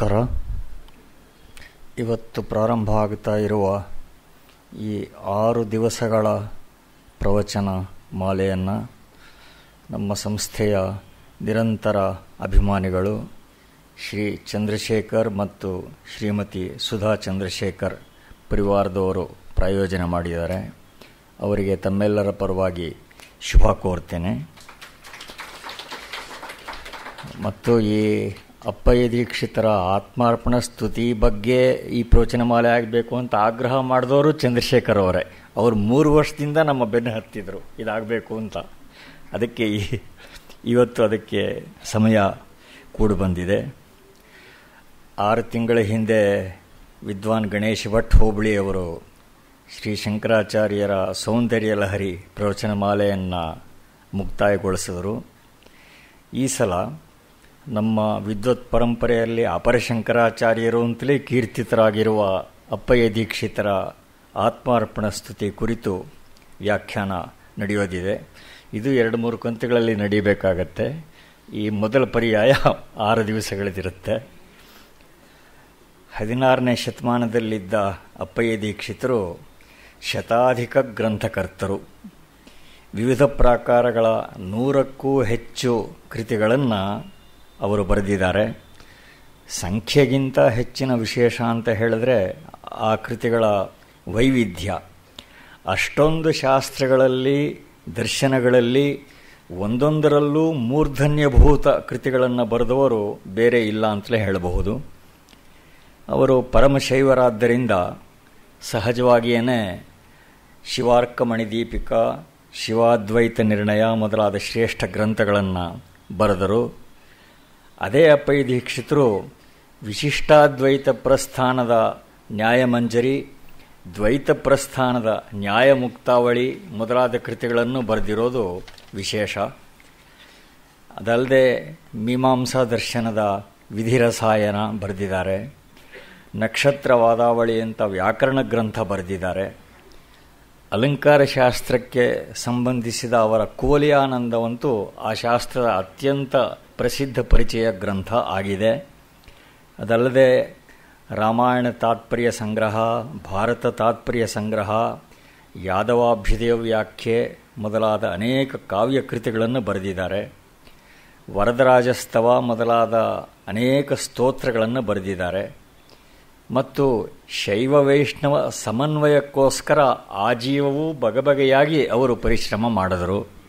ನಮಸ್ಕಾರ ಇವತ್ತು ಪ್ರಾರಂಭ ಆಗ್ತಾ ಇರುವ ಈ ಆರು ದಿವಸಗಳ ಪ್ರವಚನ ಮಾಲೆಯನ್ನು ನಮ್ಮ ಸಂಸ್ಥೆಯ ನಿರಂತರ ಅಭಿಮಾನಿಗಳು ಶ್ರೀ ಚಂದ್ರಶೇಖರ್ ಮತ್ತು ಶ್ರೀಮತಿ ಸುಧಾ ಚಂದ್ರಶೇಖರ್ ಪರಿವಾರದವರು ಪ್ರಾಯೋಜನೆ ಮಾಡಿದ್ದಾರೆ. ಅವರಿಗೆ ತಮ್ಮೆಲ್ಲರ ಪರವಾಗಿ ಶುಭ ಕೋರ್ತೇನೆ. ಮತ್ತು ಈ ಅಪ್ಪಯ್ಯ ದೀಕ್ಷಿತರ ಆತ್ಮಾರ್ಪಣ ಸ್ತುತಿ ಬಗ್ಗೆ ಈ ಪ್ರವಚನ ಮಾಲೆ ಆಗಬೇಕು ಅಂತ ಆಗ್ರಹ ಮಾಡಿದವರು ಚಂದ್ರಶೇಖರ್ ಅವರೇ. ಅವರು ಮೂರು ವರ್ಷದಿಂದ ನಮ್ಮ ಬೆನ್ನು ಹತ್ತಿದ್ರು. ಇದಾಗಬೇಕು ಅಂತ. ಅದಕ್ಕೆ ಈ, ಇವತ್ತು ಅದಕ್ಕೆ ಸಮಯ ಕೂಡು ಬಂದಿದೆ. ಆರು ತಿಂಗಳ ಹಿಂದೆ ವಿದ್ವಾನ್ ಗಣೇಶ್ ಭಟ್ ಹೋಬಳಿ ಅವರು ಶ್ರೀ ಶಂಕರಾಚಾರ್ಯರ ಸೌಂದರ್ಯ ಲಹರಿ ಪ್ರವಚನ ಮಾಲೆಯನ್ನು ಮುಕ್ತಾಯಗೊಳಿಸಿದರು. ಈ ಸಲ ನಮ್ಮ ವಿದ್ವತ್ ಪರಂಪರೆಯಲ್ಲಿ ಅಪರ ಶಂಕರಾಚಾರ್ಯರು ಅಂತಲೇ ಕೀರ್ತಿತರಾಗಿರುವ ಅಪ್ಪಯ್ಯ ದೀಕ್ಷಿತರ ಆತ್ಮಾರ್ಪಣ ಸ್ತುತಿ ಕುರಿತು ವ್ಯಾಖ್ಯಾನ ನಡೆಯೋದಿದೆ ಇದು ಎರಡು ಮೂರು ಕಂತುಗಳಲ್ಲಿ ನಡೀಬೇಕಾಗತ್ತೆ ಈ ಮೊದಲ ಪರ್ಯಾಯ ಆರು ದಿವಸಗಳದಿರುತ್ತೆ ಹದಿನಾರನೇ ಶತಮಾನದಲ್ಲಿದ್ದ ಅಪ್ಪಯ್ಯ ದೀಕ್ಷಿತರು ಶತಾಧಿಕ ಗ್ರಂಥಕರ್ತರು. ವಿವಿಧ ಪ್ರಾಕಾರಗಳ ನೂರಕ್ಕೂ ಹೆಚ್ಚು ಕೃತಿಗಳನ್ನು ಅವರು ಬರೆದಿದ್ದಾರೆ. ಸಂಖ್ಯೆಗಿಂತ ಹೆಚ್ಚಿನ ವಿಶೇಷ ಅಂತ ಹೇಳಿದ್ರೆ ಆ ಕೃತಿಗಳ ವೈವಿಧ್ಯ. ಅಷ್ಟೊಂದು ಶಾಸ್ತ್ರಗಳಲ್ಲಿ, ದರ್ಶನಗಳಲ್ಲಿ ಒಂದೊಂದರಲ್ಲೂ ಮೂರ್ಧನ್ಯಭೂತ ಕೃತಿಗಳನ್ನು ಬರೆದವರು ಬೇರೆ ಇಲ್ಲ ಅಂತಲೇ ಹೇಳಬಹುದು. ಅವರು ಪರಮಶೈವರಾದ್ದರಿಂದ ಸಹಜವಾಗಿಯೇ ಶಿವಾರ್ಕಮಣಿ ದೀಪಿಕಾ, ಶಿವಾದ್ವೈತ ನಿರ್ಣಯ ಮೊದಲಾದ ಶ್ರೇಷ್ಠ ಗ್ರಂಥಗಳನ್ನು ಬರೆದರು. ಅದೇ ಅಪ್ಪಯ್ಯ ದೀಕ್ಷಿತರು ವಿಶಿಷ್ಟಾದ್ವೈತ ಪ್ರಸ್ಥಾನದ ನ್ಯಾಯಮಂಜರಿ ದ್ವೈತ ಪ್ರಸ್ಥಾನದ ನ್ಯಾಯಮುಕ್ತಾವಳಿ ಮೊದಲಾದ ಕೃತಿಗಳನ್ನು ಬರೆದಿರೋದು ವಿಶೇಷ. ಅದಲ್ಲದೆ ಮೀಮಾಂಸಾ ದರ್ಶನದ ವಿಧಿರಸಾಯನ ಬರೆದಿದ್ದಾರೆ. ನಕ್ಷತ್ರವಾದಾವಳಿ ಅಂತ ವ್ಯಾಕರಣ ಗ್ರಂಥ ಬರೆದಿದ್ದಾರೆ. ಅಲಂಕಾರ ಶಾಸ್ತ್ರಕ್ಕೆ ಸಂಬಂಧಿಸಿದ ಅವರ ಕೋಲಿಯಾನಂದವಂತೂ ಆ ಶಾಸ್ತ್ರದ ಅತ್ಯಂತ ಪ್ರಸಿದ್ಧ ಪರಿಚಯ ಗ್ರಂಥ ಆಗಿದೆ. ಅದಲ್ಲದೆ ರಾಮಾಯಣ ತಾತ್ಪರ್ಯ ಸಂಗ್ರಹ, ಭಾರತ ತಾತ್ಪರ್ಯ ಸಂಗ್ರಹ ಯಾದವಾಭ್ಯುದಯ ವ್ಯಾಖ್ಯೆ ಮೊದಲಾದ ಅನೇಕ ಕಾವ್ಯ ಕೃತಿಗಳನ್ನು ಬರೆದಿದ್ದಾರೆ. ವರದರಾಜಸ್ತವ ಮೊದಲಾದ ಅನೇಕ ಸ್ತೋತ್ರಗಳನ್ನು ಬರೆದಿದ್ದಾರೆ. ಮತ್ತು ಶೈವ ವೈಷ್ಣವ ಸಮನ್ವಯಕ್ಕೋಸ್ಕರ ಆಜೀವವೂ ಬಗೆಬಗೆಯಾಗಿ ಅವರು ಪರಿಶ್ರಮ ಮಾಡಿದರು.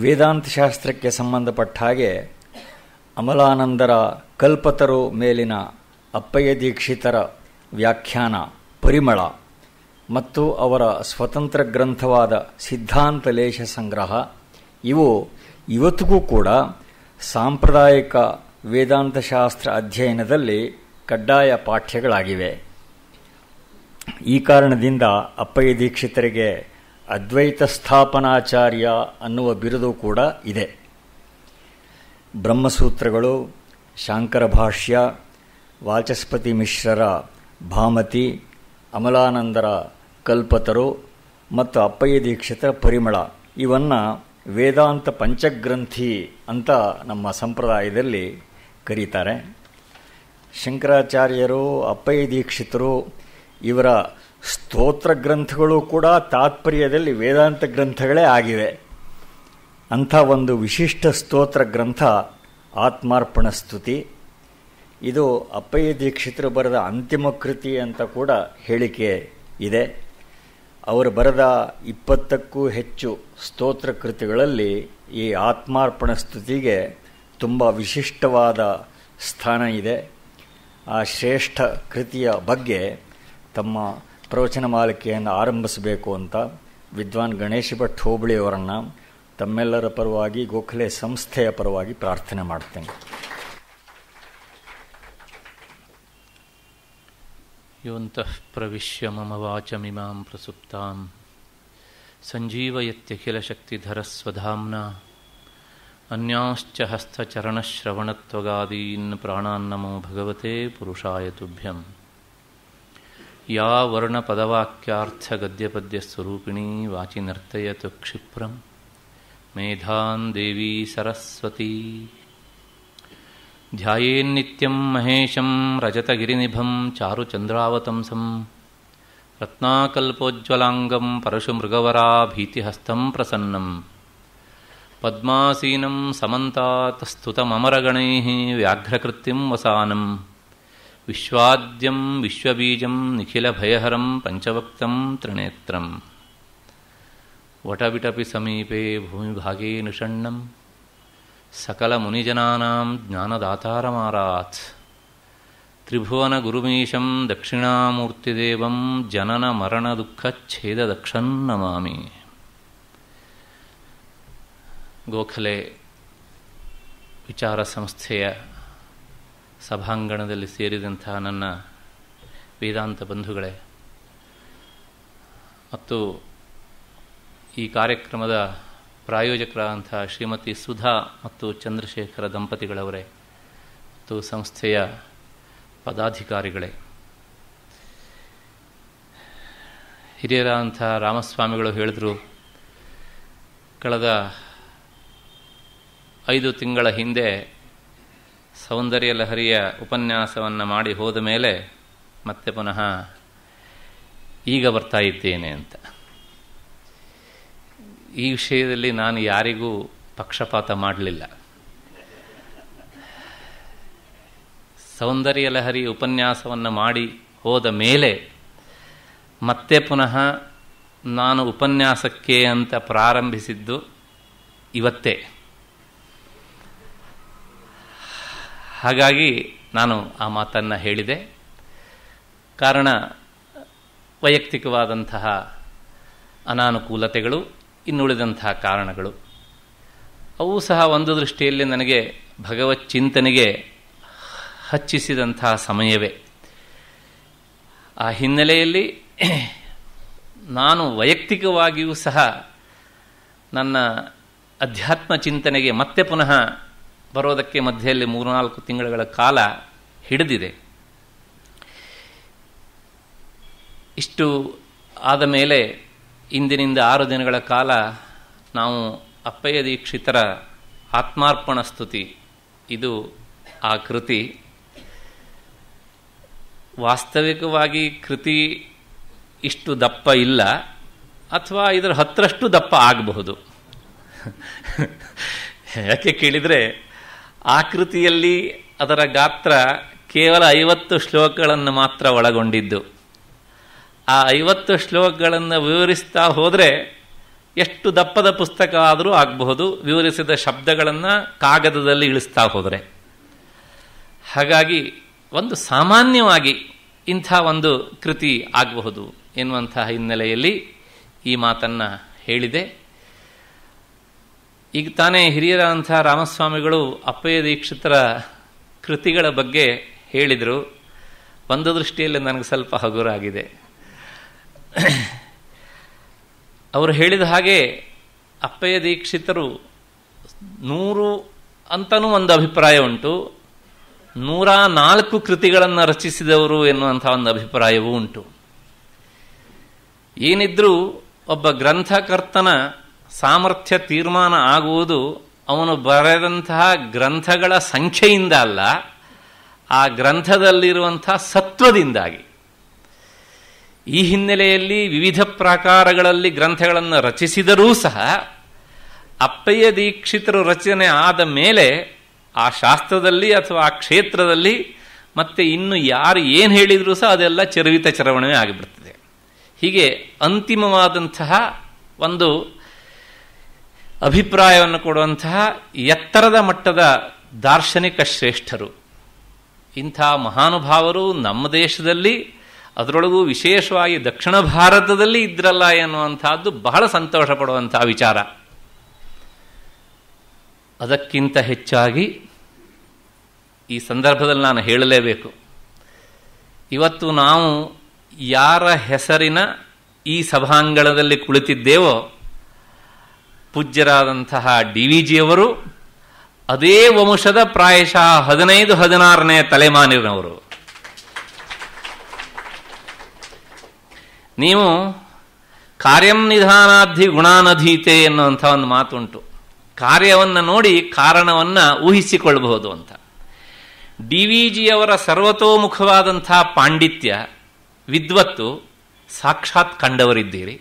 ವೇದಾಂತ ಶಾಸ್ತ್ರಕ್ಕೆ ಸಂಬಂಧಪಟ್ಟ ಹಾಗೆ ಅಮಲಾನಂದರ ಕಲ್ಪತರು ಮೇಲಿನ ಅಪ್ಪಯ್ಯ ದೀಕ್ಷಿತರ ವ್ಯಾಖ್ಯಾನ ಪರಿಮಳ ಮತ್ತು ಅವರ ಸ್ವತಂತ್ರ ಗ್ರಂಥವಾದ ಸಿದ್ಧಾಂತ ಲೇಷ ಸಂಗ್ರಹ, ಇವು ಇವತ್ತಿಗೂ ಕೂಡ ಸಾಂಪ್ರದಾಯಿಕ ವೇದಾಂತ ಶಾಸ್ತ್ರ ಅಧ್ಯಯನದಲ್ಲಿ ಕಡ್ಡಾಯ ಪಾಠ್ಯಗಳಾಗಿವೆ. ಈ ಕಾರಣದಿಂದ ಅಪ್ಪಯ್ಯ ದೀಕ್ಷಿತರಿಗೆ ಅದ್ವೈತ ಸ್ಥಾಪನಾಚಾರ್ಯ ಅನ್ನುವ ಬಿರುದು ಕೂಡ ಇದೆ. ಬ್ರಹ್ಮಸೂತ್ರಗಳು, ಶಾಂಕರ ಭಾಷ್ಯ, ವಾಚಸ್ಪತಿ ಮಿಶ್ರರ ಭಾಮತಿ, ಅಮಲಾನಂದರ ಕಲ್ಪತರು ಮತ್ತು ಅಪ್ಪಯ್ಯ ದೀಕ್ಷಿತರ ಪರಿಮಳ, ಇವನ್ನು ವೇದಾಂತ ಪಂಚಗ್ರಂಥಿ ಅಂತ ನಮ್ಮ ಸಂಪ್ರದಾಯದಲ್ಲಿ ಕರೀತಾರೆ. ಶಂಕರಾಚಾರ್ಯರು, ಅಪ್ಪಯ್ಯ ದೀಕ್ಷಿತರು ಇವರ ಸ್ತೋತ್ರ ಗ್ರಂಥಗಳು ಕೂಡ ತಾತ್ಪರ್ಯದಲ್ಲಿ ವೇದಾಂತ ಗ್ರಂಥಗಳೇ ಆಗಿವೆ. ಅಂಥ ಒಂದು ವಿಶಿಷ್ಟ ಸ್ತೋತ್ರ ಗ್ರಂಥ, ಆತ್ಮಾರ್ಪಣ ಸ್ತುತಿ. ಇದು ಅಪ್ಪಯ್ಯ ದೀಕ್ಷಿತರು ಬರೆದ ಅಂತಿಮ ಕೃತಿ ಅಂತ ಕೂಡ ಹೇಳಿಕೆ ಇದೆ. ಅವರು ಬರೆದ ಇಪ್ಪತ್ತಕ್ಕೂ ಹೆಚ್ಚು ಸ್ತೋತ್ರ ಕೃತಿಗಳಲ್ಲಿ ಈ ಆತ್ಮಾರ್ಪಣ ಸ್ತುತಿಗೆ ತುಂಬ ವಿಶಿಷ್ಟವಾದ ಸ್ಥಾನ ಇದೆ. ಆ ಶ್ರೇಷ್ಠ ಕೃತಿಯ ಬಗ್ಗೆ ತಮ್ಮ ಪ್ರವಚನ ಮಾಲಿಕೆಯನ್ನು ಆರಂಭಿಸಬೇಕು ಅಂತ ವಿದ್ವಾನ್ ಗಣೇಶ ಭಟ್ ಹೋಬಳಿಯವರನ್ನು ತಮ್ಮೆಲ್ಲರ ಪರವಾಗಿ, ಗೋಖಲೆ ಸಂಸ್ಥೆಯ ಪರವಾಗಿ ಪ್ರಾರ್ಥನೆ ಮಾಡ್ತೇನೆ. ಯೋಂತಃ ಪ್ರವಿಶ್ಯ ಮಮ ವಾಚಮಿಮಾಂ ಪ್ರಸುಪ್ತಾಂ. ಸಂಜೀವಯತ್ಯಖಿಲಶಕ್ತಿಧರಸ್ವಧಾಮ್ನ ಅನ್ಯಾಶ್ಚ ಹಸ್ತಚರಣಶ್ರವಣತ್ವಗಾದೀನ್ ಪ್ರಾಣಾನ್ನಮೋ ಭಗವತೆ ಪುರುಷಾಯ ತುಭ್ಯಂ. या वर्णपदवाक्यार्थगद्यपद्यस्वरूपिणी वाचि नर्तयतु क्षिप्रम। मेधान देवी सरस्वती। ध्यायेन्नित्यं महेशं रजतगिरिनिभं चारुचन्द्रावतंसं रत्नाकल्पोज्ज्वलाङ्गं परशुमृगवराभीतिहस्तं प्रसन्नं पद्मासीनं समन्तात् स्तुतमरगणैः व्याघ्रकृत्तिं वसानम्। ವಿಶ್ವಾದ್ಯಂ ವಿಶ್ವಬೀಜಂ ನಿಖಿಲಭಯಹರಂ ಪಂಚವಕ್ತಂ ತ್ರಿನೇತ್ರಂ ವಟವಿಟಪಿ ಸಮೀಪೆ ಭೂಮಿಭಾಗೇ ನಿಷಣ್ಣಂ सकलमुनिजनानां ज्ञानदातारमारात् त्रिभुवनगुरुमीशं दक्षिणामूर्तिदेवं जननमरणदुःखच्छेददक्षं नमामि ಗೋಖಲೆ ವಿಚಾರ ಸಂಸ್ಥೆಯ ಸಭಾಂಗಣದಲ್ಲಿ ಸೇರಿದಂತಹ ನನ್ನ ವೇದಾಂತ ಬಂಧುಗಳೇ, ಮತ್ತು ಈ ಕಾರ್ಯಕ್ರಮದ ಪ್ರಾಯೋಜಕರಾದಂಥ ಶ್ರೀಮತಿ ಸುಧಾ ಮತ್ತು ಚಂದ್ರಶೇಖರ ದಂಪತಿಗಳವರೇ, ಮತ್ತು ಸಂಸ್ಥೆಯ ಪದಾಧಿಕಾರಿಗಳೇ. ಹಿರಿಯರಾದಂಥ ರಾಮಸ್ವಾಮಿಗಳು ಹೇಳಿದರು, ಕಳೆದ ಐದು ತಿಂಗಳ ಹಿಂದೆ ಸೌಂದರ್ಯ ಲಹರಿಯ ಉಪನ್ಯಾಸವನ್ನು ಮಾಡಿ ಹೋದ ಮೇಲೆ ಮತ್ತೆ ಪುನಃ ಈಗ ಬರ್ತಾ ಇದ್ದೇನೆ ಅಂತ. ಈ ವಿಷಯದಲ್ಲಿ ನಾನು ಯಾರಿಗೂ ಪಕ್ಷಪಾತ ಮಾಡಲಿಲ್ಲ. ಸೌಂದರ್ಯ ಲಹರಿ ಉಪನ್ಯಾಸವನ್ನು ಮಾಡಿ ಹೋದ ಮೇಲೆ ಮತ್ತೆ ಪುನಃ ನಾನು ಉಪನ್ಯಾಸಕ್ಕೆ ಅಂತ ಪ್ರಾರಂಭಿಸಿದ್ದು ಇವತ್ತೇ. ಹಾಗಾಗಿ ನಾನು ಆ ಮಾತನ್ನು ಹೇಳಿದೆ. ಕಾರಣ, ವೈಯಕ್ತಿಕವಾದಂತಹ ಅನಾನುಕೂಲತೆಗಳು, ಇನ್ನುಳಿದಂತಹ ಕಾರಣಗಳು. ಅವು ಸಹ ಒಂದು ದೃಷ್ಟಿಯಲ್ಲಿ ನನಗೆ ಭಗವತ್ ಚಿಂತನೆಗೆ ಹಚ್ಚಿಸಿದಂತಹ ಸಮಯವೇ. ಆ ಹಿನ್ನೆಲೆಯಲ್ಲಿ ನಾನು ವೈಯಕ್ತಿಕವಾಗಿಯೂ ಸಹ ನನ್ನ ಅಧ್ಯಾತ್ಮ ಚಿಂತನೆಗೆ ಮತ್ತೆ ಪುನಃ ಬರೋದಕ್ಕೆ ಮಧ್ಯೆಯಲ್ಲಿ ಮೂರ್ನಾಲ್ಕು ತಿಂಗಳುಗಳ ಕಾಲ ಹಿಡಿದಿದೆ. ಇಷ್ಟು ಆದ ಮೇಲೆ ಇಂದಿನಿಂದ ಆರು ದಿನಗಳ ಕಾಲ ನಾವು ಅಪ್ಪಯ್ಯ ದೀಕ್ಷಿತರ ಆತ್ಮಾರ್ಪಣ ಸ್ತುತಿ, ಇದು ಆ ಕೃತಿ. ವಾಸ್ತವಿಕವಾಗಿ ಕೃತಿ ಇಷ್ಟು ದಪ್ಪ ಇಲ್ಲ, ಅಥವಾ ಇದರ ಹತ್ತರಷ್ಟು ದಪ್ಪ ಆಗಬಹುದು. ಯಾಕೆ ಕೇಳಿದರೆ ಆ ಕೃತಿಯಲ್ಲಿ ಅದರ ಗಾತ್ರ ಕೇವಲ ಐವತ್ತು ಶ್ಲೋಕಗಳನ್ನು ಮಾತ್ರ ಒಳಗೊಂಡಿದ್ದು. ಆ ಐವತ್ತು ಶ್ಲೋಕಗಳನ್ನು ವಿವರಿಸ್ತಾ ಹೋದರೆ ಎಷ್ಟು ದಪ್ಪದ ಪುಸ್ತಕ ಆದರೂ ಆಗಬಹುದು. ವಿವರಿಸಿದ ಶಬ್ದಗಳನ್ನು ಕಾಗದದಲ್ಲಿ ಇಳಿಸ್ತಾ ಹೋದರೆ. ಹಾಗಾಗಿ ಒಂದು ಸಾಮಾನ್ಯವಾಗಿ ಇಂಥ ಒಂದು ಕೃತಿ ಆಗಬಹುದು ಎನ್ನುವಂತಹ ಹಿನ್ನೆಲೆಯಲ್ಲಿ ಈ ಮಾತನ್ನು ಹೇಳಿದೆ. ಈಗ ತಾನೇ ಹಿರಿಯರಾದಂಥ ರಾಮಸ್ವಾಮಿಗಳು ಅಪ್ಪಯ್ಯ ದೀಕ್ಷಿತರ ಕೃತಿಗಳ ಬಗ್ಗೆ ಹೇಳಿದರು. ಒಂದು ದೃಷ್ಟಿಯಲ್ಲಿ ನನಗೆ ಸ್ವಲ್ಪ ಹಗುರಾಗಿದೆ. ಅವರು ಹೇಳಿದ ಹಾಗೆ ಅಪ್ಪಯ್ಯ ದೀಕ್ಷಿತರು ನೂರು ಅಂತಲೂ ಒಂದು ಅಭಿಪ್ರಾಯ ಉಂಟು. ನೂರ ನಾಲ್ಕು ಕೃತಿಗಳನ್ನು ರಚಿಸಿದವರು ಎನ್ನುವಂಥ ಒಂದು ಅಭಿಪ್ರಾಯವೂ ಉಂಟು. ಏನಿದ್ರೂ ಒಬ್ಬ ಗ್ರಂಥಕರ್ತನ ಸಾಮರ್ಥ್ಯ ತೀರ್ಮಾನ ಆಗುವುದು ಅವನು ಬರೆದಂತಹ ಗ್ರಂಥಗಳ ಸಂಖ್ಯೆಯಿಂದ ಅಲ್ಲ, ಆ ಗ್ರಂಥದಲ್ಲಿರುವಂಥ ಸತ್ವದಿಂದಾಗಿ. ಈ ಹಿನ್ನೆಲೆಯಲ್ಲಿ ವಿವಿಧ ಪ್ರಕಾರಗಳಲ್ಲಿ ಗ್ರಂಥಗಳನ್ನು ರಚಿಸಿದರೂ ಸಹ ಅಪ್ಪಯ್ಯ ದೀಕ್ಷಿತರು ರಚನೆ ಆದ ಮೇಲೆ ಆ ಶಾಸ್ತ್ರದಲ್ಲಿ ಅಥವಾ ಆ ಕ್ಷೇತ್ರದಲ್ಲಿ ಮತ್ತೆ ಇನ್ನು ಯಾರು ಏನು ಹೇಳಿದರೂ ಸಹ ಅದೆಲ್ಲ ಚರವಿತ ಚರವಣೆ ಆಗಿಬಿಡ್ತದೆ. ಹೀಗೆ ಅಂತಿಮವಾದಂತಹ ಒಂದು ಅಭಿಪ್ರಾಯವನ್ನು ಕೊಡುವಂತಹ ಎತ್ತರದ ಮಟ್ಟದ ದಾರ್ಶನಿಕ ಶ್ರೇಷ್ಠರು. ಇಂಥ ಮಹಾನುಭಾವರು ನಮ್ಮ ದೇಶದಲ್ಲಿ, ಅದರೊಳಗೂ ವಿಶೇಷವಾಗಿ ದಕ್ಷಿಣ ಭಾರತದಲ್ಲಿ ಇದ್ರಲ್ಲ ಎನ್ನುವಂಥದ್ದು ಬಹಳ ಸಂತೋಷ ಪಡುವಂತಹ ವಿಚಾರ. ಅದಕ್ಕಿಂತ ಹೆಚ್ಚಾಗಿ ಈ ಸಂದರ್ಭದಲ್ಲಿ ನಾನು ಹೇಳಲೇಬೇಕು. ಇವತ್ತು ನಾವು ಯಾರ ಹೆಸರಿನ ಈ ಸಭಾಂಗಣದಲ್ಲಿ ಕುಳಿತಿದ್ದೇವೋ ಪೂಜ್ಯರಾದಂತಹ ಡಿ ವಿ ಜಿಯವರು ಅದೇ ವಂಶದ ಪ್ರಾಯಶಃ ಹದಿನೈದು, ಹದಿನಾರನೇ ತಲೆಮಾನಿನವರು ನೀವು ಕಾರ್ಯಂ ನಿಧಾನಾಧಿ ಗುಣಾನಧೀತೆ ಎನ್ನುವಂಥ ಒಂದು ಮಾತುಂಟು. ಕಾರ್ಯವನ್ನು ನೋಡಿ ಕಾರಣವನ್ನು ಊಹಿಸಿಕೊಳ್ಳಬಹುದು ಅಂತ. ಡಿ ವಿ ಜಿಯವರ ಸರ್ವತೋಮುಖವಾದಂಥ ಪಾಂಡಿತ್ಯ, ವಿದ್ವತ್ತು ಸಾಕ್ಷಾತ್ ಕಂಡವರಿದ್ದೀರಿ.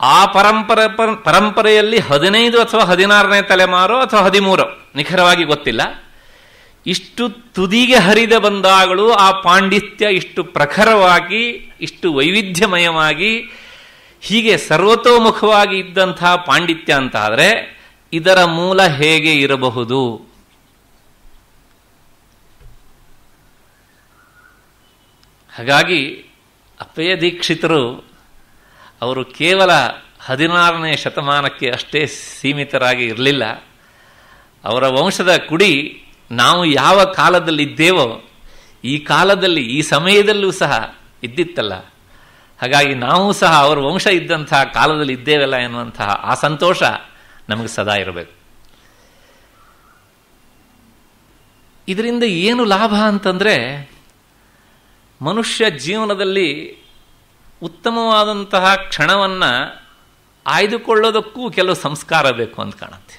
ಆ ಪರಂಪರೆ ಪರಂಪರೆಯಲ್ಲಿ ಹದಿನೈದು ಅಥವಾ ಹದಿನಾರನೇ ತಲೆಮಾರು ಅಥವಾ ಹದಿಮೂರು, ನಿಖರವಾಗಿ ಗೊತ್ತಿಲ್ಲ. ಇಷ್ಟು ತುದಿಗೆ ಹರಿದ ಬಂದಾಗಲೂ ಆ ಪಾಂಡಿತ್ಯ ಇಷ್ಟು ಪ್ರಖರವಾಗಿ, ಇಷ್ಟು ವೈವಿಧ್ಯಮಯವಾಗಿ, ಹೀಗೆ ಸರ್ವತೋಮುಖವಾಗಿ ಇದ್ದಂತಹ ಪಾಂಡಿತ್ಯ ಅಂತ ಆದರೆ ಇದರ ಮೂಲ ಹೇಗೆ ಇರಬಹುದು? ಹಾಗಾಗಿ ಅಪ್ಪಯ್ಯ ದೀಕ್ಷಿತರು ಅವರು ಕೇವಲ ಹದಿನಾರನೇ ಶತಮಾನಕ್ಕೆ ಅಷ್ಟೇ ಸೀಮಿತರಾಗಿ ಇರಲಿಲ್ಲ. ಅವರ ವಂಶದ ಕುಡಿ ನಾವು ಯಾವ ಕಾಲದಲ್ಲಿದ್ದೇವೋ ಈ ಕಾಲದಲ್ಲಿ ಈ ಸಮಯದಲ್ಲೂ ಸಹ ಇದ್ದಿತ್ತಲ್ಲ. ಹಾಗಾಗಿ ನಾವು ಸಹ ಅವರ ವಂಶ ಇದ್ದಂತಹ ಕಾಲದಲ್ಲಿ ಇದ್ದೇವಲ್ಲ ಎನ್ನುವಂತಹ ಆ ಸಂತೋಷ ನಮಗೆ ಸದಾ ಇರಬೇಕು. ಇದರಿಂದ ಏನು ಲಾಭ ಅಂತಂದರೆ ಮನುಷ್ಯ ಜೀವನದಲ್ಲಿ ಉತ್ತಮವಾದಂತಹ ಕ್ಷಣವನ್ನು ಆಯ್ದುಕೊಳ್ಳೋದಕ್ಕೂ ಕೆಲವು ಸಂಸ್ಕಾರ ಬೇಕು ಅಂತ ಕಾಣುತ್ತೆ.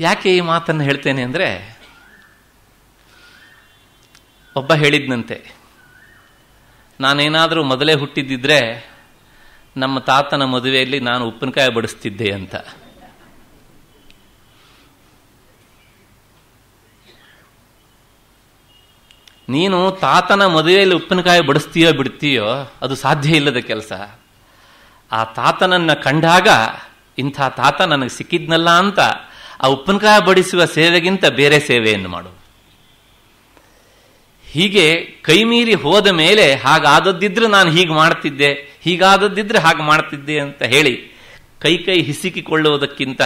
ಯಾಕೆ ಈ ಮಾತನ್ನು ಹೇಳ್ತೇನೆ ಅಂದರೆ, ಒಬ್ಬ ಹೇಳಿದ್ನಂತೆ, ನಾನೇನಾದರೂ ಮೊದಲೇ ಹುಟ್ಟಿದ್ದಿದ್ರೆ ನಮ್ಮ ತಾತನ ಮದುವೆಯಲ್ಲಿ ನಾನು ಉಪ್ಪಿನಕಾಯಿ ಬಡಿಸ್ತಿದ್ದೆ ಅಂತ. ನೀನು ತಾತನ ಮದುವೆಯಲ್ಲಿ ಉಪ್ಪಿನಕಾಯಿ ಬಡಿಸ್ತೀಯೋ ಬಿಡ್ತೀಯೋ ಅದು ಸಾಧ್ಯ ಇಲ್ಲದ ಕೆಲಸ. ಆ ತಾತನನ್ನು ಕಂಡಾಗ ಇಂಥ ತಾತ ನನಗೆ ಸಿಕ್ಕಿದ್ನಲ್ಲ ಅಂತ ಆ ಉಪ್ಪಿನಕಾಯಿ ಬಡಿಸುವ ಸೇವೆಗಿಂತ ಬೇರೆ ಸೇವೆಯನ್ನು ಮಾಡು. ಹೀಗೆ ಕೈಮೀರಿ ಹೋದ ಮೇಲೆ ಹಾಗಾದದ್ದಿದ್ರೆ ನಾನು ಹೀಗೆ ಮಾಡ್ತಿದ್ದೆ, ಹೀಗಾದದ್ದಿದ್ರೆ ಹಾಗೆ ಮಾಡ್ತಿದ್ದೆ ಅಂತ ಹೇಳಿ ಕೈ ಕೈ ಹಿಸಿಕಿಕೊಳ್ಳುವುದಕ್ಕಿಂತ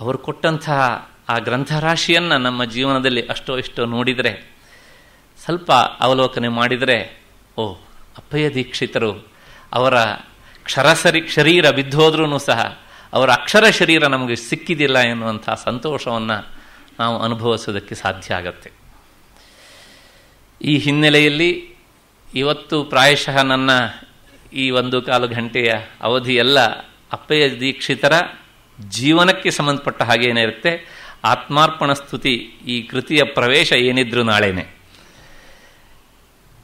ಅವರು ಕೊಟ್ಟಂತಹ ಆ ಗ್ರಂಥರಾಶಿಯನ್ನು ನಮ್ಮ ಜೀವನದಲ್ಲಿ ಅಷ್ಟೋ ಇಷ್ಟೋ ನೋಡಿದರೆ ಸ್ವಲ್ಪ ಅವಲೋಕನೆ ಮಾಡಿದರೆ, ಓ, ಅಪ್ಪಯ್ಯ ದೀಕ್ಷಿತರು, ಅವರ ಕ್ಷರಸರಿ ಶರೀರ ಬಿದ್ದೋದ್ರೂ ಸಹ ಅವರ ಅಕ್ಷರ ಶರೀರ ನಮಗೆ ಸಿಕ್ಕಿದಿಲ್ಲ ಎನ್ನುವಂಥ ಸಂತೋಷವನ್ನು ನಾವು ಅನುಭವಿಸೋದಕ್ಕೆ ಸಾಧ್ಯ ಆಗತ್ತೆ. ಈ ಹಿನ್ನೆಲೆಯಲ್ಲಿ ಇವತ್ತು ಪ್ರಾಯಶಃ ನನ್ನ ಈ ಒಂದು ಕಾಲು ಗಂಟೆಯ ಅವಧಿಯೆಲ್ಲ ಅಪ್ಪಯ್ಯ ದೀಕ್ಷಿತರ ಜೀವನಕ್ಕೆ ಸಂಬಂಧಪಟ್ಟ ಹಾಗೇನೇ ಇರುತ್ತೆ. ಆತ್ಮಾರ್ಪಣ ಸ್ತುತಿ ಈ ಕೃತಿಯ ಪ್ರವೇಶ ಏನಿದ್ರು ನಾಳೆನೆ.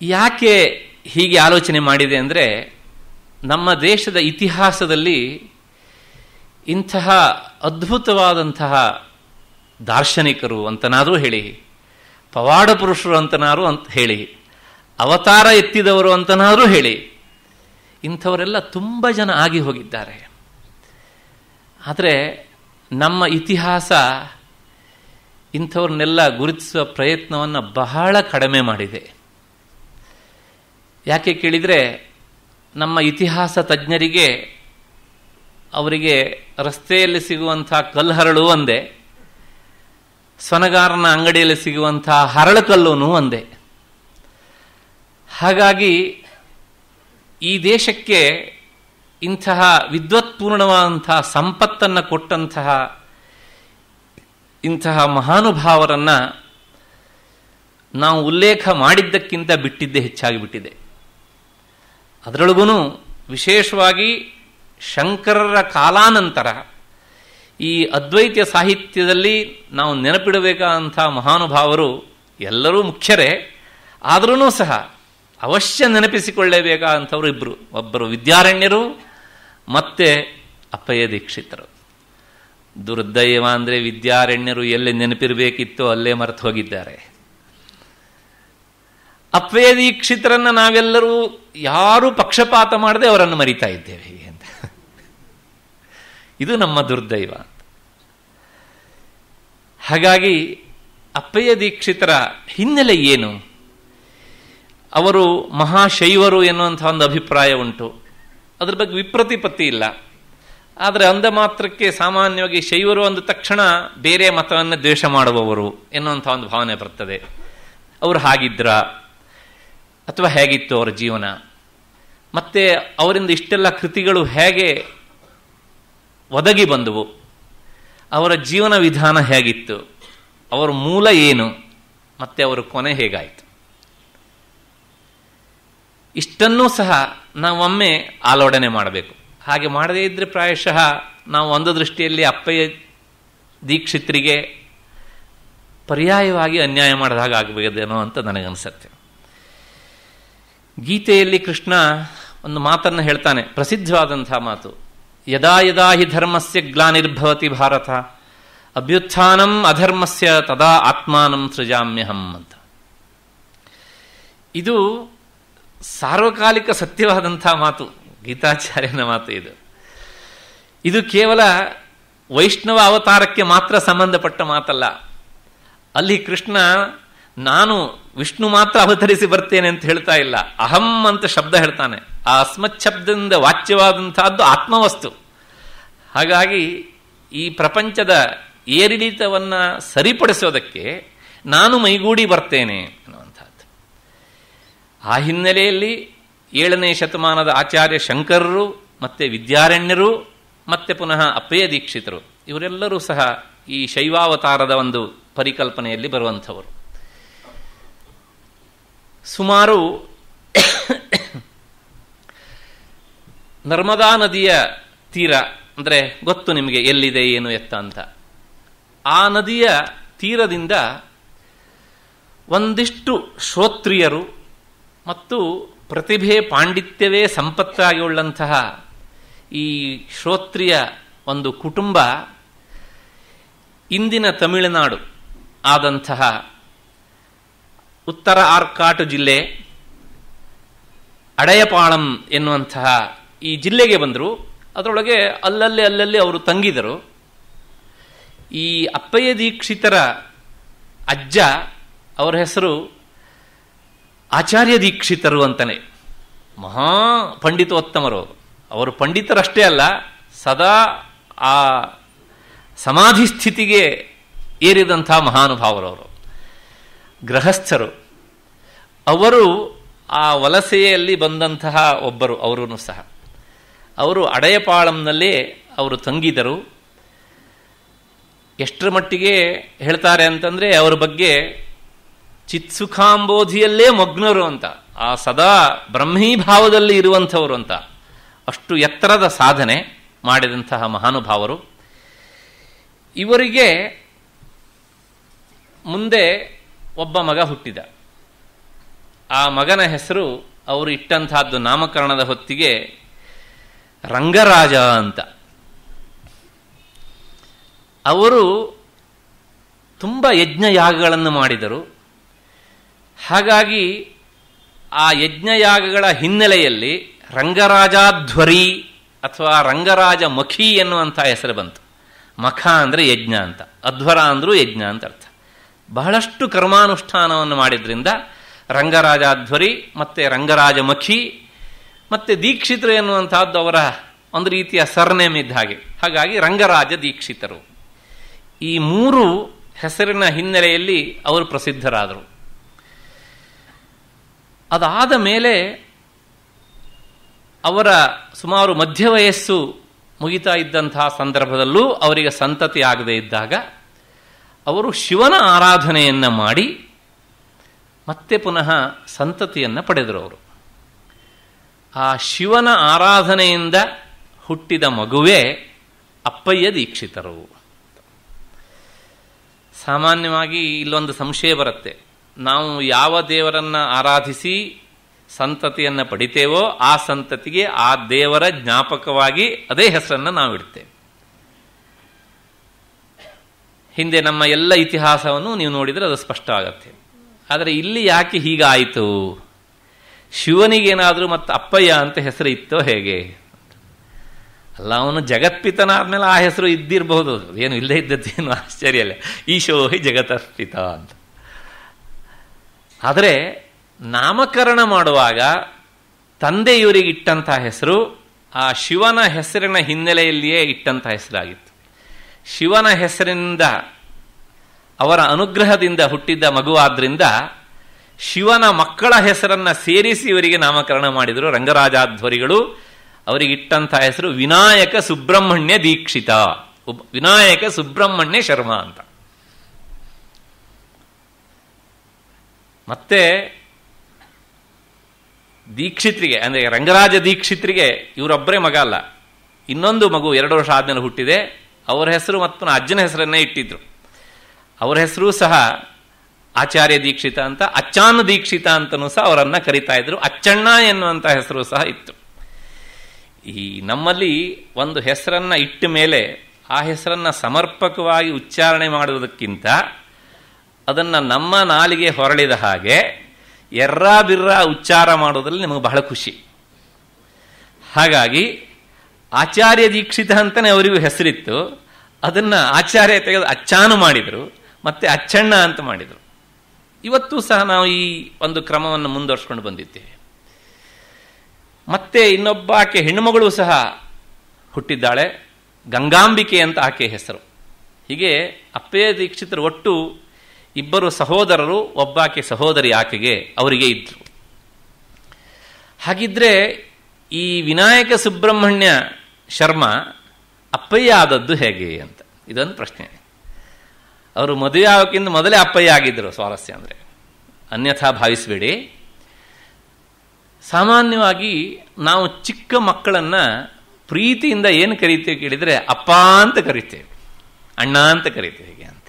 ಯಾಕೆ ಹೀಗೆ ಆಲೋಚನೆ ಮಾಡಿದೆ ಅಂದರೆ ನಮ್ಮ ದೇಶದ ಇತಿಹಾಸದಲ್ಲಿ ಇಂತಹ ಅದ್ಭುತವಾದಂತಹ ದಾರ್ಶನಿಕರು ಅಂತನಾದರೂ ಹೇಳಿ, ಪವಾಡ ಪುರುಷರು ಅಂತನಾರು ಅಂತ ಹೇಳಿ, ಅವತಾರ ಎತ್ತಿದವರು ಅಂತನಾದರೂ ಹೇಳಿ, ಇಂಥವರೆಲ್ಲ ತುಂಬ ಜನ ಆಗಿ ಹೋಗಿದ್ದಾರೆ. ಆದರೆ ನಮ್ಮ ಇತಿಹಾಸ ಇಂಥವ್ರನ್ನೆಲ್ಲ ಗುರುತಿಸುವ ಪ್ರಯತ್ನವನ್ನು ಬಹಳ ಕಡಿಮೆ ಮಾಡಿದೆ. ಯಾಕೆ ಕೇಳಿದರೆ ನಮ್ಮ ಇತಿಹಾಸ ತಜ್ಞರಿಗೆ ಅವರಿಗೆ ರಸ್ತೆಯಲ್ಲಿ ಸಿಗುವಂಥ ಕಲ್ಹರಳು ಒಂದೇ ಸ್ವನಗಾರನ ಅಂಗಡಿಯಲ್ಲಿ ಸಿಗುವಂಥ ಹರಳುಕಲ್ಲೂ ಒಂದೇ. ಹಾಗಾಗಿ ಈ ದೇಶಕ್ಕೆ ಇಂತಹ ವಿದ್ವತ್ಪೂರ್ಣವಾದಂತಹ ಸಂಪತ್ತನ್ನು ಕೊಟ್ಟಂತಹ ಇಂತಹ ಮಹಾನುಭಾವರನ್ನು ನಾವು ಉಲ್ಲೇಖ ಮಾಡಿದ್ದಕ್ಕಿಂತ ಬಿಟ್ಟಿದ್ದೇ ಹೆಚ್ಚಾಗಿ ಬಿಟ್ಟಿದೆ. ಅದರೊಳಗೂ ವಿಶೇಷವಾಗಿ ಶಂಕರರ ಕಾಲಾನಂತರ ಈ ಅದ್ವೈತ ಸಾಹಿತ್ಯದಲ್ಲಿ ನಾವು ನೆನಪಿಡಬೇಕಾದಂಥ ಮಹಾನುಭಾವರು ಎಲ್ಲರೂ ಮುಖ್ಯರೇ. ಆದರೂ ಸಹ ಅವಶ್ಯ ನೆನಪಿಸಿಕೊಳ್ಳೇಬೇಕಾದಂಥವ್ರು ಇಬ್ಬರು ಒಬ್ಬರು ವಿದ್ಯಾರಣ್ಯರು, ಮತ್ತೆ ಅಪ್ಪಯ್ಯ ದೀಕ್ಷಿತರು. ದುರ್ದೈವ ಅಂದರೆ ವಿದ್ಯಾರಣ್ಯರು ಎಲ್ಲಿ ನೆನಪಿರಬೇಕಿತ್ತೋ ಅಲ್ಲೇ ಮರೆತು ಹೋಗಿದ್ದಾರೆ. ಅಪ್ಪಯ್ಯ ದೀಕ್ಷಿತರನ್ನ ನಾವೆಲ್ಲರೂ ಯಾರೂ ಪಕ್ಷಪಾತ ಮಾಡದೆ ಅವರನ್ನು ಮರಿತಾ ಇದ್ದೇವೆ ಅಂತ. ಇದು ನಮ್ಮ ದುರ್ದೈವ. ಹಾಗಾಗಿ ಅಪ್ಪಯ್ಯ ದೀಕ್ಷಿತರ ಹಿನ್ನೆಲೆ ಏನು? ಅವರು ಮಹಾಶೈವರು ಎನ್ನುವಂಥ ಒಂದು ಅಭಿಪ್ರಾಯ ಉಂಟು. ಅದ್ರ ಬಗ್ಗೆ ವಿಪ್ರತಿಪತ್ತಿ ಇಲ್ಲ. ಆದರೆ ಅಂದ ಮಾತ್ರಕ್ಕೆ ಸಾಮಾನ್ಯವಾಗಿ ಶೈವರು ಅಂದ ತಕ್ಷಣ ಬೇರೆ ಮತವನ್ನು ದ್ವೇಷ ಮಾಡುವವರು ಎನ್ನುವಂಥ ಒಂದು ಭಾವನೆ ಬರ್ತದೆ. ಅವರು ಹಾಗಿದ್ರ? ಅಥವಾ ಹೇಗಿತ್ತು ಅವರ ಜೀವನ? ಮತ್ತೆ ಅವರಿಂದ ಇಷ್ಟೆಲ್ಲ ಕೃತಿಗಳು ಹೇಗೆ ಒದಗಿ ಬಂದವು? ಅವರ ಜೀವನ ವಿಧಾನ ಹೇಗಿತ್ತು? ಅವರ ಮೂಲ ಏನು? ಮತ್ತೆ ಅವರ ಕೊನೆ ಹೇಗಾಯಿತು? ಇಷ್ಟನ್ನೂ ಸಹ ನಾವೊಮ್ಮೆ ಆಲೋಡನೆ ಮಾಡಬೇಕು. ಹಾಗೆ ಮಾಡದೇ ಇದ್ರೆ ಪ್ರಾಯಶಃ ನಾವು ಒಂದು ದೃಷ್ಟಿಯಲ್ಲಿ ಅಪ್ಪಯ್ಯ ದೀಕ್ಷಿತರಿಗೆ ಪರ್ಯಾಯವಾಗಿ ಅನ್ಯಾಯ ಮಾಡಿದಾಗ ಆಗಬೇಕೇನೋ ಅಂತ ನನಗನ್ಸುತ್ತೆ. ಗೀತೆಯಲ್ಲಿ ಕೃಷ್ಣ ಒಂದು ಮಾತನ್ನು ಹೇಳ್ತಾನೆ, ಪ್ರಸಿದ್ಧವಾದಂಥ ಮಾತು. ಯದಾ ಯದಾ ಹಿ ಧರ್ಮಸ್ಯ ಗ್ಲಾನಿರ್ಭವತಿ ಭಾರತ, ಅಭ್ಯುತ್ಥಾನಂ ಅಧರ್ಮಸ್ಯ ತದಾ ಆತ್ಮಾನಂ ಸೃಜಾಮ್ಯಹಂ ಅಂತ. ಇದು ಸಾರ್ವಕಾಲಿಕ ಸತ್ಯವಾದಂಥ ಮಾತು, ಗೀತಾಚಾರ್ಯನ ಮಾತು ಇದು. ಇದು ಕೇವಲ ವೈಷ್ಣವ ಅವತಾರಕ್ಕೆ ಮಾತ್ರ ಸಂಬಂಧಪಟ್ಟ ಮಾತಲ್ಲ. ಅಲ್ಲಿ ಕೃಷ್ಣ ನಾನು ವಿಷ್ಣು ಮಾತ್ರ ಅವತರಿಸಿ ಬರ್ತೇನೆ ಅಂತ ಹೇಳ್ತಾ ಇಲ್ಲ. ಅಹಂ ಅಂತ ಶಬ್ದ ಹೇಳ್ತಾನೆ. ಆ ಅಸ್ಮತ್ ಶಬ್ದದಿಂದ ವಾಚ್ಯವಾದಂತಹದ್ದು ಆತ್ಮವಸ್ತು. ಹಾಗಾಗಿ ಈ ಪ್ರಪಂಚದ ಏರಿಳಿತವನ್ನು ಸರಿಪಡಿಸೋದಕ್ಕೆ ನಾನು ಮೈಗೂಡಿ ಬರ್ತೇನೆ ಅನ್ನುವಂಥದ್ದು. ಆ ಹಿನ್ನೆಲೆಯಲ್ಲಿ ಏಳನೇ ಶತಮಾನದ ಆಚಾರ್ಯ ಶಂಕರರು ಮತ್ತೆ ವಿದ್ಯಾರಣ್ಯರು ಮತ್ತೆ ಪುನಃ ಅಪ್ಪಯ್ಯ ದೀಕ್ಷಿತರು ಇವರೆಲ್ಲರೂ ಸಹ ಈ ಶೈವಾವತಾರದ ಒಂದು ಪರಿಕಲ್ಪನೆಯಲ್ಲಿ ಬರುವಂಥವರು. ಸುಮಾರು ನರ್ಮದಾ ನದಿಯ ತೀರ, ಅಂದರೆ ಗೊತ್ತು ನಿಮಗೆ ಎಲ್ಲಿದೆ, ಏನು ಎತ್ತ ಅಂತ. ಆ ನದಿಯ ತೀರದಿಂದ ಒಂದಿಷ್ಟು ಶ್ರೋತ್ರಿಯರು ಮತ್ತು ಪ್ರತಿಭೆ ಪಾಂಡಿತ್ಯವೇ ಸಂಪತ್ತಾಗಿ ಉಳ್ಳಂತಹ ಈ ಶ್ರೋತ್ರಿಯ ಒಂದು ಕುಟುಂಬ ಇಂದಿನ ತಮಿಳುನಾಡು ಆದಂತಹ ಉತ್ತರ ಆರ್ಕಾಟು ಜಿಲ್ಲೆ ಅಡಯಪಾಳಂ ಎನ್ನುವಂತಹ ಈ ಜಿಲ್ಲೆಗೆ ಬಂದರು. ಅದರೊಳಗೆ ಅಲ್ಲಲ್ಲಿ ಅಲ್ಲಲ್ಲಿ ಅವರು ತಂಗಿದರು. ಈ ಅಪ್ಪಯ್ಯ ದೀಕ್ಷಿತರ ಅಜ್ಜ, ಅವರ ಹೆಸರು ಆಚಾರ್ಯ ದೀಕ್ಷಿತರು ಅಂತಾನೆ. ಮಹಾ ಪಂಡಿತೋತ್ತಮರು. ಅವರು ಪಂಡಿತರಷ್ಟೇ ಅಲ್ಲ, ಸದಾ ಆ ಸಮಾಧಿ ಸ್ಥಿತಿಗೆ ಏರಿದಂಥ ಮಹಾನುಭಾವರವರು ಗೃಹಸ್ಥರು. ಅವರು ಆ ವಲಸೆಯಲ್ಲಿ ಬಂದಂತಹ ಒಬ್ಬರು ಅವರೂ ಸಹ. ಅವರು ಅಡೆಯಪಾಳಂನಲ್ಲೇ ಅವರು ತಂಗಿದರು. ಎಷ್ಟರ ಮಟ್ಟಿಗೆ ಹೇಳ್ತಾರೆ ಅಂತಂದರೆ ಅವರ ಬಗ್ಗೆ ಚಿತ್ಸುಖಾಂಬೋಧಿಯಲ್ಲೇ ಮಗ್ನರು ಅಂತ. ಆ ಸದಾ ಬ್ರಹ್ಮೀಭಾವದಲ್ಲಿ ಇರುವಂಥವರು ಅಂತ. ಅಷ್ಟು ಎತ್ತರದ ಸಾಧನೆ ಮಾಡಿದಂತಹ ಮಹಾನುಭಾವರು. ಇವರಿಗೆ ಮುಂದೆ ಒಬ್ಬ ಮಗ ಹುಟ್ಟಿದ. ಆ ಮಗನ ಹೆಸರು ಅವರು ಇಟ್ಟಂತಹದ್ದು ನಾಮಕರಣದ ಹೊತ್ತಿಗೆ ರಂಗರಾಜ ಅಂತ. ಅವರು ತುಂಬ ಯಜ್ಞಯಾಗಗಳನ್ನು ಮಾಡಿದರು. ಹಾಗಾಗಿ ಆ ಯಜ್ಞಯಾಗಗಳ ಹಿನ್ನೆಲೆಯಲ್ಲಿ ರಂಗರಾಜಾಧ್ವರಿ ಅಥವಾ ರಂಗರಾಜ ಮಖಿ ಎನ್ನುವಂಥ ಹೆಸರು ಬಂತು. ಮಖ ಅಂದರೆ ಯಜ್ಞ ಅಂತ. ಅಧ್ವರ ಅಂದರೂ ಯಜ್ಞ ಅಂತ ಅರ್ಥ. ಬಹಳಷ್ಟು ಕರ್ಮಾನುಷ್ಠಾನವನ್ನು ಮಾಡಿದ್ರಿಂದ ರಂಗರಾಜಾಧ್ವರಿ ಮತ್ತೆ ರಂಗರಾಜ ಮಖಿ ಮತ್ತೆ ದೀಕ್ಷಿತರು ಎನ್ನುವಂಥದ್ದು ಅವರ ಒಂದು ರೀತಿಯ ಸರ್ನೇಮ್ ಇದ್ದ ಹಾಗೆ. ಹಾಗಾಗಿ ರಂಗರಾಜ ದೀಕ್ಷಿತರು. ಈ ಮೂರು ಹೆಸರಿನ ಹಿನ್ನೆಲೆಯಲ್ಲಿ ಅವರು ಪ್ರಸಿದ್ಧರಾದರು. ಅದಾದ ಮೇಲೆ ಅವರ ಸುಮಾರು ಮಧ್ಯ ವಯಸ್ಸು ಮುಗಿತಾ ಇದ್ದಂತಹ ಸಂದರ್ಭದಲ್ಲೂ ಅವರಿಗೆ ಸಂತತಿ ಆಗದೇ ಇದ್ದಾಗ ಅವರು ಶಿವನ ಆರಾಧನೆಯನ್ನ ಮಾಡಿ ಮತ್ತೆ ಪುನಃ ಸಂತತಿಯನ್ನು ಪಡೆದರು ಅವರು. ಆ ಶಿವನ ಆರಾಧನೆಯಿಂದ ಹುಟ್ಟಿದ ಮಗುವೇ ಅಪ್ಪಯ್ಯ ದೀಕ್ಷಿತರು. ಸಾಮಾನ್ಯವಾಗಿ ಇಲ್ಲೊಂದು ಸಂಶಯ ಬರುತ್ತೆ. ನಾವು ಯಾವ ದೇವರನ್ನು ಆರಾಧಿಸಿ ಸಂತತಿಯನ್ನು ಪಡಿತೇವೋ ಆ ಸಂತತಿಗೆ ಆ ದೇವರ ಜ್ಞಾಪಕವಾಗಿ ಅದೇ ಹೆಸರನ್ನು ನಾವು ಇಡ್ತೇವೆ ಹಿಂದೆ ನಮ್ಮ ಎಲ್ಲ ಇತಿಹಾಸವನ್ನು ನೀವು ನೋಡಿದರೆ ಅದು ಸ್ಪಷ್ಟ ಆಗತ್ತೆ ಆದರೆ ಇಲ್ಲಿ ಯಾಕೆ ಹೀಗಾಯಿತು? ಶಿವನಿಗೇನಾದರೂ ಮತ್ತು ಅಪ್ಪಯ್ಯ ಅಂತ ಹೆಸರು ಇತ್ತೋ ಹೇಗೆ? ಅಲ್ಲ, ಅವನು ಜಗತ್ಪಿತನಾದ್ಮೇಲೆ ಆ ಹೆಸರು ಇದ್ದಿರಬಹುದು. ಏನು ಇಲ್ಲದೆ ಇದ್ದದ್ದೇನು ಆಶ್ಚರ್ಯ ಇಲ್ಲ. ಈಶೋ ಹಿ ಜಗತರ್ಪಿತ ಅಂತ. ಆದರೆ ನಾಮಕರಣ ಮಾಡುವಾಗ ತಂದೆಯವರಿಗೆ ಇಟ್ಟಂಥ ಹೆಸರು ಆ ಶಿವನ ಹೆಸರಿನ ಹಿನ್ನೆಲೆಯಲ್ಲಿಯೇ ಇಟ್ಟಂತಹ ಹೆಸರಾಗಿತ್ತು. ಶಿವನ ಹೆಸರಿನಿಂದ, ಅವರ ಅನುಗ್ರಹದಿಂದ ಹುಟ್ಟಿದ್ದ ಮಗುವಾದ್ರಿಂದ, ಶಿವನ ಮಕ್ಕಳ ಹೆಸರನ್ನ ಸೇರಿಸಿ ಇವರಿಗೆ ನಾಮಕರಣ ಮಾಡಿದರು ರಂಗರಾಜಾಧ್ವರಿಗಳು. ಅವರಿಗೆ ಇಟ್ಟಂತಹ ಹೆಸರು ವಿನಾಯಕ ಸುಬ್ರಹ್ಮಣ್ಯ ದೀಕ್ಷಿತ. ವಿನಾಯಕ ಸುಬ್ರಹ್ಮಣ್ಯ ಶರ್ಮಾ ಅಂತ. ಮತ್ತೆ ದೀಕ್ಷಿತ್ರಿಗೆ, ಅಂದ್ರೆ ರಂಗರಾಜ ದೀಕ್ಷಿತ್ರಿಗೆ ಇವರೊಬ್ಬರೇ ಮಗ ಅಲ್ಲ. ಇನ್ನೊಂದು ಮಗು ಎರಡು ವರ್ಷ ಆದ್ಮೇಲೆ ಹುಟ್ಟಿದೆ. ಅವರ ಹೆಸರು ಮತ್ತು ಅಜ್ಜನ ಹೆಸರನ್ನೇ ಇಟ್ಟಿದ್ರು. ಅವರ ಹೆಸರು ಸಹ ಆಚಾರ್ಯ ದೀಕ್ಷಿತ ಅಂತ, ಅಚ್ಚಾನು ದೀಕ್ಷಿತ ಅಂತನೂ ಸಹ ಅವರನ್ನ ಕರಿತಾ ಇದ್ರು. ಅಚ್ಚಣ್ಣ ಎನ್ನುವಂಥ ಹೆಸರು ಸಹ ಇತ್ತು. ಈ ನಮ್ಮಲ್ಲಿ ಒಂದು ಹೆಸರನ್ನ ಇಟ್ಟ ಮೇಲೆ ಆ ಹೆಸರನ್ನ ಸಮರ್ಪಕವಾಗಿ ಉಚ್ಚಾರಣೆ ಮಾಡುವುದಕ್ಕಿಂತ ಅದನ್ನು ನಮ್ಮ ನಾಲಿಗೆ ಹೊರಳಿದ ಹಾಗೆ ಎರ್ರಾ ಬಿರ್ರಾ ಉಚ್ಚಾರ ಮಾಡೋದ್ರಲ್ಲಿ ನಿಮಗೆ ಬಹಳ ಖುಷಿ. ಹಾಗಾಗಿ ಆಚಾರ್ಯ ದೀಕ್ಷಿತ ಅಂತಾನೆ ಅವರಿಗೂ ಹೆಸರಿತ್ತು. ಅದನ್ನ ಆಚಾರ್ಯ ತೆಗೆದು ಅಚ್ಚಾನು ಮಾಡಿದರು, ಮತ್ತೆ ಅಚ್ಚಣ್ಣ ಅಂತ ಮಾಡಿದರು. ಇವತ್ತು ಸಹ ನಾವು ಈ ಒಂದು ಕ್ರಮವನ್ನು ಮುಂದುವರ್ಸ್ಕೊಂಡು ಬಂದಿದ್ದೇವೆ. ಮತ್ತೆ ಇನ್ನೊಬ್ಬ ಆಕೆ ಹೆಣ್ಣುಮಗಳು ಸಹ ಹುಟ್ಟಿದ್ದಾಳೆ, ಗಂಗಾಂಬಿಕೆ ಅಂತ ಆಕೆ ಹೆಸರು. ಹೀಗೆ ಅಪ್ಪೆಯ ದೀಕ್ಷಿತರು ಒಟ್ಟು ಇಬ್ಬರು ಸಹೋದರರು ಒಬ್ಬಾಕೆ ಸಹೋದರಿ ಆಕೆಗೆ ಅವರಿಗೆ ಇದ್ರು. ಹಾಗಿದ್ರೆ ಈ ವಿನಾಯಕ ಸುಬ್ರಹ್ಮಣ್ಯ ಶರ್ಮ ಅಪ್ಪಯ್ಯ ಆದದ್ದು ಹೇಗೆ ಅಂತ. ಇದೊಂದು ಪ್ರಶ್ನೆ. ಅವರು ಮದುವೆ ಆಗೋಕ್ಕಿಂತ ಮೊದಲೇ ಅಪ್ಪಯ್ಯ ಆಗಿದ್ದರು ಸ್ವಾರಸ್ಯ ಅಂದರೆ. ಅನ್ಯಥಾ ಭಾವಿಸಬೇಡಿ. ಸಾಮಾನ್ಯವಾಗಿ ನಾವು ಚಿಕ್ಕ ಮಕ್ಕಳನ್ನ ಪ್ರೀತಿಯಿಂದ ಏನು ಕರಿತೇವೆ ಕೇಳಿದರೆ ಅಪ್ಪ ಅಂತ ಕರಿತೇವೆ. ಅಣ್ಣ ಅಂತ ಕರಿತೇವೆ ಹೇಗೆ ಅಂತ.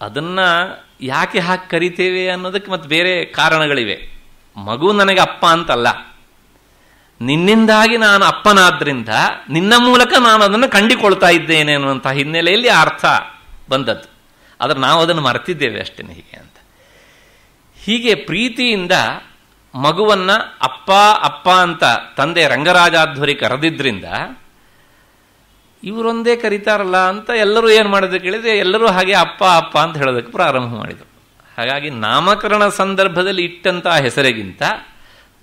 ಅದನ್ನ ಯಾಕೆ ಹಾಕಿ ಕರಿತೇವೆ ಅನ್ನೋದಕ್ಕೆ ಮತ್ತು ಬೇರೆ ಕಾರಣಗಳಿವೆ. ಮಗು ನನಗೆ ಅಪ್ಪ ಅಂತಲ್ಲ. ನಿನ್ನಿಂದಾಗಿ ನಾನು ಅಪ್ಪನಾದ್ರಿಂದ ನಿನ್ನ ಮೂಲಕ ನಾನು ಅದನ್ನು ಕಂಡಿಕೊಳ್ತಾ ಇದ್ದೇನೆ ಅನ್ನುವಂಥ ಹಿನ್ನೆಲೆಯಲ್ಲಿ ಅರ್ಥ ಬಂದದ್ದು. ಆದರೆ ನಾವು ಅದನ್ನು ಮರೆತಿದ್ದೇವೆ ಅಷ್ಟೇ ಹೀಗೆ ಅಂತ. ಹೀಗೆ ಪ್ರೀತಿಯಿಂದ ಮಗುವನ್ನ ಅಪ್ಪ ಅಪ್ಪ ಅಂತ ತಂದೆ ರಂಗರಾಜಾಧ್ವರಿ ಕರೆದಿದ್ದರಿಂದ ಇವರೊಂದೇ ಕರೀತಾರಲ್ಲ ಅಂತ ಎಲ್ಲರೂ ಏನು ಮಾಡಿದ್ರು ಕೇಳಿದ್ರೆ ಎಲ್ಲರೂ ಹಾಗೆ ಅಪ್ಪ ಅಪ್ಪ ಅಂತ ಹೇಳೋದಕ್ಕೆ ಪ್ರಾರಂಭ ಮಾಡಿದರು. ಹಾಗಾಗಿ ನಾಮಕರಣ ಸಂದರ್ಭದಲ್ಲಿ ಇಟ್ಟಂತಹ ಹೆಸರಿಗಿಂತ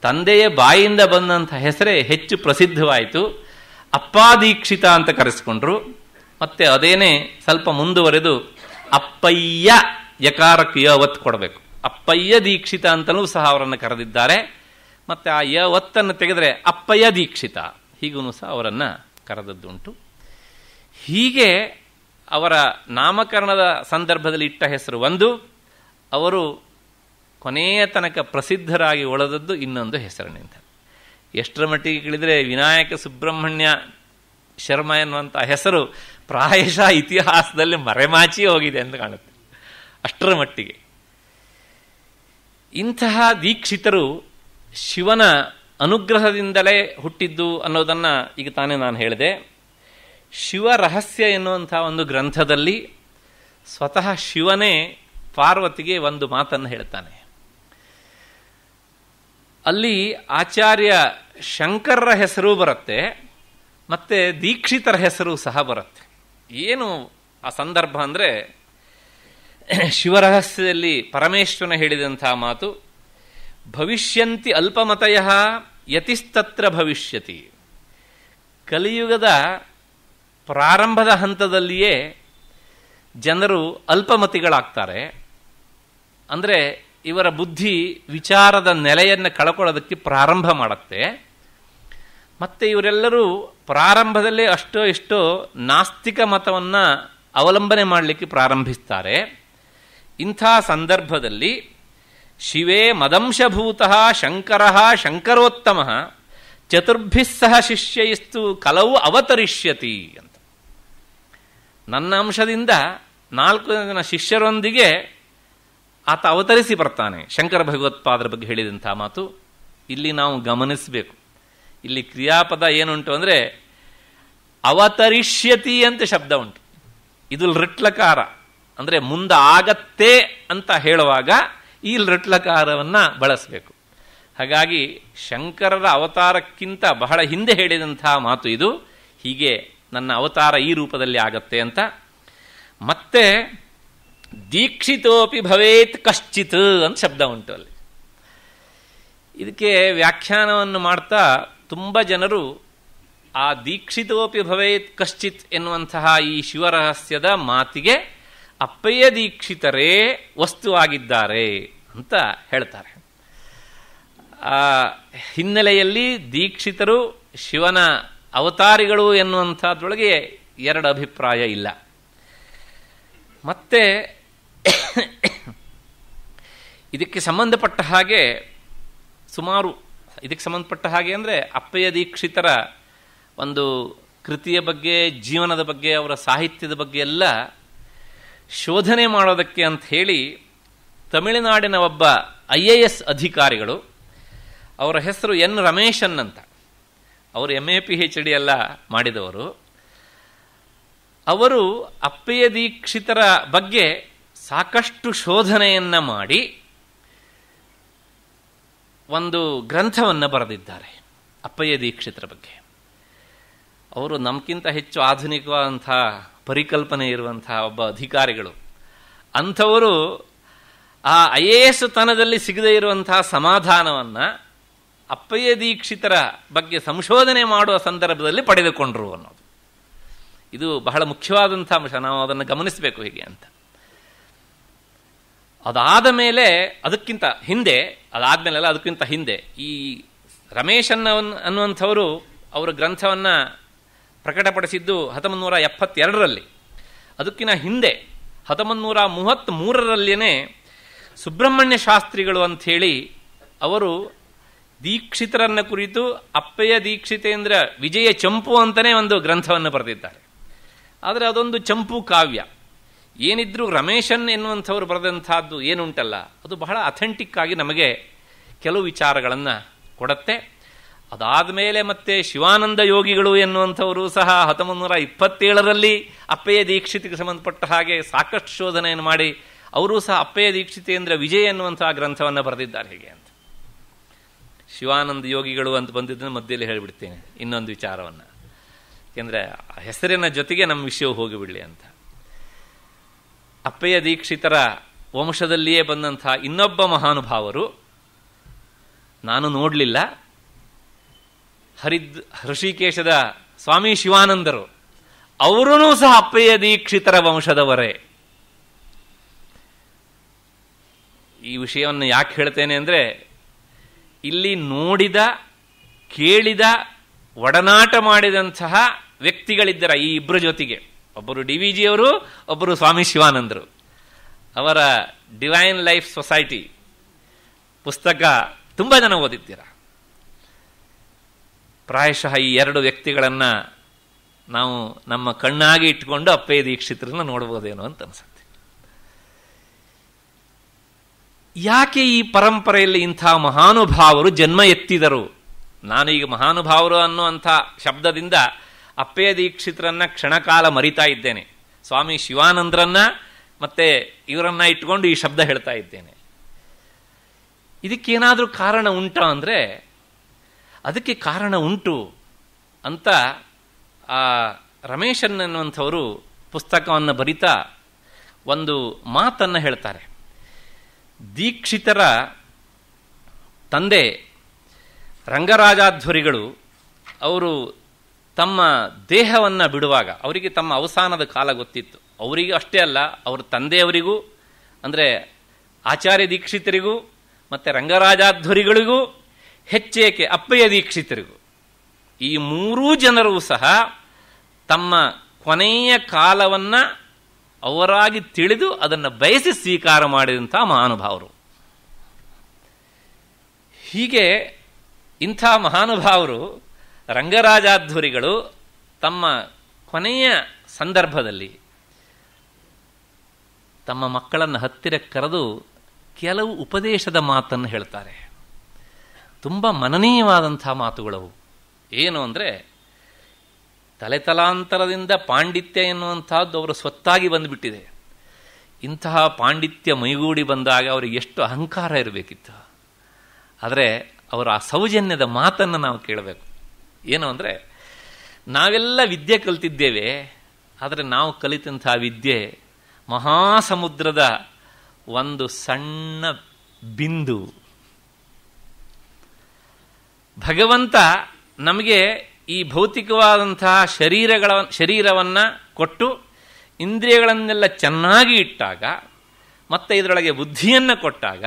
ತಂದೆಯ ಬಾಯಿಂದ ಬಂದಂಥ ಹೆಸರೇ ಹೆಚ್ಚು ಪ್ರಸಿದ್ಧವಾಯಿತು. ಅಪ್ಪಾದೀಕ್ಷಿತ ಅಂತ ಕರೆಸಿಕೊಂಡ್ರು. ಮತ್ತೆ ಅದೇನೆ ಸ್ವಲ್ಪ ಮುಂದುವರೆದು ಅಪ್ಪಯ್ಯ ಯಕಾರಕ್ಕೆ ಯ ಕೊಡಬೇಕು. ಅಪ್ಪಯ್ಯ ದೀಕ್ಷಿತ ಅಂತಲೂ ಸಹ ಅವರನ್ನು ಕರೆದಿದ್ದಾರೆ. ಮತ್ತೆ ಆ ಯವತ್ತನ್ನು ತೆಗೆದ್ರೆ ಅಪ್ಪಯ್ಯ ದೀಕ್ಷಿತ. ಹೀಗೂ ಸಹ ಅವರನ್ನು ಕರೆದದ್ದುಂಟು. ಹೀಗೆ ಅವರ ನಾಮಕರಣದ ಸಂದರ್ಭದಲ್ಲಿ ಇಟ್ಟ ಹೆಸರು ಒಂದು. ಅವರು ಕೊನೆಯ ತನಕ ಪ್ರಸಿದ್ಧರಾಗಿ ಒಳದದ್ದು ಇನ್ನೊಂದು ಹೆಸರಿನಿಂದ. ಎಷ್ಟರ ಮಟ್ಟಿಗೆ ಕೇಳಿದರೆ ವಿನಾಯಕ ಸುಬ್ರಹ್ಮಣ್ಯ ಶರ್ಮ ಎನ್ನುವಂಥ ಹೆಸರು ಪ್ರಾಯಶಃ ಇತಿಹಾಸದಲ್ಲಿ ಮರೆಮಾಚಿ ಹೋಗಿದೆ ಅಂತ ಕಾಣುತ್ತೆ. ಅಷ್ಟರ ಮಟ್ಟಿಗೆ. ಇಂತಹ ದೀಕ್ಷಿತರು ಶಿವನ ಅನುಗ್ರಹದಿಂದಲೇ ಹುಟ್ಟಿದ್ದು ಅನ್ನೋದನ್ನು ಈಗ ತಾನೇ ನಾನು ಹೇಳಿದೆ. ಶಿವ ರಹಸ್ಯ ಎನ್ನುವಂಥ ಒಂದು ಗ್ರಂಥದಲ್ಲಿ ಸ್ವತಃ ಶಿವನೇ ಪಾರ್ವತಿಗೆ ಒಂದು ಮಾತನ್ನು ಹೇಳ್ತಾನೆ. ಅಲ್ಲಿ ಆಚಾರ್ಯ ಶಂಕರರ ಹೆಸರು ಬರುತ್ತೆ, ಮತ್ತೆ ದೀಕ್ಷಿತರ ಹೆಸರು ಸಹ ಬರುತ್ತೆ. ಏನು ಆ ಸಂದರ್ಭ ಅಂದರೆ, ಶಿವರಹಸ್ಯದಲ್ಲಿ ಪರಮೇಶ್ವರನ ಹೇಳಿದಂಥ ಮಾತು, ಭವಿಷ್ಯಂತಿ ಅಲ್ಪಮತಯ ಯತಿಸ್ತತ್ರ ಭವಿಷ್ಯತಿ. ಕಲಿಯುಗದ ಪ್ರಾರಂಭದ ಹಂತದಲ್ಲಿಯೇ ಜನರು ಅಲ್ಪಮತಿಗಳಾಗ್ತಾರೆ. ಅಂದರೆ ಇವರ ಬುದ್ಧಿ ವಿಚಾರದ ನೆಲೆಯನ್ನು ಕಳ್ಕೊಳ್ಳೋದಕ್ಕೆ ಪ್ರಾರಂಭ ಮಾಡುತ್ತೆ. ಮತ್ತೆ ಇವರೆಲ್ಲರೂ ಪ್ರಾರಂಭದಲ್ಲೇ ಅಷ್ಟೋ ಇಷ್ಟೋ ನಾಸ್ತಿಕ ಮತವನ್ನು ಅವಲಂಬನೆ ಮಾಡಲಿಕ್ಕೆ ಪ್ರಾರಂಭಿಸ್ತಾರೆ. ಇಂಥ ಸಂದರ್ಭದಲ್ಲಿ ಶಿವೇ ಮದಂಶಭೂತ ಶಂಕರ ಶಂಕರೋತ್ತಮ ಚತುರ್ಭಿಸ್ಸಹ ಶಿಷ್ಯೈಸ್ತು ಕಲವು ಅವತರಿಷ್ಯತಿ ಅಂತ. ನನ್ನ ಅಂಶದಿಂದ ನಾಲ್ಕು ಜನ ಶಿಷ್ಯರೊಂದಿಗೆ ಆತ ಅವತರಿಸಿ ಬರ್ತಾನೆ. ಶಂಕರ ಭಗವತ್ಪಾದರ ಬಗ್ಗೆ ಹೇಳಿದಂಥ ಮಾತು ಇಲ್ಲಿ ನಾವು ಗಮನಿಸಬೇಕು. ಇಲ್ಲಿ ಕ್ರಿಯಾಪದ ಏನುಂಟು ಅಂದರೆ ಅವತರಿಷ್ಯತಿ ಅಂತ ಶಬ್ದ ಉಂಟು. ಇದು ಲೃಟ್ಲಕಾರ. ಅಂದರೆ ಮುಂದೆ ಆಗತ್ತೆ ಅಂತ ಹೇಳುವಾಗ ಈ ಲೃಟ್ಲಕಾರವನ್ನು ಬಳಸಬೇಕು. ಹಾಗಾಗಿ ಶಂಕರರ ಅವತಾರಕ್ಕಿಂತ ಬಹಳ ಹಿಂದೆ ಹೇಳಿದಂತಹ ಮಾತು ಇದು. ಹೀಗೆ ನನ್ನ ಅವತಾರ ಈ ರೂಪದಲ್ಲಿ ಆಗತ್ತೆ ಅಂತ. ಮತ್ತೆ ದೀಕ್ಷಿತೋಪಿ ಭವೇತ್ ಕಶ್ಚಿತ್ ಅಂತ ಶಬ್ದ ಉಂಟು ಅಲ್ಲಿ. ಇದಕ್ಕೆ ವ್ಯಾಖ್ಯಾನವನ್ನು ಮಾಡ್ತಾ ತುಂಬ ಜನರು ಆ ದೀಕ್ಷಿತೋಪಿ ಭವೇತ್ ಕಶ್ಚಿತ್ ಎನ್ನುವಂತಹ ಈ ಶಿವರಹಸ್ಯದ ಮಾತಿಗೆ ಅಪ್ಪಯ್ಯ ದೀಕ್ಷಿತರೇ ವಸ್ತುವಾಗಿದ್ದಾರೆ ಅಂತ ಹೇಳ್ತಾರೆ. ಆ ಹಿನ್ನೆಲೆಯಲ್ಲಿ ದೀಕ್ಷಿತರು ಶಿವನ ಅವತಾರಿಗಳು ಎನ್ನುವಂಥದ್ರೊಳಗೆ ಎರಡು ಅಭಿಪ್ರಾಯ ಇಲ್ಲ. ಮತ್ತೆ ಇದಕ್ಕೆ ಸಂಬಂಧಪಟ್ಟ ಹಾಗೆ ಸುಮಾರು, ಇದಕ್ಕೆ ಸಂಬಂಧಪಟ್ಟ ಹಾಗೆ ಅಂದರೆ ಅಪ್ಪಯ್ಯ ದೀಕ್ಷಿತರ ಒಂದು ಕೃತಿಯ ಬಗ್ಗೆ, ಜೀವನದ ಬಗ್ಗೆ, ಅವರ ಸಾಹಿತ್ಯದ ಬಗ್ಗೆ ಎಲ್ಲ ಶೋಧನೆ ಮಾಡೋದಕ್ಕೆ ಅಂತ ಹೇಳಿ ತಮಿಳುನಾಡಿನ ಒಬ್ಬ ಐ ಎ ಎಸ್ ಅಧಿಕಾರಿಗಳು, ಅವರ ಹೆಸರು ಎನ್ ರಮೇಶನ್ ಅಂತ. ಅವರು M A P H D ಎಲ್ಲ ಮಾಡಿದವರು. ಅವರು ಅಪ್ಪಯ್ಯ ದೀಕ್ಷಿತರ ಬಗ್ಗೆ ಸಾಕಷ್ಟು ಶೋಧನೆಯನ್ನ ಮಾಡಿ ಒಂದು ಗ್ರಂಥವನ್ನು ಬರೆದಿದ್ದಾರೆ, ಅಪ್ಪಯ್ಯ ದೀಕ್ಷಿತರ ಬಗ್ಗೆ. ಅವರು ನಮ್ಗಿಂತ ಹೆಚ್ಚು ಆಧುನಿಕವಾದಂಥ ಪರಿಕಲ್ಪನೆ ಇರುವಂತಹ ಒಬ್ಬ ಅಧಿಕಾರಿಗಳು. ಅಂಥವರು ಆ ಐ ಎ ಎಸ್ ತನದಲ್ಲಿ ಸಿಗದೇ ಇರುವಂತಹ ಸಮಾಧಾನವನ್ನು ಅಪ್ಪಯ್ಯ ದೀಕ್ಷಿತರ ಬಗ್ಗೆ ಸಂಶೋಧನೆ ಮಾಡುವ ಸಂದರ್ಭದಲ್ಲಿ ಪಡೆದುಕೊಂಡರು ಅನ್ನೋದು. ಇದು ಬಹಳ ಮುಖ್ಯವಾದಂಥ ಅಂಶ. ನಾವು ಅದನ್ನು ಗಮನಿಸಬೇಕು ಹೀಗೆ ಅಂತ. ಅದಾದ ಮೇಲೆ ಅದಕ್ಕಿಂತ ಹಿಂದೆ, ಅದಾದ್ಮೇಲೆಲ್ಲ ಅದಕ್ಕಿಂತ ಹಿಂದೆ, ಈ ರಮೇಶ್ ಅನ್ನ ಅನ್ನುವಂಥವರು ಅವರ ಗ್ರಂಥವನ್ನು ಪ್ರಕಟಪಡಿಸಿದ್ದು ಹತ್ತೊಂಬತ್ತು ಎಪ್ಪತ್ತೆರಡರಲ್ಲಿ ಅದಕ್ಕಿಂತ ಹಿಂದೆ ಹತ್ತೊಂಬತ್ತು ಮೂವತ್ತ್ ಮೂರರಲ್ಲಿಯೇ ಸುಬ್ರಹ್ಮಣ್ಯ ಶಾಸ್ತ್ರಿಗಳು ಅಂಥೇಳಿ ಅವರು ದೀಕ್ಷಿತರನ್ನು ಕುರಿತು ಅಪ್ಪಯ್ಯ ದೀಕ್ಷಿತೇಂದ್ರ ವಿಜಯ ಚಂಪು ಅಂತಲೇ ಒಂದು ಗ್ರಂಥವನ್ನು ಬರೆದಿದ್ದಾರೆ. ಆದರೆ ಅದೊಂದು ಚಂಪು ಕಾವ್ಯ. ಏನಿದ್ರೂ ರಮೇಶನ್ ಎನ್ನುವಂಥವ್ರು ಬರೆದಂಥದ್ದು ಏನುಂಟಲ್ಲ, ಅದು ಬಹಳ ಅಥೆಂಟಿಕ್ ಆಗಿ ನಮಗೆ ಕೆಲವು ವಿಚಾರಗಳನ್ನು ಕೊಡುತ್ತೆ. ಅದಾದ ಮೇಲೆ ಮತ್ತೆ ಶಿವಾನಂದ ಯೋಗಿಗಳು ಎನ್ನುವಂಥವರು ಸಹ ಹತ್ತೊಂಬತ್ತು ಇಪ್ಪತ್ತೇಳರಲ್ಲಿ ಅಪ್ಪೆಯ ದೀಕ್ಷಿತಿಗೆ ಸಂಬಂಧಪಟ್ಟ ಹಾಗೆ ಸಾಕಷ್ಟು ಶೋಧನೆಯನ್ನು ಮಾಡಿ, ಅವರು ಸಹ ಅಪ್ಪಯ್ಯ ದೀಕ್ಷಿತೇಂದ್ರ ವಿಜಯ ಎನ್ನುವಂಥ ಗ್ರಂಥವನ್ನು ಬರೆದಿದ್ದಾರೆ ಹೇಗೆ ಅಂತ. ಶಿವಾನಂದ ಯೋಗಿಗಳು ಅಂತ ಬಂದಿದ್ದನ್ನು ಮಧ್ಯದಲ್ಲಿ ಹೇಳಿಬಿಡ್ತೇನೆ ಇನ್ನೊಂದು ವಿಚಾರವನ್ನು. ಏಕೆಂದರೆ ಹೆಸರಿನ ಜೊತೆಗೆ ನಮ್ಮ ವಿಷಯವು ಹೋಗಿಬಿಡಲಿ ಅಂತ. ಅಪ್ಪಯ್ಯ ದೀಕ್ಷಿತರ ವಂಶದಲ್ಲಿಯೇ ಬಂದಂಥ ಇನ್ನೊಬ್ಬ ಮಹಾನುಭಾವರು, ನಾನು ನೋಡಲಿಲ್ಲ. ಹರಿದ್ ಹೃಷಿಕೇಶದ ಸ್ವಾಮಿ ಶಿವಾನಂದರು ಅವರೂ ಸಹ ಅಪ್ಪಯ್ಯ ದೀಕ್ಷಿತರ ವಂಶದವರೇ. ಈ ವಿಷಯವನ್ನು ಯಾಕೆ ಹೇಳ್ತೇನೆ ಅಂದರೆ, ಇಲ್ಲಿ ನೋಡಿದ, ಕೇಳಿದ, ಒಡನಾಟ ಮಾಡಿದಂತಹ ವ್ಯಕ್ತಿಗಳಿದ್ದರ ಈ ಇಬ್ಬರ ಜೊತೆಗೆ. ಒಬ್ಬರು ಡಿ ವಿ ಜಿಯವರು, ಒಬ್ಬರು ಸ್ವಾಮಿ ಶಿವಾನಂದರು. ಅವರ ಡಿವೈನ್ ಲೈಫ್ ಸೊಸೈಟಿ ಪುಸ್ತಕ ತುಂಬ ಜನ ಓದಿದ್ದೀರ. ಪ್ರಾಯಶಃ ಈ ಎರಡು ವ್ಯಕ್ತಿಗಳನ್ನು ನಾವು ನಮ್ಮ ಕಣ್ಣಾಗಿ ಇಟ್ಕೊಂಡು ಅಪ್ಪಯ್ಯ ದೀಕ್ಷಿತರನ್ನ ನೋಡ್ಬೋದೇನೋ ಅಂತ ಅನ್ಸುತ್ತೆ. ಯಾಕೆ ಈ ಪರಂಪರೆಯಲ್ಲಿ ಇಂಥ ಮಹಾನುಭಾವರು ಜನ್ಮ ಎತ್ತಿದರು? ನಾನೀಗ ಮಹಾನುಭಾವರು ಅನ್ನುವಂಥ ಶಬ್ದದಿಂದ ಅಪ್ಪಯ್ಯ ದೀಕ್ಷಿತರನ್ನ ಕ್ಷಣಕಾಲ ಮರಿತಾ ಇದ್ದೇನೆ. ಸ್ವಾಮಿ ಶಿವಾನಂದರನ್ನ ಮತ್ತೆ ಇವರನ್ನ ಇಟ್ಕೊಂಡು ಈ ಶಬ್ದ ಹೇಳ್ತಾ ಇದ್ದೇನೆ. ಇದಕ್ಕೇನಾದರೂ ಕಾರಣ ಉಂಟಾ ಅಂದರೆ, ಅದಕ್ಕೆ ಕಾರಣ ಉಂಟು ಅಂತ ಆ ರಮೇಶನ್ ಅನ್ನುವಂಥವರು ಪುಸ್ತಕವನ್ನು ಬರಿತಾ ಒಂದು ಮಾತನ್ನು ಹೇಳ್ತಾರೆ. ದೀಕ್ಷಿತರ ತಂದೆ ರಂಗರಾಜಾಧ್ವರಿಗಳು, ಅವರು ತಮ್ಮ ದೇಹವನ್ನು ಬಿಡುವಾಗ, ಅವರಿಗೆ ತಮ್ಮ ಅವಸಾನದ ಕಾಲ ಗೊತ್ತಿತ್ತು. ಅವರಿಗೆ ಅಷ್ಟೇ ಅಲ್ಲ, ಅವರ ತಂದೆಯವರಿಗೂ, ಅಂದರೆ ಆಚಾರ್ಯ ದೀಕ್ಷಿತರಿಗೂ, ಮತ್ತು ರಂಗರಾಜಾಧ್ವರಿಗಳಿಗೂ, ಹೆಚ್ಚೇಕೆ ಅಪ್ಪಯ್ಯ ದೀಕ್ಷಿತರಿಗೂ. ಈ ಮೂರೂ ಜನರೂ ಸಹ ತಮ್ಮ ಕೊನೆಯ ಕಾಲವನ್ನು ಅವರಾಗಿ ತಿಳಿದು ಅದನ್ನು ಬಯಸಿ ಸ್ವೀಕಾರ ಮಾಡಿದಂಥ ಮಹಾನುಭಾವರು. ಹೀಗೆ ಇಂಥ ಮಹಾನುಭಾವರು ರಂಗರಾಜಾಧ್ವರಿಗಳು ತಮ್ಮ ಕೊನೆಯ ಸಂದರ್ಭದಲ್ಲಿ ತಮ್ಮ ಮಕ್ಕಳನ್ನು ಹತ್ತಿರ ಕರೆದು ಕೆಲವು ಉಪದೇಶದ ಮಾತನ್ನು ಹೇಳ್ತಾರೆ. ತುಂಬ ಮನನೀಯವಾದಂಥ ಮಾತುಗಳವು. ಏನು ಅಂದರೆ, ತಲೆತಲಾಂತರದಿಂದ ಪಾಂಡಿತ್ಯ ಎನ್ನುವಂಥದ್ದು ಅವರು ಸ್ವತ್ತಾಗಿ ಬಂದುಬಿಟ್ಟಿದೆ. ಇಂತಹ ಪಾಂಡಿತ್ಯ ಮೈಗೂಡಿ ಬಂದಾಗ ಅವರಿಗೆ ಎಷ್ಟು ಅಹಂಕಾರ ಇರಬೇಕಿತ್ತು. ಆದರೆ, ಅವರ ಆ ಸೌಜನ್ಯದ ಮಾತನ್ನು ನಾವು ಕೇಳಬೇಕು. ಏನು ಅಂದರೆ, ನಾವೆಲ್ಲ ವಿದ್ಯೆ ಕಲ್ತಿದ್ದೇವೆ, ಆದರೆ ನಾವು ಕಲಿತಂಥ ವಿದ್ಯೆ ಮಹಾಸಮುದ್ರದ ಒಂದು ಸಣ್ಣ ಬಿಂದು. ಭಗವಂತ ನಮಗೆ ಈ ಭೌತಿಕವಾದಂತಹ ಶರೀರಗಳ, ಶರೀರವನ್ನು ಕೊಟ್ಟು ಇಂದ್ರಿಯಗಳನ್ನೆಲ್ಲ ಚೆನ್ನಾಗಿ ಇಟ್ಟಾಗ, ಮತ್ತೆ ಇದರೊಳಗೆ ಬುದ್ಧಿಯನ್ನು ಕೊಟ್ಟಾಗ,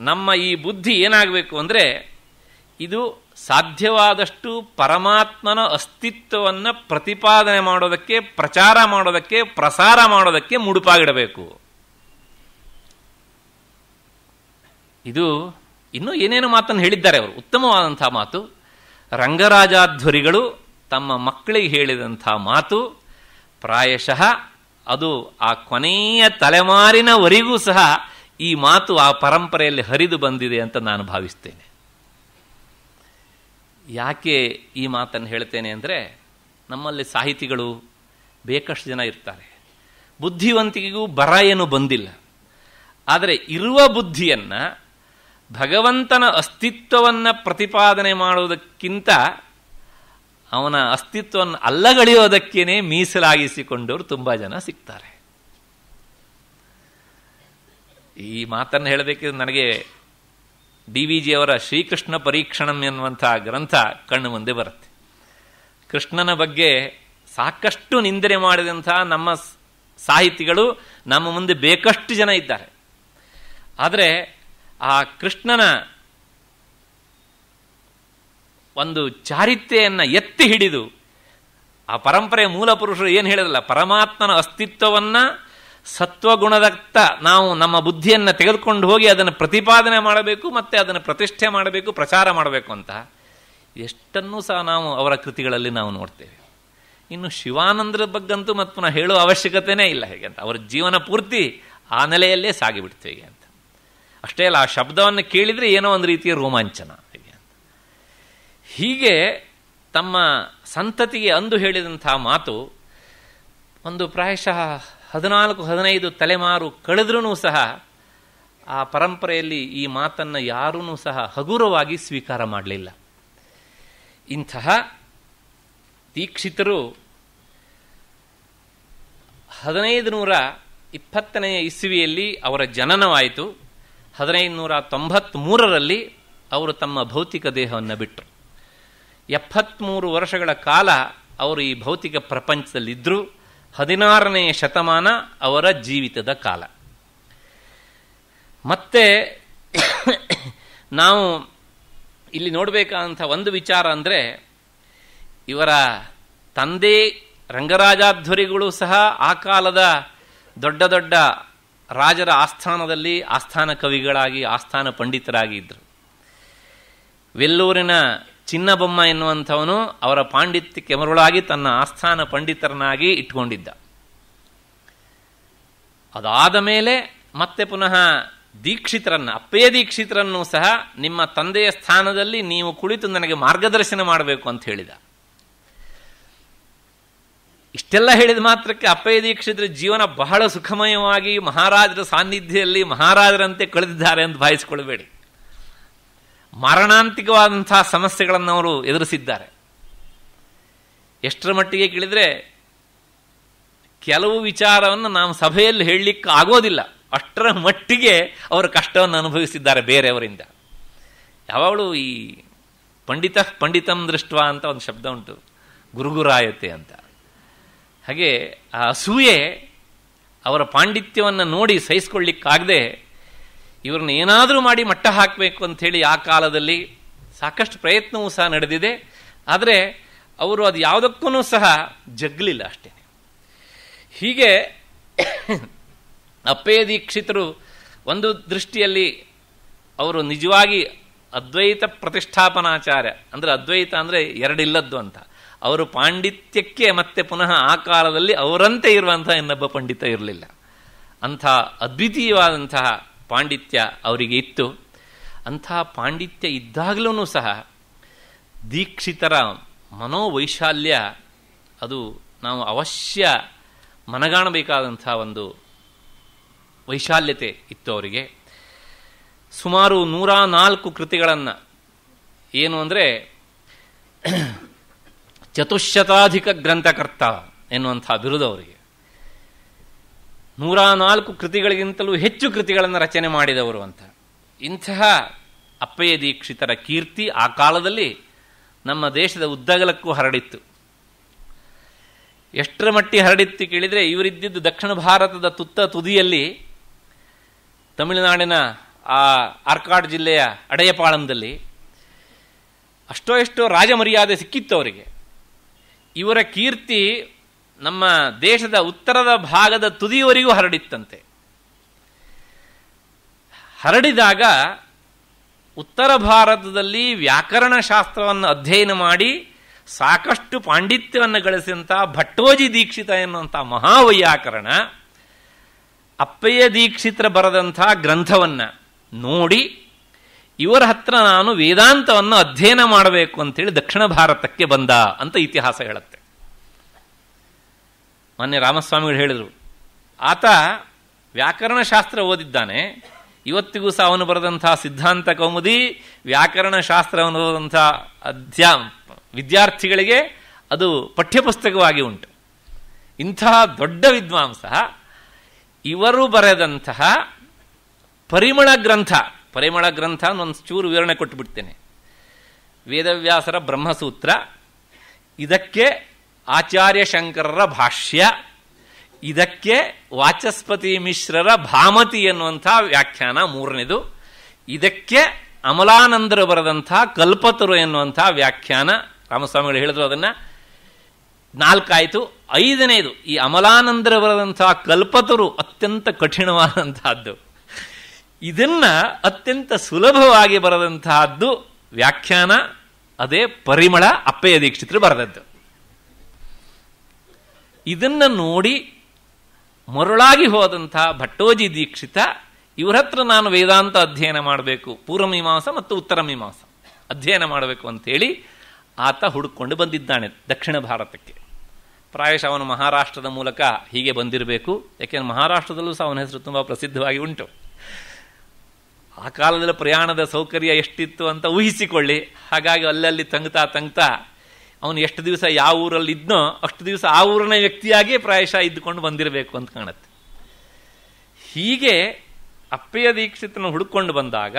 ನಮ್ಮ ಈ ಬುದ್ಧಿ ಏನಾಗಬೇಕು ಅಂದರೆ ಇದು ಸಾಧ್ಯವಾದಷ್ಟು ಪರಮಾತ್ಮನ ಅಸ್ತಿತ್ವವನ್ನು ಪ್ರತಿಪಾದನೆ ಮಾಡೋದಕ್ಕೆ, ಪ್ರಚಾರ ಮಾಡೋದಕ್ಕೆ, ಪ್ರಸಾರ ಮಾಡೋದಕ್ಕೆ ಮುಡುಪಾಗಿಡಬೇಕು. ಇದು ಇನ್ನೂ ಏನೇನು ಮಾತನ್ನು ಹೇಳಿದ್ದಾರೆ ಅವರು? ಉತ್ತಮವಾದಂಥ ಮಾತು. ರಂಗರಾಜಾಧ್ವರಿಗಳು ತಮ್ಮ ಮಕ್ಕಳಿಗೆ ಹೇಳಿದಂಥ ಮಾತು ಪ್ರಾಯಶಃ ಅದು ಆ ಕೊನೆಯ ತಲೆಮಾರಿನವರೆಗೂ ಸಹ ಈ ಮಾತು ಆ ಪರಂಪರೆಯಲ್ಲಿ ಹರಿದು ಬಂದಿದೆ ಅಂತ ನಾನು ಭಾವಿಸ್ತೇನೆ. ಯಾಕೆ ಈ ಮಾತನ್ನು ಹೇಳ್ತೇನೆ ಅಂದರೆ ನಮ್ಮಲ್ಲಿ ಸಾಹಿತಿಗಳು ಬೇಕಷ್ಟು ಜನ ಇರ್ತಾರೆ. ಬುದ್ಧಿವಂತಿಕೆಗೂ ಬರ ಏನು ಬಂದಿಲ್ಲ. ಆದರೆ ಇರುವ ಬುದ್ಧಿಯನ್ನು ಭಗವಂತನ ಅಸ್ತಿತ್ವವನ್ನು ಪ್ರತಿಪಾದನೆ ಮಾಡುವುದಕ್ಕಿಂತ ಅವನ ಅಸ್ತಿತ್ವವನ್ನು ಅಲ್ಲಗಳೆಯೋದಕ್ಕೇನೆ ಮೀಸಲಾಗಿಸಿಕೊಂಡವರು ತುಂಬ ಜನ ಸಿಗ್ತಾರೆ. ಈ ಮಾತನ್ನು ಹೇಳಬೇಕಿದ್ರೆ ನನಗೆ ಡಿ ವಿ ಜಿಯವರ ಶ್ರೀಕೃಷ್ಣ ಪರೀಕ್ಷಣಂ ಎನ್ನುವಂಥ ಗ್ರಂಥ ಕಣ್ಣು ಮುಂದೆ ಬರುತ್ತೆ. ಕೃಷ್ಣನ ಬಗ್ಗೆ ಸಾಕಷ್ಟು ನಿಂದನೆ ಮಾಡಿದಂಥ ನಮ್ಮ ಸಾಹಿತಿಗಳು ನಮ್ಮ ಮುಂದೆ ಬೇಕಷ್ಟು ಜನ ಇದ್ದಾರೆ. ಆದರೆ ಆ ಕೃಷ್ಣನ ಒಂದು ಚಾರಿತ್ರೆಯನ್ನು ಎತ್ತಿ ಹಿಡಿದು ಆ ಪರಂಪರೆಯ ಮೂಲ ಪುರುಷರು ಏನು ಹೇಳಿದಲ್ಲ ಪರಮಾತ್ಮನ ಅಸ್ತಿತ್ವವನ್ನು ಸತ್ವಗುಣದತ್ತ ನಾವು ನಮ್ಮ ಬುದ್ಧಿಯನ್ನು ತೆಗೆದುಕೊಂಡು ಹೋಗಿ ಅದನ್ನು ಪ್ರತಿಪಾದನೆ ಮಾಡಬೇಕು ಮತ್ತು ಅದನ್ನು ಪ್ರತಿಷ್ಠೆ ಮಾಡಬೇಕು, ಪ್ರಚಾರ ಮಾಡಬೇಕು ಅಂತ. ಎಷ್ಟನ್ನೂ ಸಹ ನಾವು ಅವರ ಕೃತಿಗಳಲ್ಲಿ ನಾವು ನೋಡ್ತೇವೆ. ಇನ್ನು ಶಿವಾನಂದರ ಬಗ್ಗಂತೂ ಮತ್ತು ಪುನಃ ಹೇಳುವ ಅವಶ್ಯಕತೆನೇ ಇಲ್ಲ ಹೇಗೆ ಅಂತ. ಅವರ ಜೀವನ ಪೂರ್ತಿ ಆ ನೆಲೆಯಲ್ಲೇ ಸಾಗಿಬಿಡ್ತೇವೆ ಅಂತ. ಅಷ್ಟೇ ಅಲ್ಲ, ಆ ಶಬ್ದವನ್ನು ಕೇಳಿದರೆ ಏನೋ ಒಂದು ರೀತಿಯ ರೋಮಾಂಚನ ಹೇಗೆ ಅಂತ. ಹೀಗೆ ತಮ್ಮ ಸಂತತಿಗೆ ಅಂದು ಹೇಳಿದಂಥ ಮಾತು ಒಂದು ಪ್ರಾಯಶಃ ಹದಿನಾಲ್ಕು, ಹದಿನೈದು ತಲೆಮಾರು ಕಳೆದ್ರೂ ಸಹ ಆ ಪರಂಪರೆಯಲ್ಲಿ ಈ ಮಾತನ್ನು ಯಾರೂ ಸಹ ಹಗುರವಾಗಿ ಸ್ವೀಕಾರ ಮಾಡಲಿಲ್ಲ. ಇಂತಹ ದೀಕ್ಷಿತರು ಹದಿನೈದು ನೂರ ಇಪ್ಪತ್ತನೆಯ ಇಸ್ವಿಯಲ್ಲಿ ಅವರ ಜನನವಾಯಿತು. ಹದಿನೈದು ನೂರ ತೊಂಬತ್ಮೂರರಲ್ಲಿ ಅವರು ತಮ್ಮ ಭೌತಿಕ ದೇಹವನ್ನು ಬಿಟ್ಟರು. ಎಪ್ಪತ್ತ್ಮೂರು ವರ್ಷಗಳ ಕಾಲ ಅವರು ಈ ಭೌತಿಕ ಪ್ರಪಂಚದಲ್ಲಿದ್ದರು. ಹದಿನಾರನೆಯ ಶತಮಾನ ಅವರ ಜೀವಿತದ ಕಾಲ. ಮತ್ತೆ ನಾವು ಇಲ್ಲಿ ನೋಡಬೇಕಾದಂಥ ಒಂದು ವಿಚಾರ ಅಂದರೆ ಇವರ ತಂದೆ ರಂಗರಾಜಾಧ್ವರಿಗಳು ಸಹ ಆ ಕಾಲದ ದೊಡ್ಡ ದೊಡ್ಡ ರಾಜರ ಆಸ್ಥಾನದಲ್ಲಿ ಆಸ್ಥಾನ ಕವಿಗಳಾಗಿ, ಆಸ್ಥಾನ ಪಂಡಿತರಾಗಿ ಇದ್ದರು ವೆಲ್ಲೂರಿನ ಚಿನ್ನಬೊಮ್ಮ ಎನ್ನುವಂಥವನು ಅವರ ಪಾಂಡಿತ್ಯಕ್ಕೆ ಮರುಳಾಗಿ ತನ್ನ ಆಸ್ಥಾನ ಪಂಡಿತರನ್ನಾಗಿ ಇಟ್ಕೊಂಡಿದ್ದ ಅದಾದ ಮೇಲೆ ಮತ್ತೆ ಪುನಃ ದೀಕ್ಷಿತರನ್ನ ಅಪ್ಪೇ ದೀಕ್ಷಿತರನ್ನು ಸಹ ನಿಮ್ಮ ತಂದೆಯ ಸ್ಥಾನದಲ್ಲಿ ನೀವು ಕುಳಿತು ನನಗೆ ಮಾರ್ಗದರ್ಶನ ಮಾಡಬೇಕು ಅಂತ ಹೇಳಿದ. ಇಷ್ಟೆಲ್ಲ ಹೇಳಿದ ಮಾತ್ರಕ್ಕೆ ಅಪ್ಪಯ್ಯ ದೀಕ್ಷಿತರ ಜೀವನ ಬಹಳ ಸುಖಮಯವಾಗಿ ಮಹಾರಾಜರ ಸಾನ್ನಿಧ್ಯದಲ್ಲಿ ಮಹಾರಾಜರಂತೆ ಕಳೆದಿದ್ದಾರೆ ಅಂತ ಭಾವಿಸಿಕೊಳ್ಬೇಡಿ ಮಾರಣಾಂತಿಕವಾದಂತಹ ಸಮಸ್ಯೆಗಳನ್ನು ಅವರು ಎದುರಿಸಿದ್ದಾರೆ. ಎಷ್ಟರ ಮಟ್ಟಿಗೆ ಕೇಳಿದರೆ, ಕೆಲವು ವಿಚಾರವನ್ನು ನಾವು ಸಭೆಯಲ್ಲಿ ಹೇಳಲಿಕ್ಕೆ ಆಗೋದಿಲ್ಲ. ಅಷ್ಟರ ಮಟ್ಟಿಗೆ ಅವರು ಕಷ್ಟವನ್ನು ಅನುಭವಿಸಿದ್ದಾರೆ ಬೇರೆಯವರಿಂದ. ಯಾವಾಗಲೂ ಈ ಪಂಡಿತ ಪಂಡಿತಂ ದೃಷ್ಟ ಅಂತ ಒಂದು ಶಬ್ದ ಉಂಟು. ಗುರುಗುರಾಯತೆ ಅಂತ. ಹಾಗೆ ಆ ಅಸೂಯೆ ಅವರ ಪಾಂಡಿತ್ಯವನ್ನು ನೋಡಿ ಸಹಿಸ್ಕೊಳ್ಳಿಕ್ಕಾಗದೆ ಇವ್ರನ್ನ ಏನಾದರೂ ಮಾಡಿ ಮಟ್ಟ ಹಾಕಬೇಕು ಅಂಥೇಳಿ ಆ ಕಾಲದಲ್ಲಿ ಸಾಕಷ್ಟು ಪ್ರಯತ್ನವೂ ಸಹ ನಡೆದಿದೆ. ಆದರೆ ಅವರು ಅದು ಯಾವುದಕ್ಕೂ ಸಹ ಜಗ್ಲಿಲ್ಲ ಅಷ್ಟೇ. ಹೀಗೆ ಅಪ್ಪೆಯ ದೀಕ್ಷಿತರು ಒಂದು ದೃಷ್ಟಿಯಲ್ಲಿ ಅವರು ನಿಜವಾಗಿ ಅದ್ವೈತ ಪ್ರತಿಷ್ಠಾಪನಾಚಾರ್ಯ. ಅಂದರೆ ಅದ್ವೈತ ಅಂದರೆ ಎರಡಿಲ್ಲದ್ದು ಅಂತ. ಅವರು ಪಾಂಡಿತ್ಯಕ್ಕೆ ಮತ್ತೆ ಪುನಃ ಆ ಕಾಲದಲ್ಲಿ ಅವರಂತೆ ಇರುವಂತಹ ಇನ್ನೊಬ್ಬ ಪಂಡಿತ ಇರಲಿಲ್ಲ. ಅಂಥ ಅದ್ವಿತೀಯವಾದಂತಹ ಪಾಂಡಿತ್ಯ ಅವರಿಗೆ ಇತ್ತು. ಅಂಥ ಪಾಂಡಿತ್ಯ ಇದ್ದಾಗಲೂ ಸಹ ದೀಕ್ಷಿತರ ಮನೋವೈಶಾಲ್ಯ ಅದು ನಾವು ಅವಶ್ಯ ಮನಗಾಣಬೇಕಾದಂಥ ಒಂದು ವೈಶಾಲ್ಯತೆ ಇತ್ತು ಅವರಿಗೆ. ಸುಮಾರು ನೂರ ನಾಲ್ಕು ಕೃತಿಗಳನ್ನು ಏನು ಅಂದರೆ ಚತುಶತಾಧಿಕ ಗ್ರಂಥಕರ್ತ ಎನ್ನುವಂಥ ಬಿರುದು ಅವರಿಗೆ. ನೂರ ನಾಲ್ಕು ಕೃತಿಗಳಿಗಿಂತಲೂ ಹೆಚ್ಚು ಕೃತಿಗಳನ್ನು ರಚನೆ ಮಾಡಿದವರು ಅಂತ. ಇಂತಹ ಅಪ್ಪಯ್ಯ ದೀಕ್ಷಿತರ ಕೀರ್ತಿ ಆ ಕಾಲದಲ್ಲಿ ನಮ್ಮ ದೇಶದ ಉದ್ದಗಲಕ್ಕೂ ಹರಡಿತ್ತು. ಎಷ್ಟರ ಮಟ್ಟಿ ಹರಡಿತ್ತು ಕೇಳಿದರೆ ಇವರಿದ್ದಿದ್ದು ದಕ್ಷಿಣ ಭಾರತದ ತುತ್ತ ತುದಿಯಲ್ಲಿ ತಮಿಳುನಾಡಿನ ಆ ಆರ್ಕಾಡ್ ಜಿಲ್ಲೆಯ ಅಡೆಯಪಾಳಂದಲ್ಲಿ ಅಷ್ಟೋ ಎಷ್ಟೋ ರಾಜಮರ್ಯಾದೆ ಸಿಕ್ಕಿತ್ತು ಅವರಿಗೆ. ಇವರ ಕೀರ್ತಿ ನಮ್ಮ ದೇಶದ ಉತ್ತರದ ಭಾಗದ ತುದಿಯವರಿಗೂ ಹರಡಿತ್ತಂತೆ. ಹರಡಿದಾಗ ಉತ್ತರ ಭಾರತದಲ್ಲಿ ವ್ಯಾಕರಣ ಶಾಸ್ತ್ರವನ್ನು ಅಧ್ಯಯನ ಮಾಡಿ ಸಾಕಷ್ಟು ಪಾಂಡಿತ್ಯವನ್ನು ಗಳಿಸಿದಂಥ ಭಟ್ಟೋಜಿ ದೀಕ್ಷಿತ ಎನ್ನುವಂಥ ಮಹಾವೈಯಾಕರಣ ಅಪ್ಪಯ್ಯ ದೀಕ್ಷಿತರ ಬರೆದಂಥ ಗ್ರಂಥವನ್ನ ನೋಡಿ ಇವರ ಹತ್ರ ನಾನು ವೇದಾಂತವನ್ನು ಅಧ್ಯಯನ ಮಾಡಬೇಕು ಅಂತೇಳಿ ದಕ್ಷಿಣ ಭಾರತಕ್ಕೆ ಬಂದ ಅಂತ ಇತಿಹಾಸ ಹೇಳುತ್ತೆ. ಮೊನ್ನೆ ರಾಮಸ್ವಾಮಿಗಳು ಹೇಳಿದರು, ಆತ ವ್ಯಾಕರಣಶಾಸ್ತ್ರ ಓದಿದ್ದಾನೆ, ಇವತ್ತಿಗೂ ಸಹ ಅವನು ಬರೆದಂಥ ಸಿದ್ಧಾಂತ ಕೌಮುದಿ ವ್ಯಾಕರಣ ಶಾಸ್ತ್ರವನ್ನು ಓದಂಥ ಅಧ್ಯಾ, ವಿದ್ಯಾರ್ಥಿಗಳಿಗೆ ಅದು ಪಠ್ಯಪುಸ್ತಕವಾಗಿ ಉಂಟು. ಇಂತಹ ದೊಡ್ಡ ವಿದ್ವಾಂಸ, ಇವರು ಬರೆದಂತಹ ಪರಿಮಳ ಗ್ರಂಥ ಪರಿಮಳ ಗ್ರಂಥ ಒಂದು ಚೂರು ವಿವರಣೆ ಕೊಟ್ಟುಬಿಡ್ತೇನೆ ವೇದವ್ಯಾಸರ ಬ್ರಹ್ಮಸೂತ್ರ, ಇದಕ್ಕೆ ಆಚಾರ್ಯ ಶಂಕರರ ಭಾಷ್ಯ. ಇದಕ್ಕೆ ವಾಚಸ್ಪತಿ ಮಿಶ್ರರ ಭಾಮತಿ ಎನ್ನುವಂಥ ವ್ಯಾಖ್ಯಾನ ಮೂರನೇದು. ಇದಕ್ಕೆ ಅಮಲಾನಂದರು ಬರೆದಂಥ ಕಲ್ಪತರು ಎನ್ನುವಂಥ ವ್ಯಾಖ್ಯಾನ. ರಾಮಸ್ವಾಮಿಗಳು ಹೇಳಿದ್ರು ಅದನ್ನ. ನಾಲ್ಕಾಯಿತು. ಐದನೇದು, ಈ ಅಮಲಾನಂದರ ಬರೆದಂಥ ಕಲ್ಪತರು ಅತ್ಯಂತ ಕಠಿಣವಾದಂತಹದ್ದು ಇದನ್ನ ಅತ್ಯಂತ ಸುಲಭವಾಗಿ ಬರೆದಂತಹದ್ದು ವ್ಯಾಖ್ಯಾನ, ಅದೇ ಪರಿಮಳ ಅಪ್ಪಯ್ಯ ದೀಕ್ಷಿತರು ಬರೆದದ್ದು. ಇದನ್ನ ನೋಡಿ ಮರುಳಾಗಿ ಹೋದಂಥ ಭಟ್ಟೋಜಿ ದೀಕ್ಷಿತ, ಇವರ ಹತ್ರ ನಾನು ವೇದಾಂತ ಅಧ್ಯಯನ ಮಾಡಬೇಕು ಪೂರ್ವ ಮೀಮಾಂಸ ಮತ್ತು ಉತ್ತರ ಮೀಮಾಂಸ ಅಧ್ಯಯನ ಮಾಡಬೇಕು ಅಂತೇಳಿ ಆತ ಹುಡುಕೊಂಡು ಬಂದಿದ್ದಾನೆ ದಕ್ಷಿಣ ಭಾರತಕ್ಕೆ. ಪ್ರಾಯಶಃ ಅವನು ಮಹಾರಾಷ್ಟ್ರದ ಮೂಲಕ ಹೀಗೆ ಬಂದಿರಬೇಕು, ಯಾಕೆಂದರೆ ಮಹಾರಾಷ್ಟ್ರದಲ್ಲೂ ಸಹ ಅವನ ಹೆಸರು ತುಂಬ ಪ್ರಸಿದ್ಧವಾಗಿ ಉಂಟು. ಆ ಕಾಲದಲ್ಲಿ ಪ್ರಯಾಣದ ಸೌಕರ್ಯ ಎಷ್ಟಿತ್ತು ಅಂತ ಊಹಿಸಿಕೊಳ್ಳಿ, ಹಾಗಾಗಿ ಅಲ್ಲಲ್ಲಿ ತಂಗ್ತಾ ತಂಗ್ತಾ ಅವನು ಎಷ್ಟು ದಿವಸ ಯಾವ ಊರಲ್ಲಿ ಇದ್ನೋ ಅಷ್ಟು ದಿವಸ ಆ ಊರಿನ ವ್ಯಕ್ತಿಯಾಗಿಯೇ ಪ್ರಾಯಶಃ ಇದ್ದುಕೊಂಡು ಬಂದಿರಬೇಕು ಅಂತ ಕಾಣುತ್ತೆ. ಹೀಗೆ ಅಪ್ಪಯ್ಯ ದೀಕ್ಷಿತನ ಹುಡುಕೊಂಡು ಬಂದಾಗ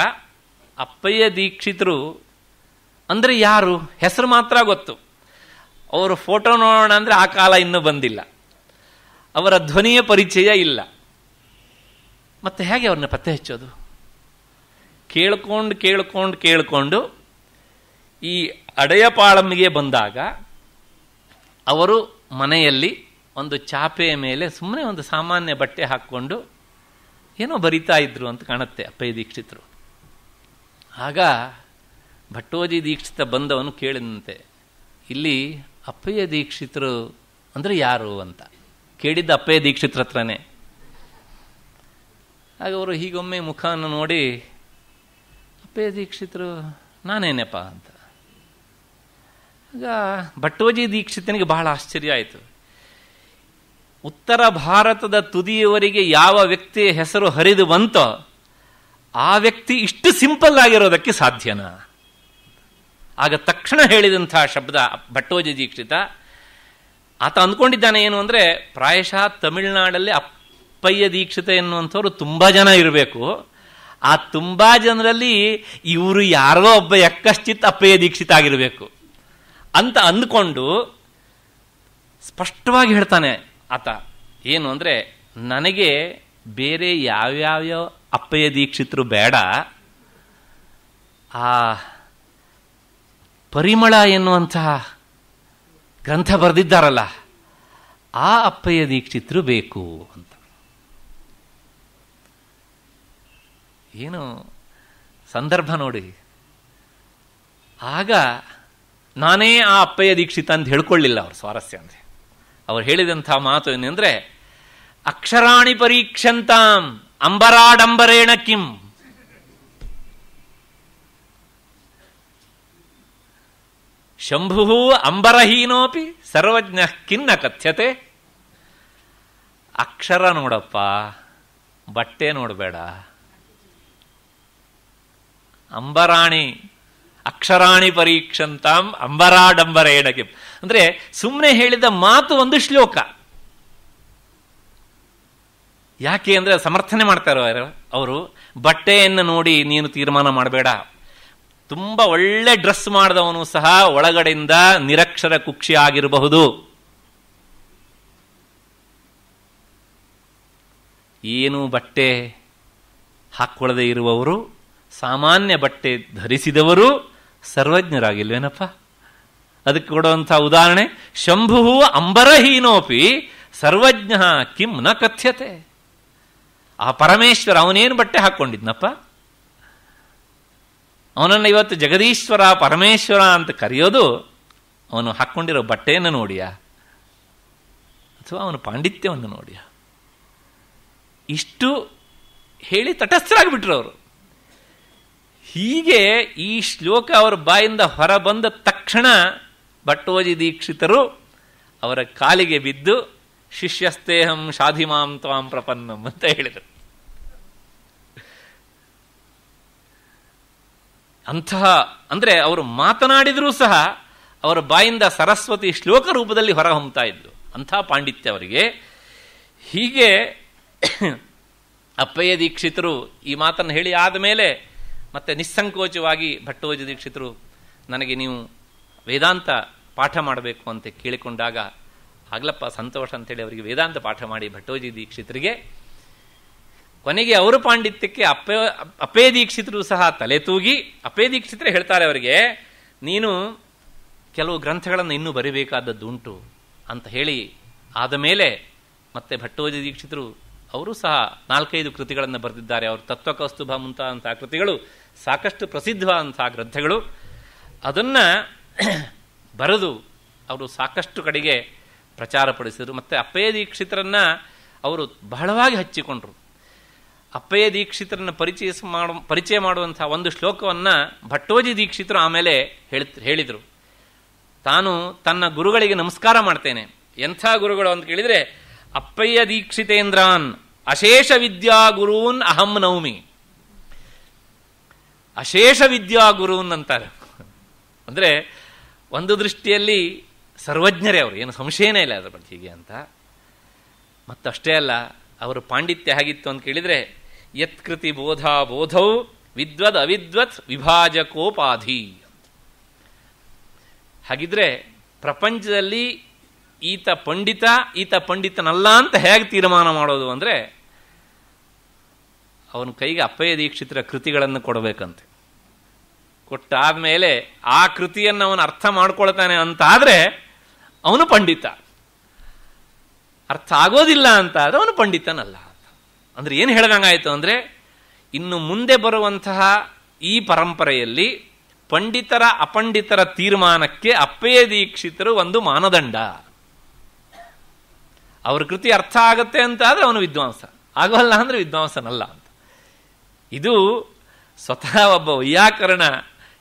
ಅಪ್ಪಯ್ಯ ದೀಕ್ಷಿತರು, ಅಂದರೆ ಯಾರು? ಹೆಸರು ಮಾತ್ರ ಗೊತ್ತು. ಅವರ ಫೋಟೋ ನೋಡೋಣ ಅಂದರೆ ಆ ಕಾಲ ಇನ್ನೂ ಬಂದಿಲ್ಲ. ಅವರ ಧ್ವನಿಯ ಪರಿಚಯ ಇಲ್ಲ. ಮತ್ತೆ ಹೇಗೆ ಅವ್ರನ್ನ ಪತ್ತೆ ಹಚ್ಚೋದು? ಕೇಳ್ಕೊಂಡು ಕೇಳ್ಕೊಂಡು ಕೇಳ್ಕೊಂಡು ಈ ಅಡೆಯಪಾಳಮ್ಮಿಗೆ ಬಂದಾಗ ಅವರು ಮನೆಯಲ್ಲಿ ಒಂದು ಚಾಪೆಯ ಮೇಲೆ ಸುಮ್ಮನೆ ಒಂದು ಸಾಮಾನ್ಯ ಬಟ್ಟೆ ಹಾಕ್ಕೊಂಡು ಏನೋ ಬರಿತಾ ಇದ್ರು ಅಂತ ಕಾಣುತ್ತೆ ಅಪ್ಪಯ್ಯ ದೀಕ್ಷಿತರು. ಆಗ ಭಟ್ಟೋಜಿ ದೀಕ್ಷಿತ ಬಂದವನು ಕೇಳಿದಂತೆ, ಇಲ್ಲಿ ಅಪ್ಪಯ್ಯ ದೀಕ್ಷಿತರು ಅಂದರೆ ಯಾರು ಅಂತ? ಕೇಳಿದ್ದ ಅಪ್ಪಯ್ಯ ದೀಕ್ಷಿತರ ಹತ್ರನೇ. ಆಗ ಅವರು ಹೀಗೊಮ್ಮೆ ಮುಖವನ್ನು ನೋಡಿ, ಅಪ್ಪಯ್ಯ ದೀಕ್ಷಿತರು, ನಾನೇನಪ್ಪ ಅಂತ? ಆಗ ಭಟ್ಟೋಜಿ ದೀಕ್ಷಿತನಿಗೆ ಬಹಳ ಆಶ್ಚರ್ಯ ಆಯಿತು. ಉತ್ತರ ಭಾರತದ ತುದಿಯವರಿಗೆ ಯಾವ ವ್ಯಕ್ತಿಯ ಹೆಸರು ಹರಿದು ಬಂತೋ ಆ ವ್ಯಕ್ತಿ ಇಷ್ಟು ಸಿಂಪಲ್ ಆಗಿರೋದಕ್ಕೆ ಸಾಧ್ಯನಾ. ಆಗ ತಕ್ಷಣ ಹೇಳಿದಂತಹ ಶಬ್ದ ಭಟ್ಟೋಜಿ ದೀಕ್ಷಿತ, ಆತ ಅಂದ್ಕೊಂಡಿದ್ದಾನೆ ಏನು ಅಂದರೆ, ಪ್ರಾಯಶಃ ತಮಿಳುನಾಡಲ್ಲಿ ಅಪ್ಪಯ್ಯ ದೀಕ್ಷಿತ ಎನ್ನುವಂಥವ್ರು ತುಂಬ ಜನ ಇರಬೇಕು. ಆ ತುಂಬ ಜನರಲ್ಲಿ ಇವರು ಯಾರೋ ಒಬ್ಬ ಎಕ್ಕಶ್ಚಿತ್ ಅಪ್ಪಯ್ಯ ದೀಕ್ಷಿತ ಆಗಿರಬೇಕು. ಅಂತ ಅಂದ್ಕೊಂಡು ಸ್ಪಷ್ಟವಾಗಿ ಹೇಳ್ತಾನೆ ಆತ. ಏನು ಅಂದರೆ, ನನಗೆ ಬೇರೆ ಯಾವ್ಯಾವ ಅಪ್ಪಯ್ಯ ದೀಕ್ಷಿತರು ಬೇಡ. ಆ ಪರಿಮಳ ಎನ್ನುವಂತಹ ಗ್ರಂಥ ಬರೆದಿದ್ದಾರಲ್ಲ, ಆ ಅಪ್ಪಯ್ಯ ದೀಕ್ಷಿತರು ಬೇಕು ಅಂತ. ಏನು ಸಂದರ್ಭ ನೋಡಿ. ಆಗ ನಾನೇ ಆ ಅಪ್ಪಯ್ಯ ದೀಕ್ಷಿತ ಅಂತ ಹೇಳ್ಕೊಳ್ಳಿಲ್ಲ ಅವ್ರ ಸ್ವಾರಸ್ಯ ಅಂದರೆ. ಅವರು ಹೇಳಿದಂಥ ಮಾತು ಏನಂದ್ರೆ, ಅಕ್ಷರಾಣಿ ಪರೀಕ್ಷಂತಾಂ ಅಂಬರಾಡಂಬರೇಣ ಕಿಂ. ಶಂಭು ಅಂಬರಹೀನೋಪಿ ಸರ್ವಜ್ಞ ಕಿನ್ನ ಕಥ್ಯತೆ. ಅಕ್ಷರ ನೋಡಪ್ಪ, ಬಟ್ಟೆ ನೋಡಬೇಡ. ಅಂಬರಾಣಿ ಅಕ್ಷರಾಣಿ ಪರೀಕ್ಷಂತಾಂ ಅಂಬರಾಡಂಬರೇಣಗೆ ಅಂದ್ರೆ ಸುಮ್ಮನೆ ಹೇಳಿದ ಮಾತು ಒಂದು ಶ್ಲೋಕ. ಯಾಕೆ ಅಂದ್ರೆ ಸಮರ್ಥನೆ ಮಾಡ್ತಾರೆ ಅವರು. ಬಟ್ಟೆಯನ್ನು ನೋಡಿ ನೀನು ತೀರ್ಮಾನ ಮಾಡಬೇಡ. ತುಂಬಾ ಒಳ್ಳೆ ಡ್ರೆಸ್ ಮಾಡಿದವನು ಸಹ ಒಳಗಡೆಯಿಂದ ನಿರಕ್ಷರ ಕುಕ್ಷಿ ಆಗಿರಬಹುದು. ಏನು ಬಟ್ಟೆ ಹಾಕ್ಕೊಳ್ಳದೆ ಇರುವವರು? ಸಾಮಾನ್ಯ ಬಟ್ಟೆ ಧರಿಸಿದವರು ಸರ್ವಜ್ಞರಾಗಿಲ್ವೇನಪ್ಪ? ಅದಕ್ಕೆ ಕೊಡುವಂಥ ಉದಾಹರಣೆ ಶಂಭು ಅಂಬರಹೀನೋಪಿ ಸರ್ವಜ್ಞ ಕಿಂ ನ ಕಥ್ಯತೆ. ಆ ಪರಮೇಶ್ವರ ಅವನೇನು ಬಟ್ಟೆ ಹಾಕ್ಕೊಂಡಿದ್ನಪ್ಪ? ಅವನನ್ನು ಇವತ್ತು ಜಗದೀಶ್ವರ, ಪರಮೇಶ್ವರ ಅಂತ ಕರೆಯೋದು ಅವನು ಹಾಕ್ಕೊಂಡಿರೋ ಬಟ್ಟೆಯನ್ನು ನೋಡಿಯಾ? ಅಥವಾ ಅವನ ಪಾಂಡಿತ್ಯವನ್ನು ನೋಡಿಯಾ? ಇಷ್ಟು ಹೇಳಿ ತಟಸ್ಥರಾಗಿಬಿಟ್ರು ಅವರು. ಹೀಗೆ ಈ ಶ್ಲೋಕ ಅವರ ಬಾಯಿಂದ ಹೊರಬಂದ ತಕ್ಷಣ ಭಟ್ಟೋಜಿ ದೀಕ್ಷಿತರು ಅವರ ಕಾಲಿಗೆ ಬಿದ್ದು ಶಿಷ್ಯಸ್ತೇಹಂ ಶಾಧಿಮಾಂ ತ್ವಾಂ ಪ್ರಪನ್ನಂ ಅಂತ ಹೇಳಿದರು. ಅಂತಹ, ಅಂದರೆ ಅವರು ಮಾತನಾಡಿದರೂ ಸಹ ಅವರ ಬಾಯಿಂದ ಸರಸ್ವತಿ ಶ್ಲೋಕ ರೂಪದಲ್ಲಿ ಹೊರಹೊಮ್ತಾ ಇದ್ದು, ಅಂಥ ಪಾಂಡಿತ್ಯ ಅವರಿಗೆ. ಹೀಗೆ ಅಪ್ಪಯ್ಯ ದೀಕ್ಷಿತರು ಈ ಮಾತನ್ನು ಹೇಳಿ ಆದ ಮೇಲೆ ಮತ್ತೆ ನಿಸ್ಸಂಕೋಚವಾಗಿ ಭಟ್ಟೋಜ ದೀಕ್ಷಿತರು, ನನಗೆ ನೀವು ವೇದಾಂತ ಪಾಠ ಮಾಡಬೇಕು ಅಂತ ಕೇಳಿಕೊಂಡಾಗ ಆಗ್ಲಪ್ಪ ಸಂತೋಷ ಅಂತೇಳಿ ಅವರಿಗೆ ವೇದಾಂತ ಪಾಠ ಮಾಡಿ ಭಟ್ಟೋಜಿ ದೀಕ್ಷಿತರಿಗೆ. ಕೊನೆಗೆ ಅವರ ಪಾಂಡಿತ್ಯಕ್ಕೆ ಅಪ್ಪ ಅಪೇ ದೀಕ್ಷಿತರು ಸಹ ತಲೆ ತೂಗಿ ಅಪೇ ದೀಕ್ಷಿತರೇ ಹೇಳ್ತಾರೆ ಅವರಿಗೆ, ನೀನು ಕೆಲವು ಗ್ರಂಥಗಳನ್ನು ಇನ್ನೂ ಬರಿಬೇಕಾದದ್ದುಂಟು ಅಂತ ಹೇಳಿ ಆದ ಮೇಲೆ ಮತ್ತೆ ಭಟ್ಟೋಜಿ ದೀಕ್ಷಿತರು, ಅವರು ಸಹ ನಾಲ್ಕೈದು ಕೃತಿಗಳನ್ನು ಬರೆದಿದ್ದಾರೆ. ಅವರು ತತ್ವಕಸ್ತುಭ ಮುಂತಾದಂತಹ ಕೃತಿಗಳು ಸಾಕಷ್ಟು ಪ್ರಸಿದ್ಧವಾದಂಥ ಗ್ರಂಥಗಳು. ಅದನ್ನು ಬರೆದು ಅವರು ಸಾಕಷ್ಟು ಕಡೆಗೆ ಪ್ರಚಾರಪಡಿಸಿದರು ಮತ್ತು ಅಪ್ಪಯ್ಯ ದೀಕ್ಷಿತರನ್ನು ಅವರು ಬಹಳವಾಗಿ ಹಚ್ಚಿಕೊಂಡರು. ಅಪ್ಪಯ್ಯ ದೀಕ್ಷಿತರನ್ನು ಪರಿಚಯ ಮಾಡು, ಪರಿಚಯ ಮಾಡುವಂಥ ಒಂದು ಶ್ಲೋಕವನ್ನು ಭಟ್ಟೋಜಿ ದೀಕ್ಷಿತರು ಆಮೇಲೆ ಹೇಳಿ, ಹೇಳಿದರು. ತಾನು ತನ್ನ ಗುರುಗಳಿಗೆ ನಮಸ್ಕಾರ ಮಾಡ್ತೇನೆ. ಎಂಥ ಗುರುಗಳು ಅಂತ ಕೇಳಿದರೆ, ಅಪ್ಪಯ್ಯ ದೀಕ್ಷಿತೇಂದ್ರಾನ್, ಅಶೇಷ ವಿದ್ಯಾ ಗುರೂನ್ ಅಹಂ ನೌಮಿ. ಅಶೇಷ ವಿದ್ಯಾ ಗುರು ಅಂತಾರೆ ಅಂದರೆ ಒಂದು ದೃಷ್ಟಿಯಲ್ಲಿ ಸರ್ವಜ್ಞರೇ ಅವರು, ಏನು ಸಂಶಯನೇ ಇಲ್ಲ ಅದರ ಬಗ್ಗೆ ಹೀಗೆ ಅಂತ. ಮತ್ತಷ್ಟೇ ಅಲ್ಲ, ಅವರು ಪಾಂಡಿತ್ಯ ಹೇಗಿತ್ತು ಅಂತ ಕೇಳಿದರೆ ಯತ್ಕೃತಿ ಬೋಧ ಬೋಧೌ ವಿದ್ವದ್ ಅವಿದ್ವತ್ ವಿಭಾಜಕೋಪಾಧಿ ಹಾಗಿದ್ರೆ ಪ್ರಪಂಚದಲ್ಲಿ ಈತ ಪಂಡಿತ, ಈತ ಪಂಡಿತನಲ್ಲ ಅಂತ ಹೇಗೆ ತೀರ್ಮಾನ ಮಾಡೋದು ಅಂದ್ರೆ ಅವನ ಕೈಗೆ ಅಪ್ಪಯ್ಯ ದೀಕ್ಷಿತರ ಕೃತಿಗಳನ್ನು ಕೊಡಬೇಕಂತೆ. ಕೊಟ್ಟಾದ್ಮೇಲೆ ಆ ಕೃತಿಯನ್ನು ಅವನು ಅರ್ಥ ಮಾಡ್ಕೊಳ್ತಾನೆ ಅಂತಾದರೆ ಅವನು ಪಂಡಿತ. ಅರ್ಥ ಆಗೋದಿಲ್ಲ ಅಂತ ಆದ್ರೆ ಅವನು ಪಂಡಿತನಲ್ಲ. ಅಂದ್ರೆ ಏನು ಹೇಳ್ದಂಗಾಯ್ತು ಅಂದ್ರೆ ಇನ್ನು ಮುಂದೆ ಬರುವಂತಹ ಈ ಪರಂಪರೆಯಲ್ಲಿ ಪಂಡಿತರ ಅಪಂಡಿತರ ತೀರ್ಮಾನಕ್ಕೆ ಅಪ್ಪಯ್ಯ ದೀಕ್ಷಿತರು ಒಂದು ಮಾನದಂಡ. ಅವ್ರ ಕೃತಿ ಅರ್ಥ ಆಗತ್ತೆ ಅಂತ ಆದ್ರೆ ಅವನು ವಿದ್ವಾಂಸ. ಆಗೋಲ್ಲ ಅಂದ್ರೆ ವಿದ್ವಾಂಸನಲ್ಲ ಅಂತ. ಇದು ಸ್ವತಃ ಒಬ್ಬ ವೈಯಾಕರಣ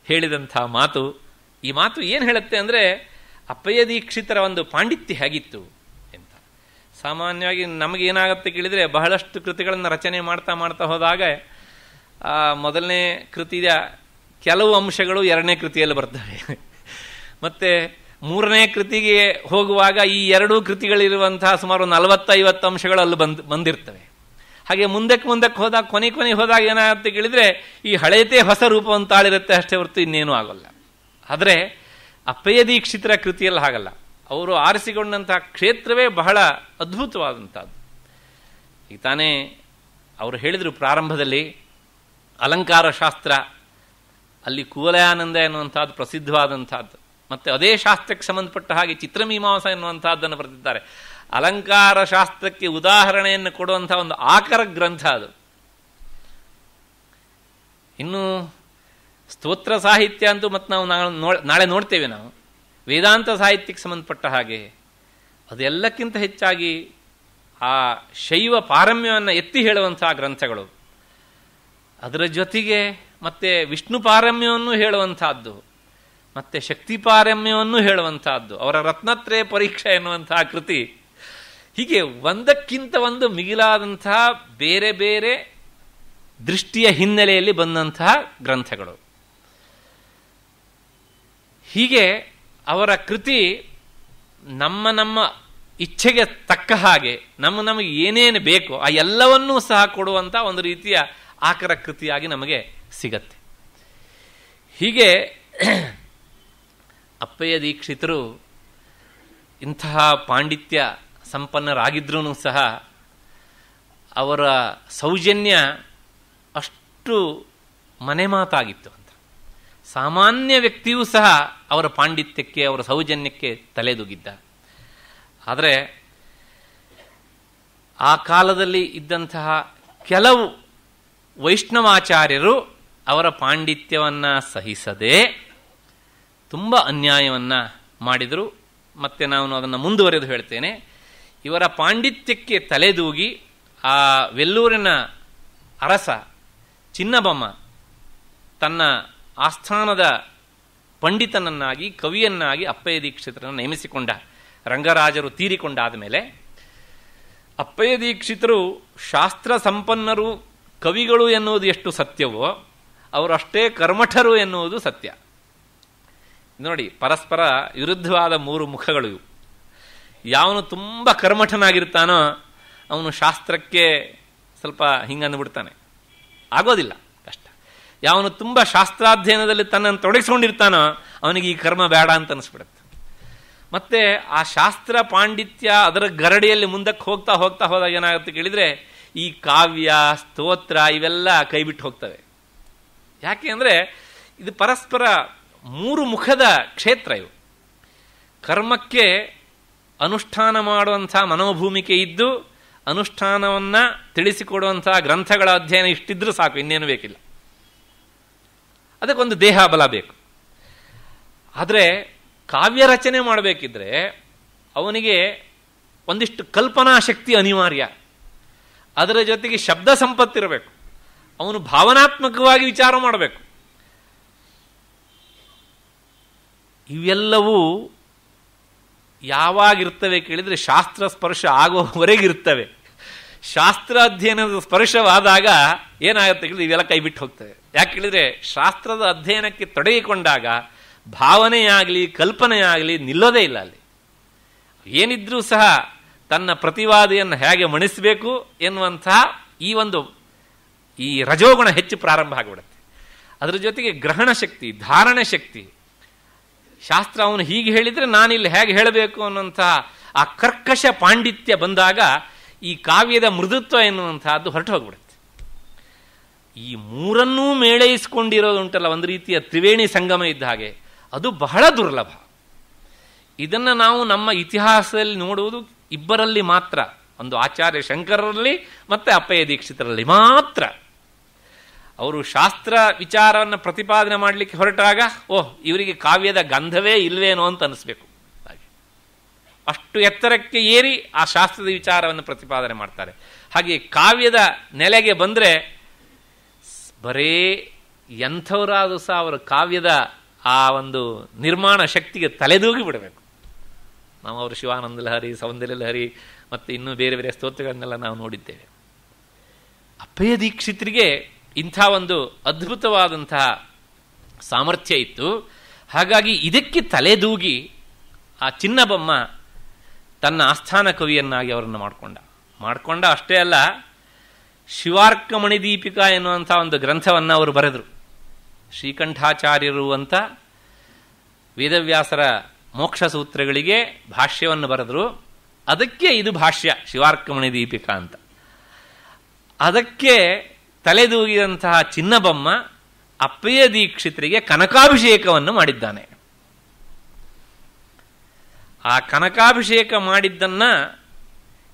ಹೇಳಿದಂಥ ಮಾತು. ಈ ಮಾತು ಏನು ಹೇಳುತ್ತೆ ಅಂದರೆ ಅಪ್ಪಯ್ಯ ದೀಕ್ಷಿತರ ಒಂದು ಪಾಂಡಿತ್ಯ ಹೇಗಿತ್ತು ಅಂತ. ಸಾಮಾನ್ಯವಾಗಿ ನಮಗೇನಾಗುತ್ತೆ ಕೇಳಿದರೆ ಬಹಳಷ್ಟು ಕೃತಿಗಳನ್ನು ರಚನೆ ಮಾಡ್ತಾ ಮಾಡ್ತಾ ಹೋದಾಗ ಮೊದಲನೇ ಕೃತಿಯ ಕೆಲವು ಅಂಶಗಳು ಎರಡನೇ ಕೃತಿಯಲ್ಲಿ ಬರ್ತವೆ. ಮತ್ತೆ ಮೂರನೇ ಕೃತಿಗೆ ಹೋಗುವಾಗ ಈ ಎರಡೂ ಕೃತಿಗಳಿರುವಂತಹ ಸುಮಾರು ನಲವತ್ತೈವತ್ತು ಅಂಶಗಳು ಅಲ್ಲಿ ಬಂದು ಬಂದಿರ್ತವೆ. ಹಾಗೆ ಮುಂದಕ್ಕೆ ಮುಂದಕ್ಕೆ ಹೋದಾಗ, ಕೊನೆ ಕೊನೆ ಹೋದಾಗ ಏನಾಗುತ್ತೆ ಕೇಳಿದ್ರೆ, ಈ ಹಳೇತೆ ಹೊಸ ರೂಪವನ್ನು ತಾಳಿರುತ್ತೆ ಅಷ್ಟೇ ಹೊರತು ಇನ್ನೇನೂ ಆಗೋಲ್ಲ. ಆದರೆ ಅಪ್ಪಯ್ಯ ದೀಕ್ಷಿತರ ಕೃತಿಯಲ್ಲಿ ಹಾಗಲ್ಲ. ಅವರು ಆರಿಸಿಕೊಂಡಂತಹ ಕ್ಷೇತ್ರವೇ ಬಹಳ ಅದ್ಭುತವಾದಂಥದ್ದು. ಈಗ ತಾನೇ ಅವರು ಹೇಳಿದರು ಪ್ರಾರಂಭದಲ್ಲಿ, ಅಲಂಕಾರ ಶಾಸ್ತ್ರ, ಅಲ್ಲಿ ಕುವಲಯಾನಂದ ಎನ್ನುವಂಥದ್ದು ಪ್ರಸಿದ್ಧವಾದಂಥದ್ದು. ಮತ್ತೆ ಅದೇ ಶಾಸ್ತ್ರಕ್ಕೆ ಸಂಬಂಧಪಟ್ಟ ಹಾಗೆ ಚಿತ್ರಮೀಮಾಂಸ ಎನ್ನುವಂಥದ್ದನ್ನು ಬರೆದಿದ್ದಾರೆ. ಅಲಂಕಾರ ಶಾಸ್ತ್ರಕ್ಕೆ ಉದಾಹರಣೆಯನ್ನು ಕೊಡುವಂಥ ಒಂದು ಆಕರ ಗ್ರಂಥ ಅದು. ಇನ್ನು ಸ್ತೋತ್ರ ಸಾಹಿತ್ಯ ಅಂತೂ ಮತ್ತು ನಾವು ನಾಳೆ ನೋಡ್ತೇವೆ ನಾವು. ವೇದಾಂತ ಸಾಹಿತ್ಯಕ್ಕೆ ಸಂಬಂಧಪಟ್ಟ ಹಾಗೆ ಅದೆಲ್ಲಕ್ಕಿಂತ ಹೆಚ್ಚಾಗಿ ಆ ಶೈವ ಪಾರಮ್ಯವನ್ನು ಎತ್ತಿ ಹೇಳುವಂತಹ ಗ್ರಂಥಗಳು. ಅದರ ಜೊತೆಗೆ ಮತ್ತೆ ವಿಷ್ಣು ಪಾರಮ್ಯವನ್ನು ಹೇಳುವಂತಹದ್ದು, ಮತ್ತೆ ಶಕ್ತಿ ಪಾರಮ್ಯವನ್ನು ಹೇಳುವಂತಹದ್ದು, ಅವರ ರತ್ನತ್ರಯ ಪರೀಕ್ಷೆ ಎನ್ನುವಂತಹ ಕೃತಿ ಹೀಗೆ ಒಂದಕ್ಕಿಂತ ಒಂದು ಮಿಗಿಲಾದಂತಹ ಬೇರೆ ಬೇರೆ ದೃಷ್ಟಿಯ ಹಿನ್ನೆಲೆಯಲ್ಲಿ ಬಂದಂತಹ ಗ್ರಂಥಗಳು. ಹೀಗೆ ಅವರ ಕೃತಿ ನಮ್ಮ ನಮ್ಮ ಇಚ್ಛೆಗೆ ತಕ್ಕ ಹಾಗೆ, ನಮ್ಮ ನಮಗೆ ಏನೇನು ಬೇಕೋ ಆ ಎಲ್ಲವನ್ನೂ ಸಹ ಕೊಡುವಂಥ ಒಂದು ರೀತಿಯ ಆಕರ ಕೃತಿಯಾಗಿ ನಮಗೆ ಸಿಗತ್ತೆ. ಹೀಗೆ ಅಪ್ಪಯ್ಯ ದೀಕ್ಷಿತರು ಇಂತಹ ಪಾಂಡಿತ್ಯ ಸಂಪನ್ನರಾಗಿದ್ರೂ ಸಹ ಅವರ ಸೌಜನ್ಯ ಅಷ್ಟು ಮನೆ ಮಾತಾಗಿತ್ತು ಅಂತ. ಸಾಮಾನ್ಯ ವ್ಯಕ್ತಿಯೂ ಸಹ ಅವರ ಪಾಂಡಿತ್ಯಕ್ಕೆ, ಅವರ ಸೌಜನ್ಯಕ್ಕೆ ತಲೆದೂಗಿದ್ದ. ಆದರೆ ಆ ಕಾಲದಲ್ಲಿ ಇದ್ದಂತಹ ಕೆಲವು ವೈಷ್ಣವಾಚಾರ್ಯರು ಅವರ ಪಾಂಡಿತ್ಯವನ್ನು ಸಹಿಸದೆ ತುಂಬ ಅನ್ಯಾಯವನ್ನು ಮಾಡಿದರು. ಮತ್ತೆ ನಾನು ಅದನ್ನು ಮುಂದುವರೆದು ಹೇಳ್ತೇನೆ. ಇವರ ಪಾಂಡಿತ್ಯಕ್ಕೆ ತಲೆದೂಗಿ ಆ ವೆಲ್ಲೂರಿನ ಅರಸ ಚಿನ್ನಬೊಮ್ಮ ತನ್ನ ಆಸ್ಥಾನದ ಪಂಡಿತನನ್ನಾಗಿ, ಕವಿಯನ್ನಾಗಿ ಅಪ್ಪಯ್ಯ ದೀಕ್ಷಿತರನ್ನು ನೇಮಿಸಿಕೊಂಡ, ರಂಗರಾಜರು ತೀರಿಕೊಂಡಾದ ಮೇಲೆ ಅಪ್ಪಯ್ಯ ದೀಕ್ಷಿತರು ಶಾಸ್ತ್ರ ಸಂಪನ್ನರು, ಕವಿಗಳು ಎನ್ನುವುದು ಎಷ್ಟು ಸತ್ಯವೋ ಅವರಷ್ಟೇ ಕರ್ಮಠರು ಎನ್ನುವುದು ಸತ್ಯ. ನೋಡಿ, ಪರಸ್ಪರ ವಿರುದ್ಧವಾದ ಮೂರು ಮುಖಗಳು ಇವು. ಯಾವನು ತುಂಬ ಕರ್ಮಠನಾಗಿರ್ತಾನೋ ಅವನು ಶಾಸ್ತ್ರಕ್ಕೆ ಸ್ವಲ್ಪ ಹಿಂಗಂದ್ಬಿಡ್ತಾನೆ. ಆಗೋದಿಲ್ಲ, ಕಷ್ಟ. ಯಾವನು ತುಂಬ ಶಾಸ್ತ್ರಾಧ್ಯಯನದಲ್ಲಿ ತನ್ನನ್ನು ತೊಡಗಿಸ್ಕೊಂಡಿರ್ತಾನೋ ಅವನಿಗೆ ಈ ಕರ್ಮ ಬೇಡ ಅಂತ ಅನಿಸ್ಬಿಡುತ್ತೆ. ಮತ್ತೆ ಆ ಶಾಸ್ತ್ರ ಪಾಂಡಿತ್ಯ ಅದರ ಗರಡಿಯಲ್ಲಿ ಮುಂದಕ್ಕೆ ಹೋಗ್ತಾ ಹೋಗ್ತಾ ಹೋದಾಗ ಏನಾಗುತ್ತೆ ಕೇಳಿದರೆ, ಈ ಕಾವ್ಯ, ಸ್ತೋತ್ರ ಇವೆಲ್ಲ ಕೈಬಿಟ್ಟು ಹೋಗ್ತವೆ. ಯಾಕೆ ಅಂದರೆ, ಇದು ಪರಸ್ಪರ ಮೂರು ಮುಖದ ಕ್ಷೇತ್ರ ಇವು. ಕರ್ಮಕ್ಕೆ ಅನುಷ್ಠಾನ ಮಾಡುವಂಥ ಮನೋಭೂಮಿಕೆ ಇದ್ದು ಅನುಷ್ಠಾನವನ್ನು ತಿಳಿಸಿಕೊಡುವಂಥ ಗ್ರಂಥಗಳ ಅಧ್ಯಯನ ಇಷ್ಟಿದ್ರೂ ಸಾಕು, ಇನ್ನೇನು ಬೇಕಿಲ್ಲ. ಅದಕ್ಕೊಂದು ದೇಹ ಬಲ ಬೇಕು. ಆದರೆ ಕಾವ್ಯ ರಚನೆ ಮಾಡಬೇಕಿದ್ರೆ ಅವನಿಗೆ ಒಂದಿಷ್ಟು ಕಲ್ಪನಾ ಶಕ್ತಿ ಅನಿವಾರ್ಯ. ಅದರ ಜೊತೆಗೆ ಶಬ್ದ ಸಂಪತ್ತಿರಬೇಕು. ಅವನು ಭಾವನಾತ್ಮಕವಾಗಿ ವಿಚಾರ ಮಾಡಬೇಕು. ಇವೆಲ್ಲವೂ ಯಾವಾಗಿರ್ತವೆ ಕೇಳಿದರೆ ಶಾಸ್ತ್ರ ಸ್ಪರ್ಶ ಆಗೋವರೆಗಿರ್ತವೆ ಶಾಸ್ತ್ರ ಅಧ್ಯಯನದ ಸ್ಪರ್ಶವಾದಾಗ ಏನಾಗುತ್ತೆ ಕೇಳಿದ್ರೆ ಇವೆಲ್ಲ ಕೈ ಬಿಟ್ಟು ಹೋಗ್ತವೆ. ಯಾಕೆ ಕೇಳಿದ್ರೆ ಶಾಸ್ತ್ರದ ಅಧ್ಯಯನಕ್ಕೆ ತೊಡಗಿಕೊಂಡಾಗ ಭಾವನೆಯಾಗಲಿ, ಕಲ್ಪನೆಯಾಗಲಿ ನಿಲ್ಲೋದೇ ಇಲ್ಲ ಅಲ್ಲಿ. ಏನಿದ್ರೂ ಸಹ ತನ್ನ ಪ್ರತಿವಾದಿಯನ್ನು ಹೇಗೆ ಮಣಿಸಬೇಕು ಎನ್ನುವಂತಹ ಈ ಒಂದು ಈ ರಜೋಗುಣ ಹೆಚ್ಚು ಪ್ರಾರಂಭ ಆಗಿಬಿಡುತ್ತೆ. ಅದರ ಜೊತೆಗೆ ಗ್ರಹಣ ಶಕ್ತಿ, ಧಾರಣೆ ಶಕ್ತಿ ಶಾಸ್ತ್ರ ಅವನು ಹೀಗೆ ಹೇಳಿದರೆ ನಾನಿಲ್ಲಿ ಹೇಗೆ ಹೇಳಬೇಕು ಅನ್ನುವಂತಹ ಆ ಕರ್ಕಶ ಪಾಂಡಿತ್ಯ ಬಂದಾಗ ಈ ಕಾವ್ಯದ ಮೃದುತ್ವ ಎನ್ನುವಂತಹದ್ದು ಹೊರಟು ಹೋಗ್ಬಿಡುತ್ತೆ ಈ ಮೂರನ್ನೂ ಮೇಳೈಸಿಕೊಂಡಿರೋದುಂಟಲ್ಲ ಒಂದು ರೀತಿಯ ತ್ರಿವೇಣಿ ಸಂಗಮ ಇದ್ದ ಹಾಗೆ, ಅದು ಬಹಳ ದುರ್ಲಭ. ಇದನ್ನು ನಾವು ನಮ್ಮ ಇತಿಹಾಸದಲ್ಲಿ ನೋಡುವುದು ಇಬ್ಬರಲ್ಲಿ ಮಾತ್ರ, ಒಂದು ಆಚಾರ್ಯ ಶಂಕರರಲ್ಲಿ ಮತ್ತು ಅಪ್ಪಯ್ಯ ದೀಕ್ಷಿತರಲ್ಲಿ ಮಾತ್ರ. ಅವರು ಶಾಸ್ತ್ರ ವಿಚಾರವನ್ನು ಪ್ರತಿಪಾದನೆ ಮಾಡಲಿಕ್ಕೆ ಹೊರಟಾಗ ಓಹ್ ಇವರಿಗೆ ಕಾವ್ಯದ ಗಂಧವೇ ಇಲ್ವೇನೋ ಅಂತ ಅನಿಸ್ಬೇಕು. ಹಾಗೆ. ಅಷ್ಟು ಎತ್ತರಕ್ಕೆ ಏರಿ ಆ ಶಾಸ್ತ್ರದ ವಿಚಾರವನ್ನು ಪ್ರತಿಪಾದನೆ ಮಾಡ್ತಾರೆ. ಹಾಗೆ ಕಾವ್ಯದ ನೆಲೆಗೆ ಬಂದರೆ, ಬರೇ ಎಂಥವರಾದರೂ ಸಹ ಅವರ ಕಾವ್ಯದ ಆ ಒಂದು ನಿರ್ಮಾಣ ಶಕ್ತಿಗೆ ತಲೆದೂಗಿ ಬಿಡಬೇಕು. ನಾವು ಅವರು ಶಿವಾನಂದ ಲಹರಿ, ಸೌಂದರ್ಯ ಲಹರಿ, ಮತ್ತು ಇನ್ನೂ ಬೇರೆ ಬೇರೆ ಸ್ತೋತ್ರಗಳನ್ನೆಲ್ಲ ನಾವು ನೋಡಿದ್ದೇವೆ. ಅಪ್ಪಯ್ಯ ದೀಕ್ಷಿತರಿಗೆ ಇಂಥ ಒಂದು ಅದ್ಭುತವಾದಂತಹ ಸಾಮರ್ಥ್ಯ ಇತ್ತು. ಹಾಗಾಗಿ ಇದಕ್ಕೆ ತಲೆದೂಗಿ ಆ ಚಿನ್ನಬೊಮ್ಮ ತನ್ನ ಆಸ್ಥಾನ ಕವಿಯನ್ನಾಗಿ ಅವರನ್ನು ಮಾಡಿಕೊಂಡ. ಮಾಡಿಕೊಂಡ ಅಷ್ಟೇ ಅಲ್ಲ, ಶಿವಾರ್ಕಮಣಿ ದೀಪಿಕಾ ಎನ್ನುವಂಥ ಒಂದು ಗ್ರಂಥವನ್ನು ಅವರು ಬರೆದರು. ಶ್ರೀಕಂಠಾಚಾರ್ಯರು ಅಂತ ವೇದವ್ಯಾಸರ ಮೋಕ್ಷ ಸೂತ್ರಗಳಿಗೆ ಭಾಷ್ಯವನ್ನು ಬರೆದರು. ಅದಕ್ಕೆ ಇದು ಭಾಷ್ಯ, ಶಿವಾರ್ಕಮಣಿ ದೀಪಿಕಾ ಅಂತ. ಅದಕ್ಕೆ ತಲೆದೂಗಿದಂತಹ ಚಿನ್ನಬೊಮ್ಮ ಅಪ್ಪಯ್ಯ ದೀಕ್ಷಿತರಿಗೆ ಕನಕಾಭಿಷೇಕವನ್ನು ಮಾಡಿದ್ದಾನೆ. ಆ ಕನಕಾಭಿಷೇಕ ಮಾಡಿದ್ದನ್ನ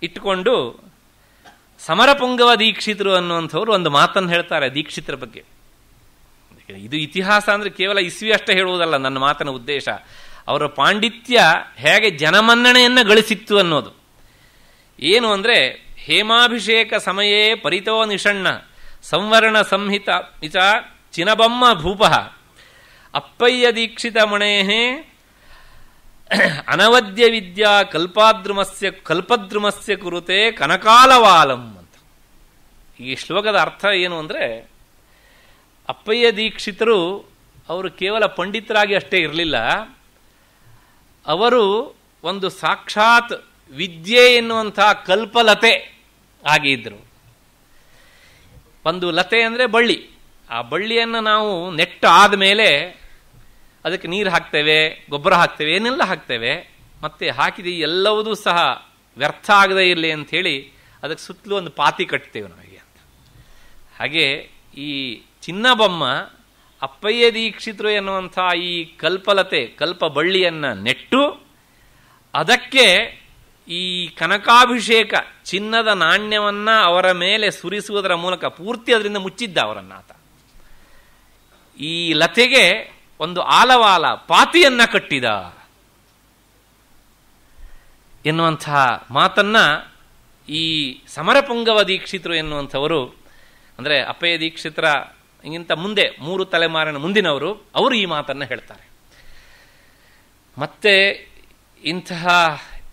ಇಟ್ಟುಕೊಂಡು ಸಮರಪುಂಗವ ದೀಕ್ಷಿತರು ಅನ್ನುವಂಥವ್ರು ಒಂದು ಮಾತನ್ನು ಹೇಳ್ತಾರೆ ದೀಕ್ಷಿತರ ಬಗ್ಗೆ. ಇದು ಇತಿಹಾಸ ಅಂದರೆ ಕೇವಲ ಇಸ್ವಿ ಅಷ್ಟೇ ಹೇಳುವುದಲ್ಲ ನನ್ನ ಮಾತನ ಉದ್ದೇಶ. ಅವರ ಪಾಂಡಿತ್ಯ ಹೇಗೆ ಜನಮನ್ನಣೆಯನ್ನು ಗಳಿಸಿತ್ತು ಅನ್ನೋದು. ಏನು ಅಂದರೆ ಹೇಮಾಭಿಷೇಕ ಸಮಯೇ ಪರಿತೋ ನಿಷಣ್ಣ. ಸಂವರ್ಣ ಸಂಹಿತ ಇಚ ಚಿನಬಮ್ಮ ಭೂಪ. ಅಪ್ಪಯ್ಯ ದೀಕ್ಷಿತ ಮಣೇಹೇ ಅನವದ್ಯ ವಿದ್ಯಾ ಕಲ್ಪಾದ್ರುಮಸ್ಯ, ಕಲ್ಪದ್ರುಮಸ್ಯ ಕುರುತೆ ಕನಕಾಲವಾಲಂ ಅಂತ. ಈ ಶ್ಲೋಕದ ಅರ್ಥ ಏನು ಅಂದರೆ, ಅಪ್ಪಯ್ಯ ದೀಕ್ಷಿತರು ಅವರು ಕೇವಲ ಪಂಡಿತರಾಗಿ ಅಷ್ಟೇ ಇರಲಿಲ್ಲ. ಅವರು ಒಂದು ಸಾಕ್ಷಾತ್ ವಿದ್ಯೆ ಎನ್ನುವಂತಹ ಕಲ್ಪಲತೆ ಆಗಿ ಇದ್ರು. ಒಂದು ಲತೆ ಅಂದರೆ ಬಳ್ಳಿ. ಆ ಬಳ್ಳಿಯನ್ನು ನಾವು ನೆಟ್ಟು ಆದಮೇಲೆ ಅದಕ್ಕೆ ನೀರು ಹಾಕ್ತೇವೆ, ಗೊಬ್ಬರ ಹಾಕ್ತೇವೆ, ಏನೆಲ್ಲ ಹಾಕ್ತೇವೆ, ಮತ್ತೆ ಹಾಕಿದ ಎಲ್ಲವುದೂ ಸಹ ವ್ಯರ್ಥ ಆಗದೇ ಇರಲಿ ಅಂಥೇಳಿ ಅದಕ್ಕೆ ಸುತ್ತಲೂ ಒಂದು ಪಾತಿ ಕಟ್ತೇವೆ ನಮಗೆ ಅಂತ. ಹಾಗೆ ಈ ಚಿನ್ನಬೊಮ್ಮ ಅಪ್ಪಯ್ಯ ದೀಕ್ಷಿತರು ಎನ್ನುವಂಥ ಈ ಕಲ್ಪಲತೆ ಕಲ್ಪ ಬಳ್ಳಿಯನ್ನು ನೆಟ್ಟು ಅದಕ್ಕೆ ಈ ಕನಕಾಭಿಷೇಕ ಚಿನ್ನದ ನಾಣ್ಯವನ್ನ ಅವರ ಮೇಲೆ ಸುರಿಸುವುದರ ಮೂಲಕ ಪೂರ್ತಿ ಅದರಿಂದ ಮುಚ್ಚಿದ್ದ ಅವರನ್ನ ಆತ. ಈ ಲತೆಗೆ ಒಂದು ಆಲವಾಲ ಪಾತಿಯನ್ನ ಕಟ್ಟಿದ. ಎನ್ನುವಂತಹ ಮಾತನ್ನ ಈ ಸಮರಪುಂಗವ ದೀಕ್ಷಿತರು ಎನ್ನುವಂಥವರು, ಅಂದರೆ ಅಪ್ಪಯ್ಯ ದೀಕ್ಷಿತರ ಇಂಗಿಂತ ಮುಂದೆ ಮೂರು ತಲೆಮಾರಿನ ಮುಂದಿನವರು, ಅವರು ಈ ಮಾತನ್ನು ಹೇಳ್ತಾರೆ. ಮತ್ತೆ ಇಂತಹ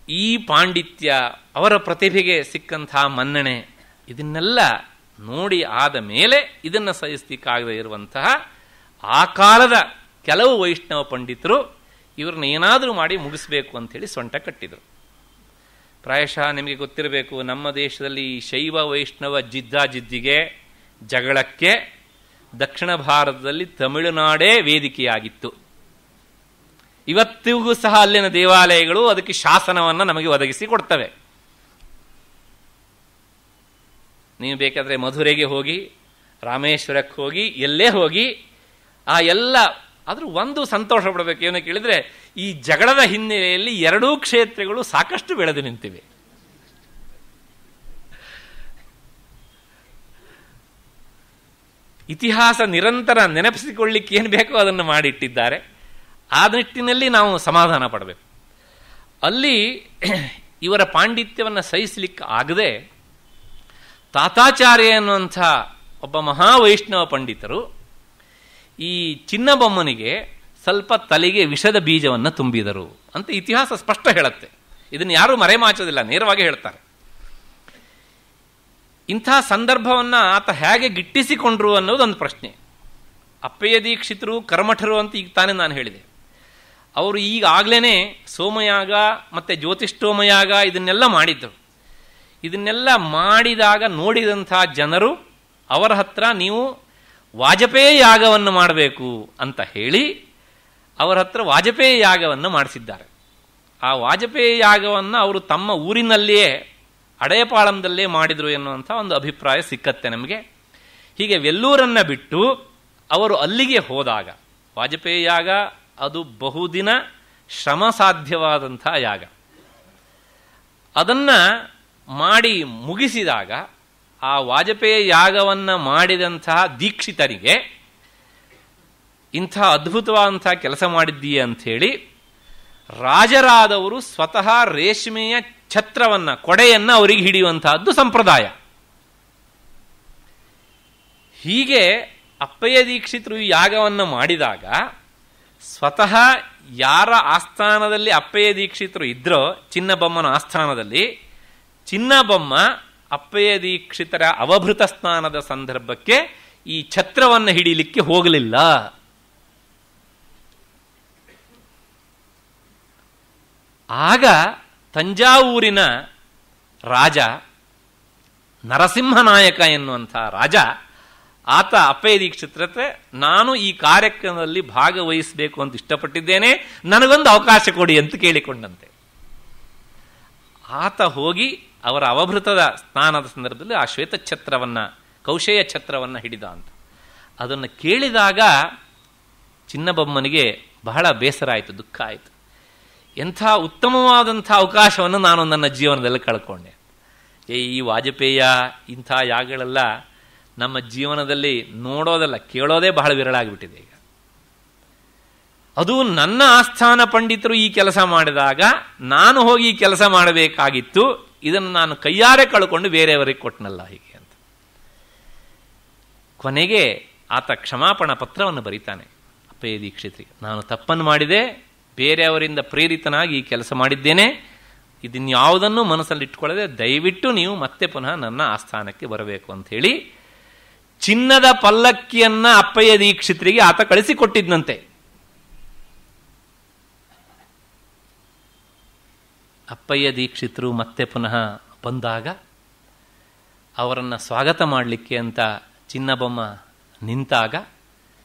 ಈ ಪಾಂಡಿತ್ಯ ಅವರ ಪ್ರತಿಭೆಗೆ ಸಿಕ್ಕಂತಹ ಮನ್ನಣೆ ಇದನ್ನೆಲ್ಲ ನೋಡಿ ಆದ ಮೇಲೆ ಇದನ್ನು ಸಹಿಸ್ಲಿಕ್ಕಾಗದೆ ಇರುವಂತಹ ಆ ಕಾಲದ ಕೆಲವು ವೈಷ್ಣವ ಪಂಡಿತರು ಇವ್ರನ್ನ ಏನಾದರೂ ಮಾಡಿ ಮುಗಿಸ್ಬೇಕು ಅಂಥೇಳಿ ಸೊಂಟ ಕಟ್ಟಿದರು. ಪ್ರಾಯಶಃ ನಿಮಗೆ ಗೊತ್ತಿರಬೇಕು, ನಮ್ಮ ದೇಶದಲ್ಲಿ ಶೈವ ವೈಷ್ಣವ ಜಿದ್ದಾಜಿದ್ದಿಗೆ ಜಗಳಕ್ಕೆ ದಕ್ಷಿಣ ಭಾರತದಲ್ಲಿ ತಮಿಳುನಾಡೇ ವೇದಿಕೆಯಾಗಿತ್ತು. ಇವತ್ತಿಗೂ ಸಹ ಅಲ್ಲಿನ ದೇವಾಲಯಗಳು ಅದಕ್ಕೆ ಶಾಸನವನ್ನು ನಮಗೆ ಒದಗಿಸಿ ಕೊಡ್ತವೆ. ನೀವು ಬೇಕಾದರೆ ಮಧುರೆಗೆ ಹೋಗಿ, ರಾಮೇಶ್ವರಕ್ಕೆ ಹೋಗಿ, ಎಲ್ಲೇ ಹೋಗಿ, ಆ ಎಲ್ಲ ಆದರೂ ಒಂದು ಸಂತೋಷ ಪಡಬೇಕು. ಏನೋ ಕೇಳಿದರೆ ಈ ಜಗಳದ ಹಿನ್ನೆಲೆಯಲ್ಲಿ ಎರಡೂ ಕ್ಷೇತ್ರಗಳು ಸಾಕಷ್ಟು ಬೆಳೆದು ನಿಂತಿವೆ. ಇತಿಹಾಸ ನಿರಂತರ ನೆನಪಿಸಿಕೊಳ್ಳಿಕ್ಕೆ ಏನು ಬೇಕೋ ಅದನ್ನು ಮಾಡಿಟ್ಟಿದ್ದಾರೆ. ಆ ನಿಟ್ಟಿನಲ್ಲಿ ನಾವು ಸಮಾಧಾನ ಪಡಬೇಕು. ಅಲ್ಲಿ ಇವರ ಪಾಂಡಿತ್ಯವನ್ನು ಸಹಿಸಲಿಕ್ಕೆ ಆಗದೆ ತಾತಾಚಾರ್ಯ ಅನ್ನುವಂಥ ಒಬ್ಬ ಮಹಾವೈಷ್ಣವ ಪಂಡಿತರು ಈ ಚಿನ್ನಬೊಮ್ಮನಿಗೆ ಸ್ವಲ್ಪ ತಲೆಗೆ ವಿಷದ ಬೀಜವನ್ನು ತುಂಬಿದರು ಅಂತ ಇತಿಹಾಸ ಸ್ಪಷ್ಟ ಹೇಳುತ್ತೆ. ಇದನ್ನು ಯಾರೂ ಮರೆಮಾಚೋದಿಲ್ಲ, ನೇರವಾಗಿ ಹೇಳ್ತಾರೆ. ಇಂಥ ಸಂದರ್ಭವನ್ನು ಆತ ಹೇಗೆ ಗಿಟ್ಟಿಸಿಕೊಂಡ್ರು ಅನ್ನೋದೊಂದು ಪ್ರಶ್ನೆ. ಅಪ್ಪಯ್ಯ ದೀಕ್ಷಿತರು, ಕರ್ಮಠರು ಅಂತ ಈಗ ತಾನೇ ನಾನು ಹೇಳಿದೆ. ಅವರು ಈಗಾಗಲೇ ಸೋಮಯಾಗ ಮತ್ತು ಜ್ಯೋತಿಷ್ಠೋಮಯಾಗ ಇದನ್ನೆಲ್ಲ ಮಾಡಿದ್ದರು. ಇದನ್ನೆಲ್ಲ ಮಾಡಿದಾಗ ನೋಡಿದಂಥ ಜನರು, ಅವರ ಹತ್ರ ನೀವು ವಾಜಪೇಯ ಯಾಗವನ್ನು ಮಾಡಬೇಕು ಅಂತ ಹೇಳಿ ಅವರ ಹತ್ರ ವಾಜಪೇಯ ಯಾಗವನ್ನು ಮಾಡಿಸಿದ್ದಾರೆ. ಆ ವಾಜಪೇಯ ಯಾಗವನ್ನು ಅವರು ತಮ್ಮ ಊರಿನಲ್ಲಿಯೇ ಅಡೆಯಪಾಳಂದಲ್ಲೇ ಮಾಡಿದರು ಎನ್ನುವಂಥ ಒಂದು ಅಭಿಪ್ರಾಯ ಸಿಕ್ಕತ್ತೆ ನಮಗೆ. ಹೀಗೆ ವೆಲ್ಲೂರನ್ನು ಬಿಟ್ಟು ಅವರು ಅಲ್ಲಿಗೆ ಹೋದಾಗ, ವಾಜಪೇಯಿ ಯಾಗ ಅದು ಬಹುದಿನ ಶ್ರಮ ಸಾಧ್ಯವಾದಂಥ ಯಾಗ. ಅದನ್ನು ಮಾಡಿ ಮುಗಿಸಿದಾಗ ಆ ವಾಜಪೇಯಿ ಯಾಗವನ್ನು ಮಾಡಿದಂತಹ ದೀಕ್ಷಿತರಿಗೆ ಇಂಥ ಅದ್ಭುತವಾದಂಥ ಕೆಲಸ ಮಾಡಿದ್ದೀಯ ಅಂಥೇಳಿ ರಾಜರಾದವರು ಸ್ವತಃ ರೇಷ್ಮೆಯ ಛತ್ರವನ್ನು, ಕೊಡೆಯನ್ನು ಅವರಿಗೆ ಹಿಡಿಯುವಂತಹದ್ದು ಸಂಪ್ರದಾಯ. ಹೀಗೆ ಅಪ್ಪಯ್ಯ ದೀಕ್ಷಿತರು ಯಾಗವನ್ನು ಮಾಡಿದಾಗ ಸ್ವತಃ ಯಾರ ಆಸ್ಥಾನದಲ್ಲಿ ಅಪ್ಪಯ್ಯ ದೀಕ್ಷಿತರು ಇದ್ರೋ ಚಿನ್ನಬೊಮ್ಮನ ಆಸ್ಥಾನದಲ್ಲಿ, ಚಿನ್ನಬೊಮ್ಮ ಅಪ್ಪಯ್ಯ ದೀಕ್ಷಿತರ ಅವಭೃತ ಸ್ನಾನದ ಸಂದರ್ಭಕ್ಕೆ ಈ ಛತ್ರವನ್ನು ಹಿಡಿಲಿಕ್ಕೆ ಹೋಗಲಿಲ್ಲ. ಆಗ ತಂಜಾವೂರಿನ ರಾಜ ನರಸಿಂಹನಾಯಕ ಎನ್ನುವಂಥ ರಾಜ ಆತ ಅಪ್ಪಯ್ಯ ದೀಕ್ಷಿತ್ರತೆ, ನಾನು ಈ ಕಾರ್ಯಕ್ರಮದಲ್ಲಿ ಭಾಗವಹಿಸಬೇಕು ಅಂತ ಇಷ್ಟಪಟ್ಟಿದ್ದೇನೆ, ನನಗೊಂದು ಅವಕಾಶ ಕೊಡಿ ಅಂತ ಕೇಳಿಕೊಂಡಂತೆ. ಆತ ಹೋಗಿ ಅವರ ಅವಭೃತದ ಸ್ನಾನದ ಸಂದರ್ಭದಲ್ಲಿ ಆ ಶ್ವೇತಛತ್ರವನ್ನು, ಕೌಶೇಯ ಛತ್ರವನ್ನು ಹಿಡಿದ ಅಂತ. ಅದನ್ನು ಕೇಳಿದಾಗ ಚಿನ್ನಬೊಮ್ಮನಿಗೆ ಬಹಳ ಬೇಸರ ಆಯಿತು, ದುಃಖ ಆಯಿತು. ಎಂಥ ಉತ್ತಮವಾದಂಥ ಅವಕಾಶವನ್ನು ನಾನು ನನ್ನ ಜೀವನದಲ್ಲಿ ಕಳ್ಕೊಂಡೆ. ಏ, ಈ ವಾಜಪೇಯ ಇಂಥ ಯಾಗಗಳೆಲ್ಲ ನಮ್ಮ ಜೀವನದಲ್ಲಿ ನೋಡೋದಲ್ಲ, ಕೇಳೋದೇ ಬಹಳ ವಿರಳ ಆಗಿಬಿಟ್ಟಿದೆ ಈಗ. ಅದು ನನ್ನ ಆಸ್ಥಾನ ಪಂಡಿತರು ಈ ಕೆಲಸ ಮಾಡಿದಾಗ, ನಾನು ಹೋಗಿ ಈ ಕೆಲಸ ಮಾಡಬೇಕಾಗಿತ್ತು, ಇದನ್ನು ನಾನು ಕೈಯಾರೆ ಕಳ್ಕೊಂಡು ಬೇರೆಯವರಿಗೆ ಕೊಟ್ಟನಲ್ಲ ಹೀಗೆ ಅಂತ. ಕೊನೆಗೆ ಆತ ಕ್ಷಮಾಪಣ ಪತ್ರವನ್ನು ಬರೀತಾನೆ ಅಪ್ಪಯ್ಯ ದೀಕ್ಷಿತ್ರಿಗೆ ನಾನು ತಪ್ಪನ್ನು ಮಾಡಿದೆ, ಬೇರೆಯವರಿಂದ ಪ್ರೇರಿತನಾಗಿ ಈ ಕೆಲಸ ಮಾಡಿದ್ದೇನೆ, ಇದನ್ಯಾವುದನ್ನು ಮನಸ್ಸಲ್ಲಿ ಇಟ್ಕೊಳ್ಳದೆ ದಯವಿಟ್ಟು ನೀವು ಮತ್ತೆ ಪುನಃ ನನ್ನ ಆಸ್ಥಾನಕ್ಕೆ ಬರಬೇಕು ಅಂತ ಹೇಳಿ ಚಿನ್ನದ ಪಲ್ಲಕ್ಕಿಯನ್ನ ಅಪ್ಪಯ್ಯ ದೀಕ್ಷಿತರಿಗೆ ಆತ ಕಳಿಸಿಕೊಟ್ಟಿದ್ನಂತೆ. ಅಪ್ಪಯ್ಯ ದೀಕ್ಷಿತರು ಮತ್ತೆ ಪುನಃ ಬಂದಾಗ, ಅವರನ್ನು ಸ್ವಾಗತ ಮಾಡಲಿಕ್ಕೆ ಅಂತ ಚಿನ್ನಬೊಮ್ಮ ನಿಂತಾಗ,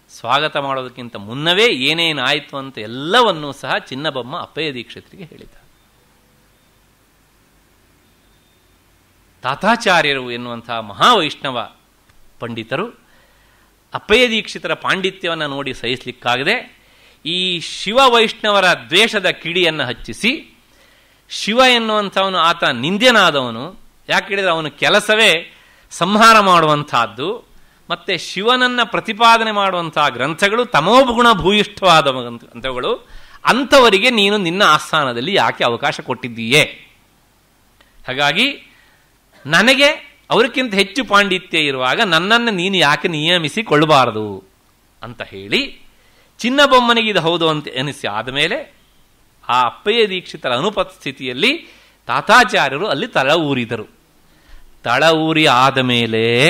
ಸ್ವಾಗತ ಮಾಡೋದಕ್ಕಿಂತ ಮುನ್ನವೇ ಏನೇನಾಯಿತು ಅಂತ ಎಲ್ಲವನ್ನೂ ಸಹ ಚಿನ್ನಬೊಮ್ಮ ಅಪ್ಪಯ್ಯ ದೀಕ್ಷಿತರಿಗೆ ಹೇಳಿದ. ತಾತಾಚಾರ್ಯರು ಎನ್ನುವಂತಹ ಮಹಾವೈಷ್ಣವ ಪಂಡಿತರು ಅಪ್ಪಯ್ಯ ದೀಕ್ಷಿತರ ಪಾಂಡಿತ್ಯವನ್ನು ನೋಡಿ ಸಹಿಸಲಿಕ್ಕಾಗದೆ ಈ ಶಿವ ವೈಷ್ಣವರ ದ್ವೇಷದ ಕಿಡಿಯನ್ನು ಹಚ್ಚಿಸಿ ಶಿವ ಎನ್ನುವಂಥವನು ಆತ ನಿಂದ್ಯನಾದವನು. ಯಾಕೆ ಹೇಳಿದರೆ ಅವನ ಕೆಲಸವೇ ಸಂಹಾರ ಮಾಡುವಂಥದ್ದು, ಮತ್ತು ಶಿವನನ್ನು ಪ್ರತಿಪಾದನೆ ಮಾಡುವಂಥ ಗ್ರಂಥಗಳು ತಮೋಗುಣ ಭೂಯಿಷ್ಠವಾದ ಗ್ರಂಥಗಳು ಅಂಥವರಿಗೆ ನೀನು ನಿನ್ನ ಆಸ್ಥಾನದಲ್ಲಿ ಯಾಕೆ ಅವಕಾಶ ಕೊಟ್ಟಿದ್ದೀಯೇ? ಹಾಗಾಗಿ ನನಗೆ ಅವರಿಗಿಂತ ಹೆಚ್ಚು ಪಾಂಡಿತ್ಯ ಇರುವಾಗ ನನ್ನನ್ನು ನೀನು ಯಾಕೆ ನಿಯಮಿಸಿಕೊಳ್ಳಬಾರದು ಅಂತ ಹೇಳಿ ಚಿನ್ನಬೊಮ್ಮನಿಗೆ ಇದು ಹೌದು ಅಂತ ಎನಿಸಿ ಆದಮೇಲೆ ಆ ಅಪ್ಪಯ್ಯ ದೀಕ್ಷಿತರ ಅನುಪಸ್ಥಿತಿಯಲ್ಲಿ ತಾತಾಚಾರ್ಯರು ಅಲ್ಲಿ ತಳ ಊರಿದರು. ತಳ ಊರಿ ಆದ ಮೇಲೆ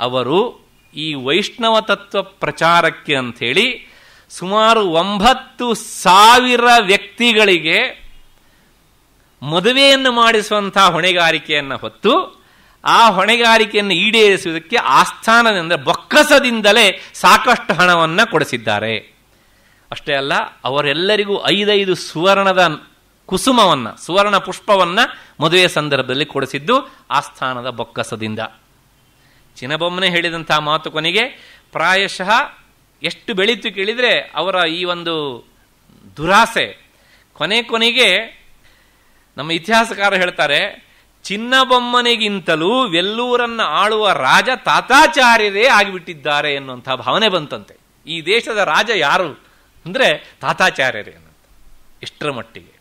ಅವರು ಈ ವೈಷ್ಣವ ತತ್ವ ಪ್ರಚಾರಕ್ಕೆ ಅಂಥೇಳಿ ಸುಮಾರು ಒಂಬತ್ತು ಸಾವಿರ ವ್ಯಕ್ತಿಗಳಿಗೆ ಮದುವೆಯನ್ನು ಮಾಡಿಸುವಂತಹ ಹೊಣೆಗಾರಿಕೆಯನ್ನು ಹೊತ್ತು ಆ ಹೊಣೆಗಾರಿಕೆಯನ್ನು ಈಡೇರಿಸುವುದಕ್ಕೆ ಆಸ್ಥಾನದಿಂದ ಬೊಕ್ಕಸದಿಂದಲೇ ಸಾಕಷ್ಟು ಹಣವನ್ನು ಕೊಡಿಸಿದ್ದಾರೆ. ಅಷ್ಟೇ ಅಲ್ಲ, ಅವರೆಲ್ಲರಿಗೂ ಐದೈದು ಸುವರ್ಣದ ಕುಸುಮವನ್ನು, ಸುವರ್ಣ ಪುಷ್ಪವನ್ನು ಮದುವೆ ಸಂದರ್ಭದಲ್ಲಿ ಕೊಡಿಸಿದ್ದು ಆಸ್ಥಾನದ ಬೊಕ್ಕಸದಿಂದ. ಚಿನ್ನಬೊಮ್ಮನೆ ಹೇಳಿದಂತಹ ಮಾತು ಕೊನೆಗೆ, ಪ್ರಾಯಶಃ ಎಷ್ಟು ಬೆಳೀತು ಕೇಳಿದರೆ ಅವರ ಈ ಒಂದು ದುರಾಸೆ. ಕೊನೆ ಕೊನೆಗೆ ನಮ್ಮ ಇತಿಹಾಸಕಾರ ಹೇಳ್ತಾರೆ ಚಿನ್ನಬೊಮ್ಮನಿಗಿಂತಲೂ ವೆಲ್ಲೂರನ್ನ ಆಳುವ ರಾಜ ತಾತಾಚಾರ್ಯರೇ ಆಗಿಬಿಟ್ಟಿದ್ದಾರೆ ಎನ್ನುವಂಥ ಭಾವನೆ ಬಂತಂತೆ. ಈ ದೇಶದ ರಾಜ ಯಾರು? ಅಂದ್ರೆ ತಾತಾಚಾರ್ಯರೇ ಅನ್ನಂತ ಎಷ್ಟರ ಮಟ್ಟಿಗೆ?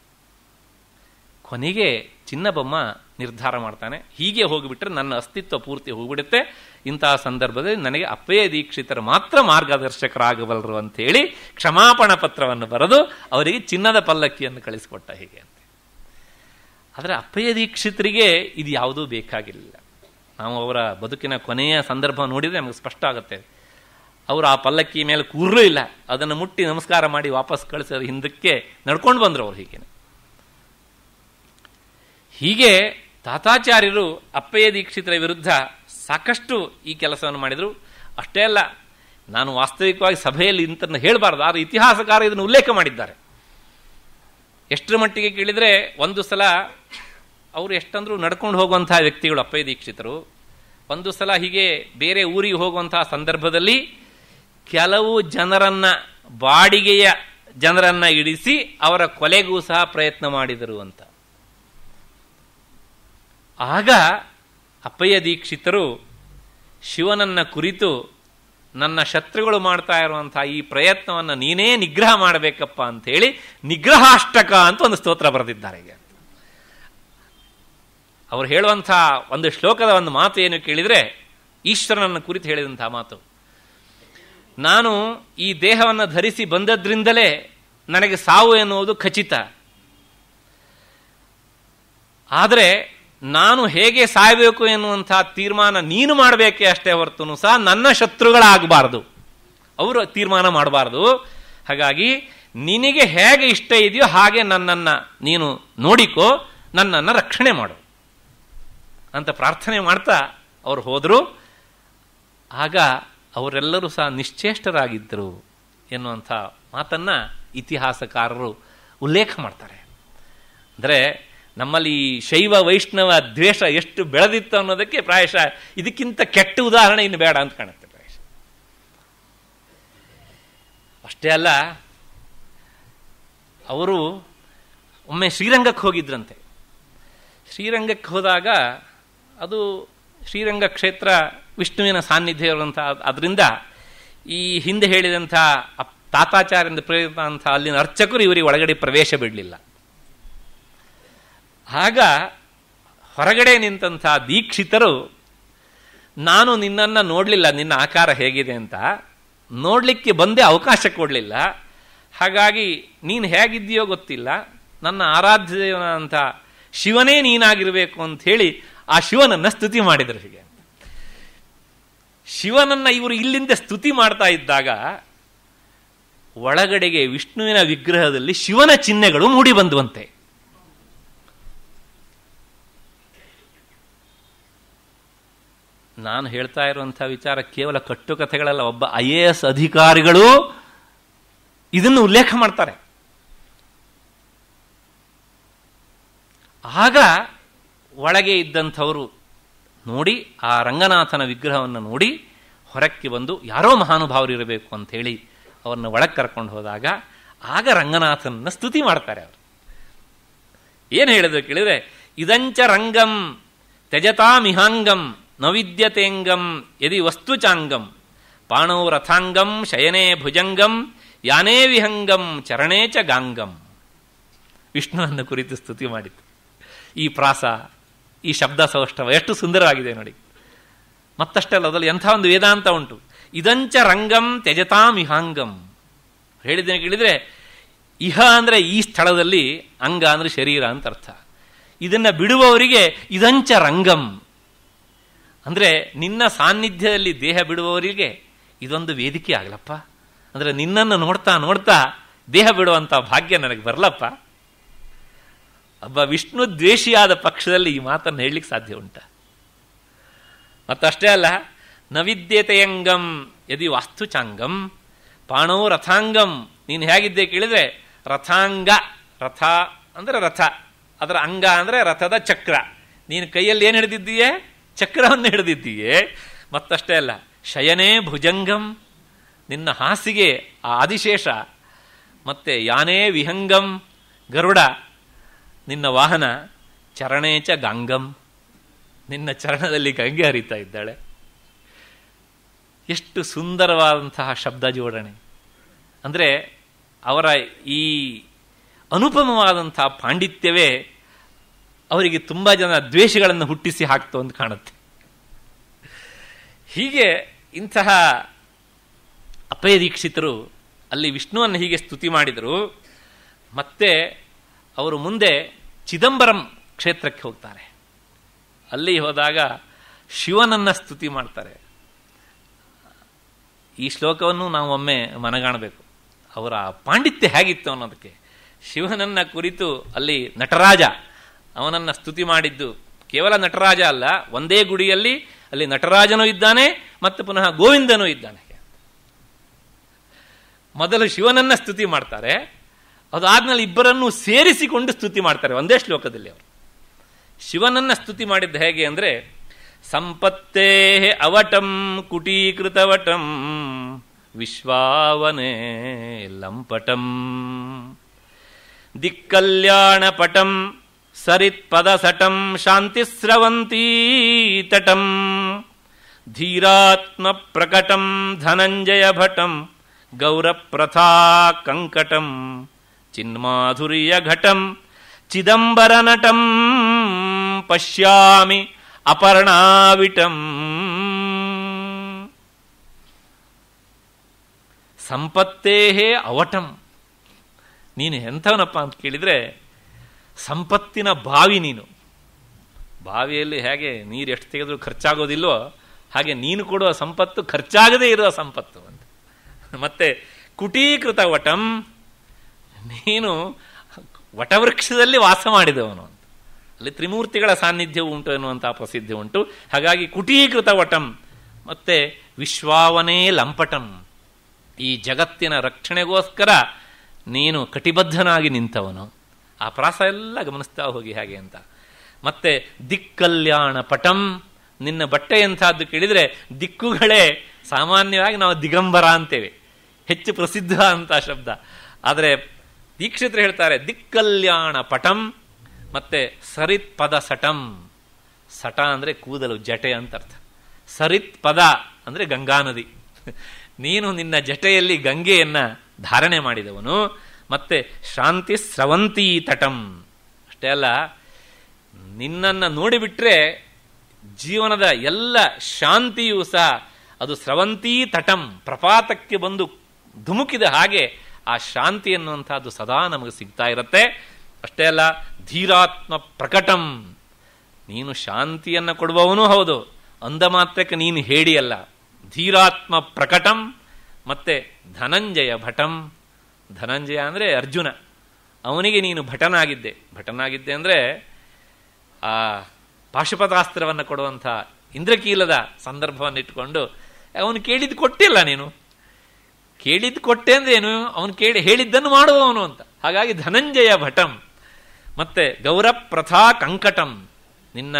ಕೊನೆಗೆ ಚಿನ್ನಬೊಮ್ಮ ನಿರ್ಧಾರ ಮಾಡ್ತಾನೆ. ಹೀಗೆ ಹೋಗಿಬಿಟ್ರೆ ನನ್ನ ಅಸ್ತಿತ್ವ ಪೂರ್ತಿ ಹೋಗಿಬಿಡುತ್ತೆ. ಇಂತಹ ಸಂದರ್ಭದಲ್ಲಿ ನನಗೆ ಅಪ್ಪಯ್ಯ ದೀಕ್ಷಿತರು ಮಾತ್ರ ಮಾರ್ಗದರ್ಶಕರಾಗಬಲ್ಲರು ಅಂತ ಹೇಳಿ ಕ್ಷಮಾಪಣ ಪತ್ರವನ್ನು ಬರೆದು ಅವರಿಗೆ ಚಿನ್ನದ ಪಲ್ಲಕ್ಕಿಯನ್ನು ಕಳಿಸಿಕೊಟ್ಟ ಹೀಗೆ. ಆದರೆ ಅಪ್ಪಯ್ಯ ದೀಕ್ಷಿತರಿಗೆ ಇದು ಯಾವುದೂ ಬೇಕಾಗಿರಲಿಲ್ಲ ನಾವು ಅವರ ಬದುಕಿನ ಕೊನೆಯ ಸಂದರ್ಭ ನೋಡಿದರೆ ನಮಗೆ ಸ್ಪಷ್ಟ ಆಗುತ್ತೆ. ಅವರು ಆ ಪಲ್ಲಕ್ಕಿ ಮೇಲೆ ಕೂರಲೂ ಇಲ್ಲ. ಅದನ್ನು ಮುಟ್ಟಿ ನಮಸ್ಕಾರ ಮಾಡಿ ವಾಪಸ್ ಕಳಿಸೋದು ಹಿಂದಕ್ಕೆ ನಡ್ಕೊಂಡು ಬಂದರು ಅವರು ಹೀಗೆ ಹೀಗೆ ತಾತಾಚಾರ್ಯರು ಅಪ್ಪಯ್ಯ ದೀಕ್ಷಿತರ ವಿರುದ್ಧ ಸಾಕಷ್ಟು ಈ ಕೆಲಸವನ್ನು ಮಾಡಿದರು. ಅಷ್ಟೇ ಅಲ್ಲ, ನಾನು ವಾಸ್ತವಿಕವಾಗಿ ಸಭೆಯಲ್ಲಿ ಇಂತನ್ನು ಹೇಳಬಾರ್ದು. ಆದರೆ ಇತಿಹಾಸಕಾರ ಇದನ್ನು ಉಲ್ಲೇಖ ಮಾಡಿದ್ದಾರೆ. ಎಷ್ಟರ ಮಟ್ಟಿಗೆ ಕೇಳಿದರೆ ಒಂದು ಸಲ ಅವರು ಎಷ್ಟಂದ್ರೂ ನಡ್ಕೊಂಡು ಹೋಗುವಂಥ ವ್ಯಕ್ತಿಗಳು ಅಪ್ಪಯ್ಯ ದೀಕ್ಷಿತರು. ಒಂದು ಸಲ ಹೀಗೆ ಬೇರೆ ಊರಿಗೆ ಹೋಗುವಂತಹ ಸಂದರ್ಭದಲ್ಲಿ ಕೆಲವು ಜನರನ್ನ, ಬಾಡಿಗೆಯ ಜನರನ್ನ ಇಳಿಸಿ ಅವರ ಕೊಲೆಗೂ ಸಹ ಪ್ರಯತ್ನ ಮಾಡಿದರು ಅಂತ. ಆಗ ಅಪ್ಪಯ್ಯ ದೀಕ್ಷಿತರು ಶಿವನನ್ನ ಕುರಿತು ನನ್ನ ಶತ್ರುಗಳು ಮಾಡ್ತಾ ಇರುವಂತಹ ಈ ಪ್ರಯತ್ನವನ್ನು ನೀನೇ ನಿಗ್ರಹ ಮಾಡಬೇಕಪ್ಪ ಅಂತ ಹೇಳಿ ನಿಗ್ರಹಾಷ್ಟಕ ಅಂತ ಒಂದು ಸ್ತೋತ್ರ ಬರೆದಿದ್ದಾರೆ ಈಗ. ಅವರು ಹೇಳುವಂಥ ಒಂದು ಶ್ಲೋಕದ ಒಂದು ಮಾತು ಏನು ಕೇಳಿದರೆ ಈಶ್ವರನನ್ನು ಕುರಿತು ಹೇಳಿದಂಥ ಮಾತು. ನಾನು ಈ ದೇಹವನ್ನು ಧರಿಸಿ ಬಂದದ್ರಿಂದಲೇ ನನಗೆ ಸಾವು ಎನ್ನುವುದು ಖಚಿತ. ಆದರೆ ನಾನು ಹೇಗೆ ಸಾಯಬೇಕು ಎನ್ನುವಂತಹ ತೀರ್ಮಾನ ನೀನು ಮಾಡಬೇಕೇ ಅಷ್ಟೇ ಹೊರತು ಸಹ ನನ್ನ ಶತ್ರುಗಳಾಗಬಾರದು. ಅವರು ತೀರ್ಮಾನ ಮಾಡಬಾರದು. ಹಾಗಾಗಿ ನಿನಗೆ ಹೇಗೆ ಇಷ್ಟ ಇದೆಯೋ ಹಾಗೆ ನನ್ನನ್ನು ನೀನು ನೋಡಿಕೋ, ನನ್ನನ್ನು ರಕ್ಷಣೆ ಮಾಡು ಅಂತ ಪ್ರಾರ್ಥನೆ ಮಾಡ್ತಾ ಅವರು ಹೋದರು. ಆಗ ಅವರೆಲ್ಲರೂ ಸಹ ನಿಶ್ಚೇಷ್ಟರಾಗಿದ್ದರು ಎನ್ನುವಂಥ ಮಾತನ್ನು ಇತಿಹಾಸಕಾರರು ಉಲ್ಲೇಖ ಮಾಡ್ತಾರೆ. ಅಂದರೆ ನಮ್ಮಲ್ಲಿ ಶೈವ ವೈಷ್ಣವ ದ್ವೇಷ ಎಷ್ಟು ಬೆಳೆದಿತ್ತು ಅನ್ನೋದಕ್ಕೆ ಪ್ರಾಯಶಃ ಇದಕ್ಕಿಂತ ಕೆಟ್ಟ ಉದಾಹರಣೆ ಇನ್ನು ಬೇಡ ಅಂತ ಕಾಣುತ್ತೆ ಪ್ರಾಯಶಃ. ಅಷ್ಟೇ ಅಲ್ಲ, ಅವರು ಒಮ್ಮೆ ಶ್ರೀರಂಗಕ್ಕೆ ಹೋಗಿದ್ರಂತೆ. ಶ್ರೀರಂಗಕ್ಕೆ ಹೋದಾಗ ಅದು ಶ್ರೀರಂಗ ಕ್ಷೇತ್ರ ವಿಷ್ಣುವಿನ ಸಾನ್ನಿಧ್ಯ ಇರುವಂಥ ಅದರಿಂದ ಈ ಹಿಂದೆ ಹೇಳಿದಂಥ ತಾತಾಚಾರ್ಯರಿಂದ ಪ್ರೇರಿತ ಅಂತ ಅಲ್ಲಿನ ಅರ್ಚಕರು ಇವರಿಗೆ ಒಳಗಡೆ ಪ್ರವೇಶ ಬಿಡಲಿಲ್ಲ. ಆಗ ಹೊರಗಡೆ ನಿಂತಹ ದೀಕ್ಷಿತರು, ನಾನು ನಿನ್ನನ್ನು ನೋಡಲಿಲ್ಲ, ನಿನ್ನ ಆಕಾರ ಹೇಗಿದೆ ಅಂತ. ನೋಡಲಿಕ್ಕೆ ಬಂದೇ ಅವಕಾಶ ಕೊಡಲಿಲ್ಲ. ಹಾಗಾಗಿ ನೀನು ಹೇಗಿದ್ದೀಯೋ ಗೊತ್ತಿಲ್ಲ. ನನ್ನ ಆರಾಧ್ಯ ಅಂತ ಶಿವನೇ ನೀನಾಗಿರಬೇಕು ಅಂತ ಹೇಳಿ ಆ ಶಿವನನ್ನು ಸ್ತುತಿ ಮಾಡಿದರು ಹೀಗೆ. ಶಿವನನ್ನ ಇವರು ಇಲ್ಲಿಂದ ಸ್ತುತಿ ಮಾಡ್ತಾ ಇದ್ದಾಗ ಒಳಗಡೆಗೆ ವಿಷ್ಣುವಿನ ವಿಗ್ರಹದಲ್ಲಿ ಶಿವನ ಚಿಹ್ನೆಗಳು ಮೂಡಿ ಬಂದುವಂತೆ. ನಾನು ಹೇಳ್ತಾ ಇರುವಂಥ ವಿಚಾರ ಕೇವಲ ಕಟ್ಟುಕಥೆಗಳಲ್ಲ, ಒಬ್ಬ ಐ ಎ ಎಸ್ ಅಧಿಕಾರಿಗಳು ಇದನ್ನು ಉಲ್ಲೇಖ ಮಾಡ್ತಾರೆ. ಆಗ ಒಳಗೆ ಇದ್ದಂಥವರು ನೋಡಿ, ಆ ರಂಗನಾಥನ ವಿಗ್ರಹವನ್ನು ನೋಡಿ, ಹೊರಕ್ಕೆ ಬಂದು ಯಾರೋ ಮಹಾನುಭಾವರು ಇರಬೇಕು ಅಂತ ಹೇಳಿ ಅವ್ರನ್ನ ಒಳಗೆ ಕರ್ಕೊಂಡು ಹೋದಾಗ ಆಗ ರಂಗನಾಥನ ಸ್ತುತಿ ಮಾಡ್ತಾರೆ ಅವರು. ಏನು ಹೇಳಿದ್ರು ಕೇಳಿದ್ರೆ ಇದಂಚ ರಂಗಂ, ತ್ಯಜತಾಮಿಹಾಂಗಂ ನವಿದ್ಯತೆಂಗಂ ಯದಿ ವಸ್ತುಚಾಂಗಂ. ಪಾಣೋ ರಥಾಂಗಂ ಶಯನೇ ಭುಜಂಗಂ ಯಾನೇ ವಿಹಂಗಂ ಚರಣೇ ಚ ಗಾಂಗಂ. ವಿಷ್ಣುವನ್ನು ಕುರಿತು ಸ್ತುತಿ ಮಾಡಿತು ಈ ಪ್ರಾಸ, ಈ ಶಬ್ದ ಸೌಷ್ಠವ ಎಷ್ಟು ಸುಂದರವಾಗಿದೆ ನೋಡಿ. ಮತ್ತಷ್ಟೇ ಅಲ್ಲ ಅದರಲ್ಲಿ ಎಂಥ ಒಂದು ವೇದಾಂತ ಉಂಟು. ಇದಂಚ ರಂಗಂ ತ್ಯಜತಾಂ ಇಹಾಂಗಂ ಹೇಳಿದ್ದೇನೆ ಕೇಳಿದರೆ, ಇಹ ಅಂದರೆ ಈ ಸ್ಥಳದಲ್ಲಿ ಅಂಗ ಅಂದರೆ ಶರೀರ ಅಂತ ಅರ್ಥ. ಇದನ್ನು ಬಿಡುವವರಿಗೆ ಇದಂಚ ರಂಗಂ. ಅಂದರೆ ನಿನ್ನ ಸಾನ್ನಿಧ್ಯದಲ್ಲಿ ದೇಹ ಬಿಡುವವರಿಗೆ ಇದೊಂದು ವೇದಿಕೆ ಆಗಲಪ್ಪ. ಅಂದರೆ ನಿನ್ನನ್ನು ನೋಡ್ತಾ ನೋಡ್ತಾ ದೇಹ ಬಿಡುವಂಥ ಭಾಗ್ಯ ನನಗೆ ಬರಲಪ್ಪ. ಒಬ್ಬ ವಿಷ್ಣು ದ್ವೇಷಿಯಾದ ಪಕ್ಷದಲ್ಲಿ ಈ ಮಾತನ್ನು ಹೇಳಲಿಕ್ಕೆ ಸಾಧ್ಯ ಉಂಟ. ಮತ್ತಷ್ಟೇ ಅಲ್ಲ, ನವಿದ್ಯತೆಯಂಗಂ ಯದಿ ವಾಸ್ತುಚಾಂಗಂ ಪಾಣೋ ರಥಾಂಗಂ. ನೀನು ಹೇಗಿದ್ದೆ ಕೇಳಿದ್ರೆ, ರಥಾಂಗ, ರಥ ಅಂದರೆ ರಥ, ಅದರ ಅಂಗ ಅಂದರೆ ರಥದ ಚಕ್ರ. ನೀನು ಕೈಯಲ್ಲಿ ಏನು ಹಿಡಿದಿದ್ದೀಯೇ? ಚಕ್ರವನ್ನು ಹಿಡಿದಿದ್ದೀಯೇ? ಮತ್ತಷ್ಟೇ ಅಲ್ಲ, ಶಯನೇ ಭುಜಂಗಂ, ನಿನ್ನ ಹಾಸಿಗೆ ಆ ಆದಿಶೇಷ, ಮತ್ತೆ ಯಾನೇ ವಿಹಂಗಂ, ಗರುಡ, ನಿನ್ನ ವಾಹನ ಚರಣೇಚ ಗಂಗಂ. ನಿನ್ನ ಚರಣದಲ್ಲಿ ಗಂಗೆ ಹರಿತಾ ಇದ್ದಾಳೆ. ಎಷ್ಟು ಸುಂದರವಾದಂತಹ ಶಬ್ದ ಜೋಡಣೆ. ಅಂದರೆ ಅವರ ಈ ಅನುಪಮವಾದಂಥ ಪಾಂಡಿತ್ಯವೇ ಅವರಿಗೆ ತುಂಬ ಜನ ದ್ವೇಷಗಳನ್ನು ಹುಟ್ಟಿಸಿ ಹಾಕ್ತು ಅಂತ ಕಾಣುತ್ತೆ. ಹೀಗೆ ಇಂತಹ ಅಪಯ ದೀಕ್ಷಿತರು ಅಲ್ಲಿ ವಿಷ್ಣುವನ್ನು ಹೀಗೆ ಸ್ತುತಿ ಮಾಡಿದರು. ಮತ್ತೆ ಅವರು ಮುಂದೆ ಚಿದಂಬರಂ ಕ್ಷೇತ್ರಕ್ಕೆ ಹೋಗ್ತಾರೆ. ಅಲ್ಲಿ ಹೋದಾಗ ಶಿವನನ್ನ ಸ್ತುತಿ ಮಾಡ್ತಾರೆ. ಈ ಶ್ಲೋಕವನ್ನು ನಾವು ಒಮ್ಮೆ ಮನಗಾಣಬೇಕು. ಅವರ ಪಾಂಡಿತ್ಯ ಹೇಗಿತ್ತು ಅನ್ನೋದಕ್ಕೆ ಶಿವನನ್ನ ಕುರಿತು ಅಲ್ಲಿ ನಟರಾಜ ಅವನನ್ನ ಸ್ತುತಿ ಮಾಡಿದ್ದು ಕೇವಲ ನಟರಾಜ ಅಲ್ಲ, ಒಂದೇ ಗುಡಿಯಲ್ಲಿ ಅಲ್ಲಿ ನಟರಾಜನೂ ಇದ್ದಾನೆ ಮತ್ತು ಪುನಃ ಗೋವಿಂದನೂ ಇದ್ದಾನೆ. ಮೊದಲು ಶಿವನನ್ನ ಸ್ತುತಿ ಮಾಡ್ತಾರೆ. ಅದಾದ್ಮೇಲೆ ಇಬ್ಬರನ್ನು ಸೇರಿಸಿಕೊಂಡು ಸ್ತುತಿ ಮಾಡ್ತಾರೆ ಒಂದೇ ಶ್ಲೋಕದಲ್ಲಿ ಅವರು. ಶಿವನನ್ನ ಸ್ತುತಿ ಮಾಡಿದ್ದು ಹೇಗೆ ಅಂದರೆ, ಸಂಪತ್ತೇ ಅವಟಂ ಕುಟೀಕೃತವಟಂ ವಿಶ್ವಾವನೇ ಲಂಪಟಂ ದಿಕ್ಕಲ್ಯಾಣಪಟಂ ಸರಿತ್ಪದಸಟಂ ಶಾಂತಿಸ್ರವಂತೀ ತಟಂ. ಧೀರಾತ್ಮ ಪ್ರಕಟಂ ಧನಂಜಯ ಭಟಂ ಗೌರಪ್ರಥಾ ಕಂಕಟಂ ಚಿನ್ಮಾಧುರ್ಯ ಘಟಂ ಚಿದಂಬರ ನಟಂ ಪಶ್ಯಾಮಿ ಅಪರ್ಣಾವಿಟಂ. ಸಂಪತ್ತೇಹೇ ಅವಟಂ. ನೀನು ಎಂಥವನಪ್ಪ ಅಂತ ಕೇಳಿದ್ರೆ ಸಂಪತ್ತಿನ ಬಾವಿ ನೀನು. ಬಾವಿಯಲ್ಲಿ ಹೇಗೆ ನೀರು ಎಷ್ಟು ತೆಗೆದ್ರೂ ಖರ್ಚಾಗೋದಿಲ್ವೋ, ಹಾಗೆ ನೀನು ಕೊಡುವ ಸಂಪತ್ತು ಖರ್ಚಾಗದೇ ಇರುವ ಸಂಪತ್ತು ಅಂತ. ಮತ್ತೆ ಕುಟೀಕೃತ ವಟಂ, ನೀನು ವಟವೃಕ್ಷದಲ್ಲಿ ವಾಸ ಮಾಡಿದವನು ಅಂತ. ಅಲ್ಲಿ ತ್ರಿಮೂರ್ತಿಗಳ ಸಾನ್ನಿಧ್ಯವು ಉಂಟು ಎನ್ನುವಂತಹ ಪ್ರಸಿದ್ಧಿ ಉಂಟು. ಹಾಗಾಗಿ ಕುಟೀಕೃತ ವಟಂ, ಮತ್ತೆ ವಿಶ್ವಾವನೇ ಲಂಪಟಂ. ಈ ಜಗತ್ತಿನ ರಕ್ಷಣೆಗೋಸ್ಕರ ನೀನು ಕಟಿಬದ್ಧನಾಗಿ ನಿಂತವನು. ಆ ಪ್ರಾಸ ಎಲ್ಲ ಗಮನಿಸ್ತಾ ಹೋಗಿ ಹಾಗೆ ಅಂತ. ಮತ್ತೆ, ದಿಕ್ಕಲ್ಯಾಣ ಪಟಂ, ನಿನ್ನ ಬಟ್ಟೆ ಎಂಥದ್ದು ಕೇಳಿದರೆ ದಿಕ್ಕುಗಳೇ ಸಾಮಾನ್ಯವಾಗಿ ನಾವು ದಿಗಂಬರ ಅಂತೇವೆ. ಹೆಚ್ಚು ಪ್ರಸಿದ್ಧ ಅಂತ ಶಬ್ದ. ಆದರೆ ದೀಕ್ಷಿತರು ಹೇಳ್ತಾರೆ, ದಿಕ್ಕಲ್ಯಾಣ ಪಟಂ, ಮತ್ತೆ ಸರಿತ್ ಪದ ಸಟಂ. ಸಟ ಅಂದ್ರೆ ಕೂದಲು, ಜಟೆ ಅಂತ ಅರ್ಥ. ಸರಿತ್ ಪದ ಅಂದರೆ ಗಂಗಾ ನದಿ ನೀನು ನಿನ್ನ ಜಟೆಯಲ್ಲಿ ಗಂಗೆಯನ್ನ ಧಾರಣೆ ಮಾಡಿದವನು. ಮತ್ತೆ ಶಾಂತಿ ಸ್ರವಂತಿ ತಟಂ. ಅಷ್ಟೇ ಅಲ್ಲ, ನಿನ್ನನ್ನು ನೋಡಿಬಿಟ್ರೆ ಜೀವನದ ಎಲ್ಲ ಶಾಂತಿಯೂ ಸಹ ಅದು ಸ್ರವಂತಿ ತಟಂ, ಪ್ರಪಾತಕ್ಕೆ ಬಂದು ಧುಮುಕಿದ ಹಾಗೆ ಆ ಶಾಂತಿ ಎನ್ನುವಂತಹದ್ದು ಸದಾ ನಮಗೆ ಸಿಗ್ತಾ ಇರುತ್ತೆ. ಅಷ್ಟೇ ಅಲ್ಲ, ಧೀರಾತ್ಮ ಪ್ರಕಟಂ. ನೀನು ಶಾಂತಿಯನ್ನು ಕೊಡುವವನು ಹೌದು, ಅಂದ ಮಾತ್ರಕ್ಕೆ ನೀನು ಹೇಳಿಯಲ್ಲ. ಧೀರಾತ್ಮ ಪ್ರಕಟಂ ಮತ್ತೆ ಧನಂಜಯ ಭಟಂ. ಧನಂಜಯ ಅಂದರೆ ಅರ್ಜುನ. ಅವನಿಗೆ ನೀನು ಭಟನಾಗಿದ್ದೆ. ಭಟನಾಗಿದ್ದೆ ಅಂದರೆ ಆ ಪಾಶುಪತಾಸ್ತ್ರವನ್ನು ಕೊಡುವಂಥ ಇಂದ್ರಕೀಲದ ಸಂದರ್ಭವನ್ನು ಇಟ್ಟುಕೊಂಡು ಅವನು ಕೇಳಿದ್ದು ಕೊಟ್ಟಿಲ್ಲ ನೀನು. ಕೇಳಿದ್ದು ಕೊಟ್ಟೆ ಅಂದ್ರೆ ಏನು? ಅವನು ಕೇಳಿ, ಹೇಳಿದ್ದನ್ನು ಮಾಡುವವನು ಅಂತ. ಹಾಗಾಗಿ ಧನಂಜಯ ಭಟಂ. ಮತ್ತೆ ಗೌರಪ್ರಥಾ ಕಂಕಟಂ ನಿನ್ನ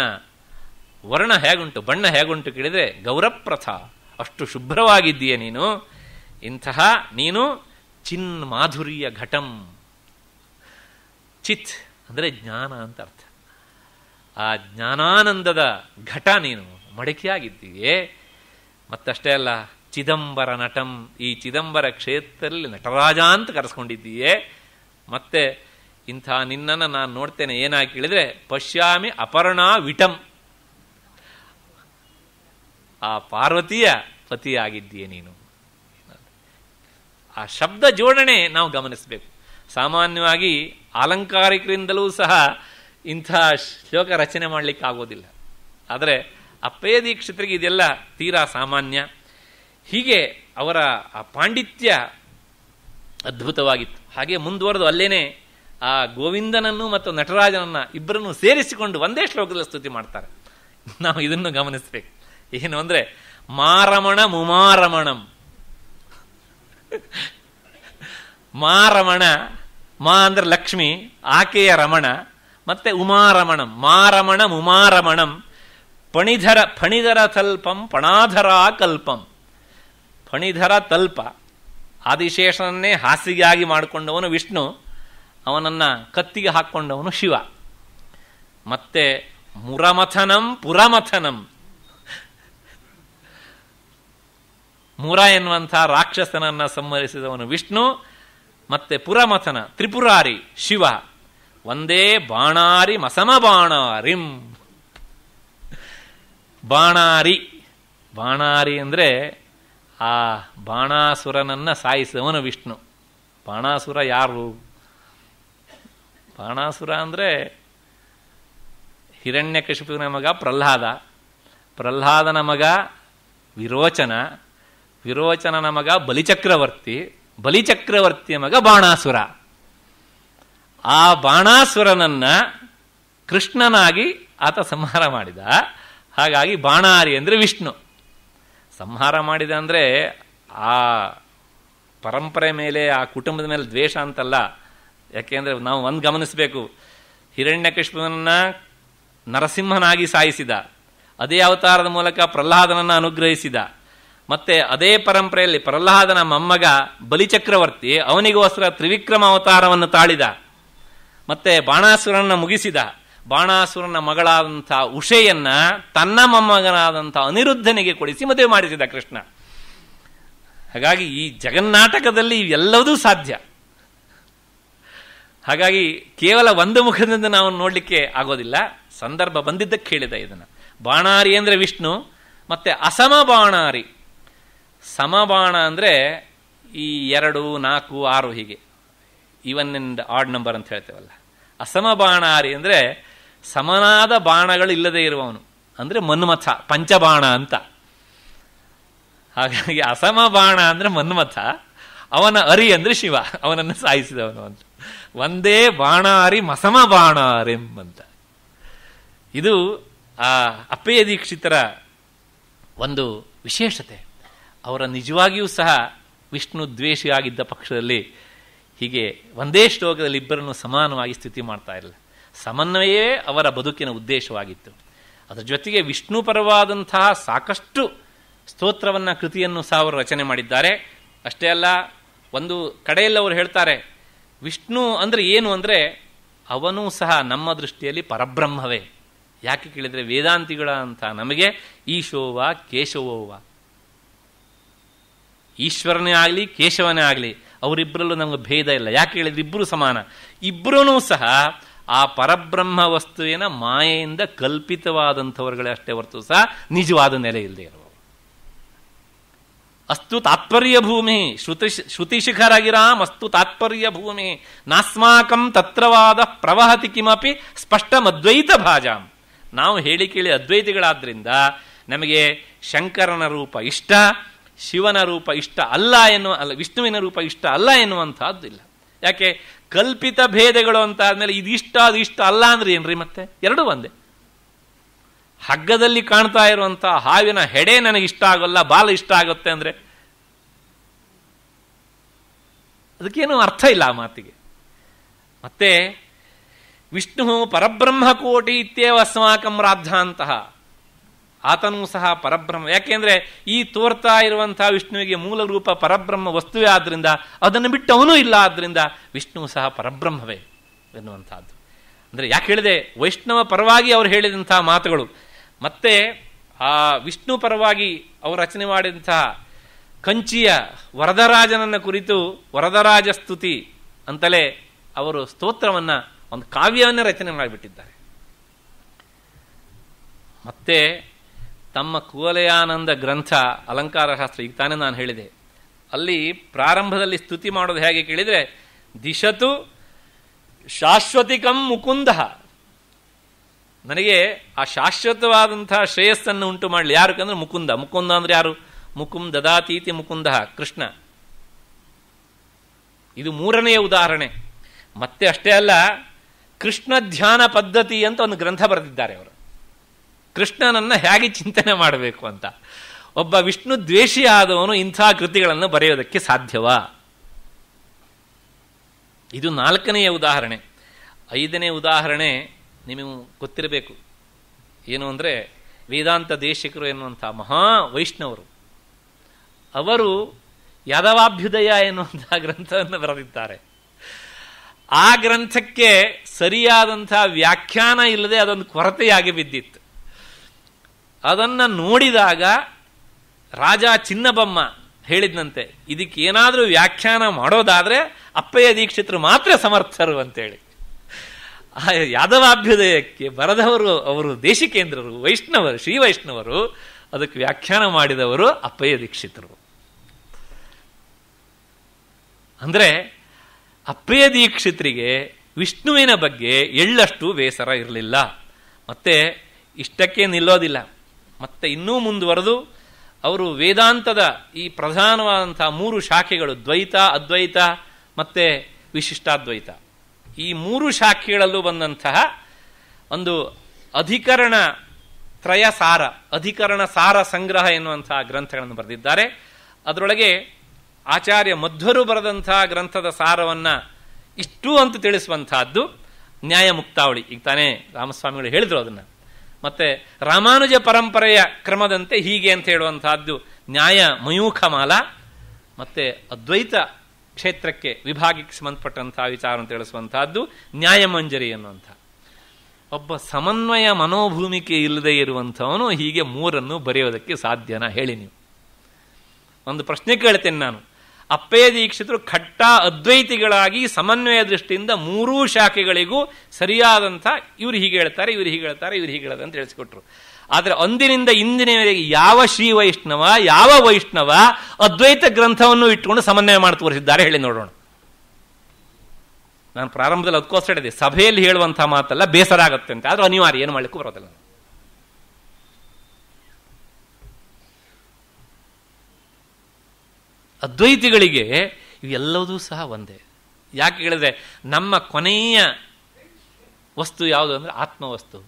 ವರ್ಣ ಹೇಗುಂಟು, ಬಣ್ಣ ಹೇಗುಂಟು ಕೇಳಿದರೆ ಗೌರಪ್ರಥ. ಅಷ್ಟು ಶುಭ್ರವಾಗಿದ್ದೀಯ ನೀನು. ಇಂತಹ ನೀನು ಚಿನ್ ಮಾಧುರ್ಯ ಘಟಂ. ಚಿತ್ ಅಂದರೆ ಜ್ಞಾನ ಅಂತ ಅರ್ಥ. ಆ ಜ್ಞಾನಾನಂದದ ಘಟ ನೀನು ಮಡಕೆಯಾಗಿದ್ದೀಯೇ. ಮತ್ತಷ್ಟೇ ಅಲ್ಲ, ಚಿದಂಬರ ನಟಂ, ಈ ಚಿದಂಬರ ಕ್ಷೇತ್ರದಲ್ಲಿ ನಟರಾಜ ಅಂತ ಕರೆಸ್ಕೊಂಡಿದ್ದೀಯೇ. ಮತ್ತೆ ಇಂಥ ನಿನ್ನನ್ನು ನಾನು ನೋಡ್ತೇನೆ, ಏನಾಗಿ ಕೇಳಿದ್ರೆ ಪಶ್ಯಾಮಿ ಅಪರ್ಣಾ ವಿಟಂ. ಆ ಪಾರ್ವತಿಯ ಪತಿಯಾಗಿದ್ದೀಯ ನೀನು. ಆ ಶಬ್ದ ಜೋಡಣೆ ನಾವು ಗಮನಿಸಬೇಕು. ಸಾಮಾನ್ಯವಾಗಿ ಅಲಂಕಾರಿಕರಿಂದಲೂ ಸಹ ಇಂಥ ಶ್ಲೋಕ ರಚನೆ ಮಾಡಲಿಕ್ಕೆ ಆಗೋದಿಲ್ಲ. ಆದರೆ ಅಪ್ಪಯ್ಯ ದೀಕ್ಷಿತರಿಗೆ ಇದೆಲ್ಲ ತೀರಾ ಸಾಮಾನ್ಯ. ಹೀಗೆ ಅವರ ಆ ಪಾಂಡಿತ್ಯ ಅದ್ಭುತವಾಗಿತ್ತು. ಹಾಗೆ ಮುಂದುವರೆದು ಅಲ್ಲೇನೆ ಆ ಗೋವಿಂದನನ್ನು ಮತ್ತು ನಟರಾಜನನ್ನ ಇಬ್ಬರನ್ನು ಸೇರಿಸಿಕೊಂಡು ಒಂದೇ ಶ್ಲೋಕದಲ್ಲಿ ಸ್ತುತಿ ಮಾಡ್ತಾರೆ. ನಾವು ಇದನ್ನು ಗಮನಿಸಬೇಕು. ಏನು ಅಂದರೆ ಮಾರಮಣ ಮುಮಾರಮಣಂ. ಮಾರಮಣ ಮಾ ಅಂದ್ರೆ ಲಕ್ಷ್ಮಿ, ಆಕೆಯ ರಮಣ, ಮತ್ತೆ ಉಮಾರಮಣಂ ಮಾರಮಣ ಮುಮಾರಮಣಂ ಪಣಿಧರ ಫಣಿಧರ ತಲ್ಪಂ, ಪಣಾಧರ ಕಲ್ಪಂ. ಫಣಿಧರ ತಲ್ಪ. ಆದಿಶೇಷನನ್ನೇ ಹಾಸಿಗೆಯಾಗಿ ಮಾಡಿಕೊಂಡವನು ವಿಷ್ಣು, ಅವನನ್ನ ಕತ್ತಿಗೆ ಹಾಕ್ಕೊಂಡವನು ಶಿವ. ಮತ್ತೆ ಮುರಮಥನಂ, ಪುರಮಥನಂ. ಮುರ ಎನ್ನುವಂಥ ರಾಕ್ಷಸನನ್ನ ಸಂಹರಿಸಿದವನು ವಿಷ್ಣು, ಮತ್ತೆ ಪುರಮಥನ, ತ್ರಿಪುರಾರಿ, ಶಿವ. ಒಂದೇ ಬಾಣಾರಿ, ಮಸಮ ಬಾಣಾರಿಂ. ಬಾಣಾರಿ. ಬಾಣಾರಿ ಅಂದರೆ ಆ ಬಾಣಾಸುರನನ್ನ ಸಾಯಿಸಿದವನು ವಿಷ್ಣು. ಬಾಣಾಸುರ ಯಾರು? ಬಾಣಾಸುರ ಅಂದರೆ ಹಿರಣ್ಯಕಶಿಪುವಿನ ಮಗ ಪ್ರಹ್ಲಾದ. ಪ್ರಹ್ಲಾದನ ಮಗ ವಿರೋಚನ. ವಿರೋಚನನ ಮಗ ಬಲಿಚಕ್ರವರ್ತಿ, ಬಲಿಚಕ್ರವರ್ತಿಯ ಮಗ ಬಾಣಾಸುರ. ಆ ಬಾಣಾಸುರನನ್ನ ಕೃಷ್ಣನಾಗಿ ಆತ ಸಂಹಾರ ಮಾಡಿದ. ಹಾಗಾಗಿ ಬಾಣಾರಿ ಅಂದ್ರೆ ವಿಷ್ಣು. ಸಂಹಾರ ಮಾಡಿದ ಅಂದರೆ ಆ ಪರಂಪರೆ ಮೇಲೆ, ಆ ಕುಟುಂಬದ ಮೇಲೆ ದ್ವೇಷ ಅಂತಲ್ಲ. ಯಾಕೆಂದ್ರೆ ನಾವು ಒಂದು ಗಮನಿಸಬೇಕು. ಹಿರಣ್ಯಕೃಷ್ಣನನ್ನ ನರಸಿಂಹನಾಗಿ ಸಾಯಿಸಿದ. ಅದೇ ಅವತಾರದ ಮೂಲಕ ಪ್ರಹ್ಲಾದನನ್ನು ಅನುಗ್ರಹಿಸಿದ. ಮತ್ತೆ ಅದೇ ಪರಂಪರೆಯಲ್ಲಿ ಪ್ರಹ್ಲಾದನ ಮೊಮ್ಮಗ ಬಲಿಚಕ್ರವರ್ತಿ ಅವನಿಗೋಸ್ಕರ ತ್ರಿವಿಕ್ರಮ ಅವತಾರವನ್ನು ತಾಳಿದ. ಮತ್ತೆ ಬಾಣಾಸುರನ್ನ ಮುಗಿಸಿದ. ಬಾಣಾಸುರನ ಮಗಳಾದಂಥ ಉಷೆಯನ್ನ ತನ್ನ ಮೊಮ್ಮಗನಾದಂಥ ಅನಿರುದ್ಧನಿಗೆ ಕೊಡಿಸಿ ಮದುವೆ ಮಾಡಿಸಿದ ಕೃಷ್ಣ. ಹಾಗಾಗಿ ಈ ಜಗನ್ನಾಟಕದಲ್ಲಿ ಇವೆಲ್ಲವೂ ಸಾಧ್ಯ. ಹಾಗಾಗಿ ಕೇವಲ ಒಂದು ಮುಖದಿಂದ ನಾವು ನೋಡಲಿಕ್ಕೆ ಆಗೋದಿಲ್ಲ. ಸಂದರ್ಭ ಬಂದಿದ್ದಕ್ಕೆ ಹೇಳಿದ ಇದನ್ನು. ಬಾಣಾರಿ ಅಂದ್ರೆ ವಿಷ್ಣು, ಮತ್ತೆ ಅಸಮ ಬಾಣಾರಿ. ಸಮಬಾಣ ಅಂದರೆ ಈ ಎರಡು, ನಾಲ್ಕು, ಆರು ಹೀಗೆ. ಇವನ್ ಅಂಡ್ ಆಡ್ ನಂಬರ್ ಅಂತ ಹೇಳ್ತೇವಲ್ಲ. ಅಸಮ ಬಾಣಾರಿ ಅಂದರೆ ಸಮನಾದ ಬಾಣಗಳು ಇಲ್ಲದೆ ಇರುವವನು. ಅಂದರೆ ಮನ್ಮಥ, ಪಂಚಬಾಣ ಅಂತ. ಹಾಗಾಗಿ ಅಸಮ ಬಾಣ ಅಂದರೆ ಮನ್ಮಥ, ಅವನ ಅರಿ ಅಂದರೆ ಶಿವ, ಅವನನ್ನು ಸಾಯಿಸಿದವನು ಅಂತ. ಒಂದೇ ಬಾಣಾರಿ ಮಸಮ ಬಾಣಾರೆಂ ಅಂತ. ಇದು ಆ ಅಪ್ಪಯ್ಯ ದೀಕ್ಷಿತರ ಒಂದು ವಿಶೇಷತೆ. ಅವರ ನಿಜವಾಗಿಯೂ ಸಹ ವಿಷ್ಣು ದ್ವೇಷಿಯಾಗಿದ್ದ ಪಕ್ಷದಲ್ಲಿ ಹೀಗೆ ಒಂದೇ ಶ್ಲೋಕದಲ್ಲಿ ಇಬ್ಬರನ್ನು ಸಮಾನವಾಗಿ ಸ್ಥಿತಿ ಮಾಡ್ತಾ ಇರಲಿಲ್ಲ. ಸಮನ್ವಯವೇ ಅವರ ಬದುಕಿನ ಉದ್ದೇಶವಾಗಿತ್ತು. ಅದರ ಜೊತೆಗೆ ವಿಷ್ಣು ಪರವಾದಂತಹ ಸಾಕಷ್ಟು ಸ್ತೋತ್ರವನ್ನು, ಕೃತಿಯನ್ನು ಸಹ ಅವರು ರಚನೆ ಮಾಡಿದ್ದಾರೆ. ಅಷ್ಟೇ ಅಲ್ಲ, ಒಂದು ಕಡೆಯಲ್ಲಿ ಅವರು ಹೇಳ್ತಾರೆ, ವಿಷ್ಣು ಅಂದರೆ ಏನು ಅಂದರೆ ಅವನೂ ಸಹ ನಮ್ಮ ದೃಷ್ಟಿಯಲ್ಲಿ ಪರಬ್ರಹ್ಮವೇ. ಯಾಕೆ ಕೇಳಿದರೆ ವೇದಾಂತಿಗಳ ಅಂತ ನಮಗೆ, ಈಶೋವ, ಕೇಶವೋವ ಈಶ್ವರನೇ ಆಗಲಿ, ಕೇಶವನೇ ಆಗಲಿ, ಅವರಿಬ್ಬರಲ್ಲೂ ನಮಗೆ ಭೇದ ಇಲ್ಲ. ಯಾಕೆ ಹೇಳಿದ್ರೆ ಇಬ್ಬರು ಸಮಾನ. ಇಬ್ಬರೂ ಸಹ ಆ ಪರಬ್ರಹ್ಮ ವಸ್ತುವಿನ ಮಾಯೆಯಿಂದ ಕಲ್ಪಿತವಾದಂಥವರುಗಳೇ ಅಷ್ಟೇ ಹೊರತು ಸಹ ನಿಜವಾದ ನೆಲೆ ಇಲ್ಲದೆ ಇರುವ ಅಸ್ತು ತಾತ್ಪರ್ಯ ಭೂಮಿ, ಶ್ರುತಿ ಶ್ರುತಿಶಿಖರಗಿರಾಮ್ ಅಸ್ತು ತಾತ್ಪರ್ಯ ಭೂಮಿ, ನಾಸ್ಮಾಕಂ ತತ್ರವಾದ ಪ್ರವಹತಿ ಕಿಮಪಿ ಸ್ಪಷ್ಟಮದ್ವೈತ ಭಾಜಾಂ. ನಾವು ಹೇಳಿ ಕೇಳಿ ಅದ್ವೈತಿಗಳಾದ್ರಿಂದ ನಮಗೆ ಶಂಕರನ ರೂಪ ಇಷ್ಟ ಶಿವನ ರೂಪ ಇಷ್ಟ ಅಲ್ಲ ಎನ್ನುವ, ಅಲ್ಲ, ವಿಷ್ಣುವಿನ ರೂಪ ಇಷ್ಟ ಅಲ್ಲ ಎನ್ನುವಂತಹದ್ದು ಇಲ್ಲ ಯಾಕೆ? ಕಲ್ಪಿತ ಭೇದಗಳು ಅಂತ ಆದ್ಮೇಲೆ ಇದಿಷ್ಟ ಅದು ಇಷ್ಟ ಅಲ್ಲ ಅಂದ್ರೆ ಏನ್ರಿ ಮತ್ತೆ? ಎರಡೂ ಒಂದೇ. ಹಗ್ಗದಲ್ಲಿ ಕಾಣ್ತಾ ಇರುವಂಥ ಹಾವಿನ ಹೆಡೆ ನನಗೆ ಇಷ್ಟ ಆಗೋಲ್ಲ, ಬಾಲ ಇಷ್ಟ ಆಗುತ್ತೆ ಅಂದ್ರೆ? ಅದಕ್ಕೇನು ಅರ್ಥ ಇಲ್ಲ ಆ ಮಾತಿಗೆ. ಮತ್ತೆ, ವಿಷ್ಣು ಪರಬ್ರಹ್ಮ ಕೋಟಿ ಇತ್ಯೇವ ಅಸ್ಮಾಕಂ ರಾಧಾಂತಹ ಆತನೂ ಸಹ ಪರಬ್ರಹ್ಮ. ಯಾಕೆಂದ್ರೆ ಈ ತೋರ್ತಾ ಇರುವಂತಹ ವಿಷ್ಣುವಿಗೆ ಮೂಲ ರೂಪ ಪರಬ್ರಹ್ಮ ವಸ್ತುವೇ ಆದ್ದರಿಂದ ಅದನ್ನು ಬಿಟ್ಟು ಅವನೂ ಇಲ್ಲ ಆದ್ದರಿಂದ ವಿಷ್ಣು ಸಹ ಪರಬ್ರಹ್ಮವೇ ಎನ್ನುವಂಥದ್ದು. ಅಂದ್ರೆ ಯಾಕೆ ಹೇಳಿದೆ? ವೈಷ್ಣವ ಪರವಾಗಿ ಅವರು ಹೇಳಿದಂತಹ ಮಾತುಗಳು. ಮತ್ತೆ ಆ ವಿಷ್ಣು ಪರವಾಗಿ ಅವರು ರಚನೆ ಮಾಡಿದಂತಹ ಕಂಚಿಯ ವರದರಾಜನನ್ನ ಕುರಿತು ವರದರಾಜ ಸ್ತುತಿ ಅಂತಲೇ ಅವರು ಸ್ತೋತ್ರವನ್ನ, ಒಂದು ಕಾವ್ಯವನ್ನೇ ರಚನೆ ಮಾಡಿಬಿಟ್ಟಿದ್ದಾರೆ. ಮತ್ತೆ ತಮ್ಮ ಕುವಲಯಾನಂದ ಗ್ರಂಥ ಅಲಂಕಾರ ಶಾಸ್ತ್ರ ಈಗ ತಾನೇ ನಾನು ಹೇಳಿದೆ. ಅಲ್ಲಿ ಪ್ರಾರಂಭದಲ್ಲಿ ಸ್ತುತಿ ಮಾಡೋದು ಹೇಗೆ ಕೇಳಿದರೆ, ದಿಶತು ಶಾಶ್ವತಿಕಂ ಮುಕುಂದ. ನನಗೆ ಆ ಶಾಶ್ವತವಾದಂಥ ಶ್ರೇಯಸ್ಸನ್ನು ಉಂಟು ಮಾಡಲಿ. ಯಾರು ಅಂದ್ರೆ ಮುಕುಂದ. ಮುಕುಂದ ಅಂದ್ರೆ ಯಾರು? ಮುಕುಂ ದದಾತೀತಿ ಮುಕುಂದ, ಕೃಷ್ಣ. ಇದು ಮೂರನೆಯ ಉದಾಹರಣೆ. ಮತ್ತೆ ಅಷ್ಟೇ ಅಲ್ಲ ಕೃಷ್ಣ ಧ್ಯಾನ ಪದ್ಧತಿ ಅಂತ ಒಂದು ಗ್ರಂಥ ಬರೆದಿದ್ದಾರೆ ಅವರು. ಕೃಷ್ಣನನ್ನ ಹೇಗೆ ಚಿಂತನೆ ಮಾಡಬೇಕು ಅಂತ. ಒಬ್ಬ ವಿಷ್ಣು ದ್ವೇಷಿ ಆದವನು ಇಂಥ ಕೃತಿಗಳನ್ನು ಬರೆಯೋದಕ್ಕೆ ಸಾಧ್ಯವಾ? ಇದು ನಾಲ್ಕನೆಯ ಉದಾಹರಣೆ. ಐದನೇ ಉದಾಹರಣೆ ನಿಮಗೆ ಗೊತ್ತಿರಬೇಕು. ಏನು ಅಂದರೆ ವೇದಾಂತ ದೇಶಿಕರು ಎನ್ನುವಂಥ ಮಹಾ ವೈಷ್ಣವರು. ಅವರು ಯಾದವಾಭ್ಯುದಯ ಎನ್ನುವಂಥ ಗ್ರಂಥವನ್ನು ಬರೆದಿದ್ದಾರೆ. ಆ ಗ್ರಂಥಕ್ಕೆ ಸರಿಯಾದಂಥ ವ್ಯಾಖ್ಯಾನ ಇಲ್ಲದೆ ಅದೊಂದು ಕೊರತೆಯಾಗಿ ಬಿದ್ದಿತ್ತು. ಅದನ್ನು ನೋಡಿದಾಗ ರಾಜ ಚಿನ್ನಬೊಮ್ಮ ಹೇಳಿದ್ನಂತೆ, ಇದಕ್ಕೆ ಏನಾದರೂ ವ್ಯಾಖ್ಯಾನ ಮಾಡೋದಾದರೆ ಅಪ್ಪಯ್ಯ ದೀಕ್ಷಿತರು ಮಾತ್ರ ಸಮರ್ಥರು ಅಂತೇಳಿ. ಆ ಯಾದವಾಭ್ಯುದಯಕ್ಕೆ ಬರದವರು ಅವರು ದೇಶಿಕೇಂದ್ರರು, ವೈಷ್ಣವರು, ಶ್ರೀ ವೈಷ್ಣವರು, ಅದಕ್ಕೆ ವ್ಯಾಖ್ಯಾನ ಮಾಡಿದವರು ಅಪ್ಪಯ್ಯ ದೀಕ್ಷಿತರು. ಅಂದರೆ ಅಪ್ಪಯ್ಯ ದೀಕ್ಷಿತರಿಗೆ ವಿಷ್ಣುವಿನ ಬಗ್ಗೆ ಎಳ್ಳಷ್ಟು ಬೇಸರ ಇರಲಿಲ್ಲ. ಮತ್ತೆ ಇಷ್ಟಕ್ಕೆ ನಿಲ್ಲೋದಿಲ್ಲ. ಮತ್ತೆ ಇನ್ನೂ ಮುಂದುವರೆದು ಅವರು ವೇದಾಂತದ ಈ ಪ್ರಧಾನವಾದಂಥ ಮೂರು ಶಾಖೆಗಳು, ದ್ವೈತ, ಅದ್ವೈತ ಮತ್ತೆ ವಿಶಿಷ್ಟಾದ್ವೈತ. ಈ ಮೂರು ಶಾಖೆಗಳಲ್ಲೂ ಬಂದಂತಹ ಒಂದು ಅಧಿಕರಣ ತ್ರಯ ಸಾರ ಅಧಿಕರಣ ಸಾರ ಸಂಗ್ರಹ ಎನ್ನುವಂತಹ ಗ್ರಂಥಗಳನ್ನು ಬರೆದಿದ್ದಾರೆ. ಅದರೊಳಗೆ ಆಚಾರ್ಯ ಮಧ್ವರು ಬರೆದಂತಹ ಗ್ರಂಥದ ಸಾರವನ್ನು ಇಷ್ಟು ಅಂತ ತಿಳಿಸುವಂತಹದ್ದು ನ್ಯಾಯಮುಕ್ತಾವಳಿ. ಈಗ ತಾನೇ ರಾಮಸ್ವಾಮಿಗಳು ಹೇಳಿದರು ಅದನ್ನ. ಮತ್ತೆ ರಾಮಾನುಜ ಪರಂಪರೆಯ ಕ್ರಮದಂತೆ ಹೀಗೆ ಅಂತ ಹೇಳುವಂತಹದ್ದು ನ್ಯಾಯ ಮಯೂಖಮಾಲ, ಮತ್ತೆ ಅದ್ವೈತ ಕ್ಷೇತ್ರಕ್ಕೆ ವಿಭಾಗಕ್ಕೆ ಸಂಬಂಧಪಟ್ಟಂತಹ ವಿಚಾರ ಅಂತ ತಿಳಿಸುವಂತಹದ್ದು ನ್ಯಾಯಮಂಜರಿ ಅನ್ನುವಂಥ ಒಬ್ಬ ಸಮನ್ವಯ ಮನೋಭೂಮಿಕೆ ಇಲ್ಲದೆ ಇರುವಂಥವನು ಹೀಗೆ ಮೂರನ್ನು ಬರೆಯೋದಕ್ಕೆ ಸಾಧ್ಯನಾ ಹೇಳಿ ನೀವು. ಒಂದು ಪ್ರಶ್ನೆ ಕೇಳ್ತೇನೆ ನಾನು. ಅಪ್ಪಯ್ಯ ದೀಕ್ಷಿತರು ಖಟ್ಟ ಅದ್ವೈತಿಗಳಾಗಿ ಸಮನ್ವಯ ದೃಷ್ಟಿಯಿಂದ ಮೂರೂ ಶಾಖೆಗಳಿಗೂ ಸರಿಯಾದಂಥ ಇವ್ರು ಹೀಗೆ ಹೇಳ್ತಾರೆ, ಇವ್ರು ಹೀಗೆ ಹೇಳ್ತಾರೆ, ಇವ್ರು ಹೀಗೆ ಹೇಳ್ತಾರೆ ಅಂತ ತಿಳಿಸ್ಕೊಟ್ರು ಆದರೆ ಅಂದಿನಿಂದ ಇಂದಿನವರೆಗೆ ಯಾವ ಶ್ರೀ ವೈಷ್ಣವ, ಯಾವ ವೈಷ್ಣವ ಅದ್ವೈತ ಗ್ರಂಥವನ್ನು ಇಟ್ಟುಕೊಂಡು ಸಮನ್ವಯ ಮಾಡಿ ತೋರಿಸಿದ್ದಾರೆ ಹೇಳಿ ನೋಡೋಣ. ನಾನು ಪ್ರಾರಂಭದಲ್ಲಿ ಅದಕ್ಕೋಸ್ಕರ ಹೇಳಿದೆ, ಸಭೆಯಲ್ಲಿ ಹೇಳುವಂಥ ಮಾತಲ್ಲ, ಬೇಸರ ಆಗುತ್ತೆ ಅಂತ. ಆದರೂ ಅನಿವಾರ್ಯ, ಏನು ಮಾಡಲಿಕ್ಕೂ ಬರೋದಿಲ್ಲ. ಅದ್ವೈತಿಗಳಿಗೆ ಇವೆಲ್ಲವೂ ಸಹ ಒಂದೇ. ಯಾಕೆ ಹೇಳಿದ್ರೆ ನಮ್ಮ ಕೊನೆಯ ವಸ್ತು ಯಾವುದು ಅಂದರೆ ಆತ್ಮವಸ್ತು.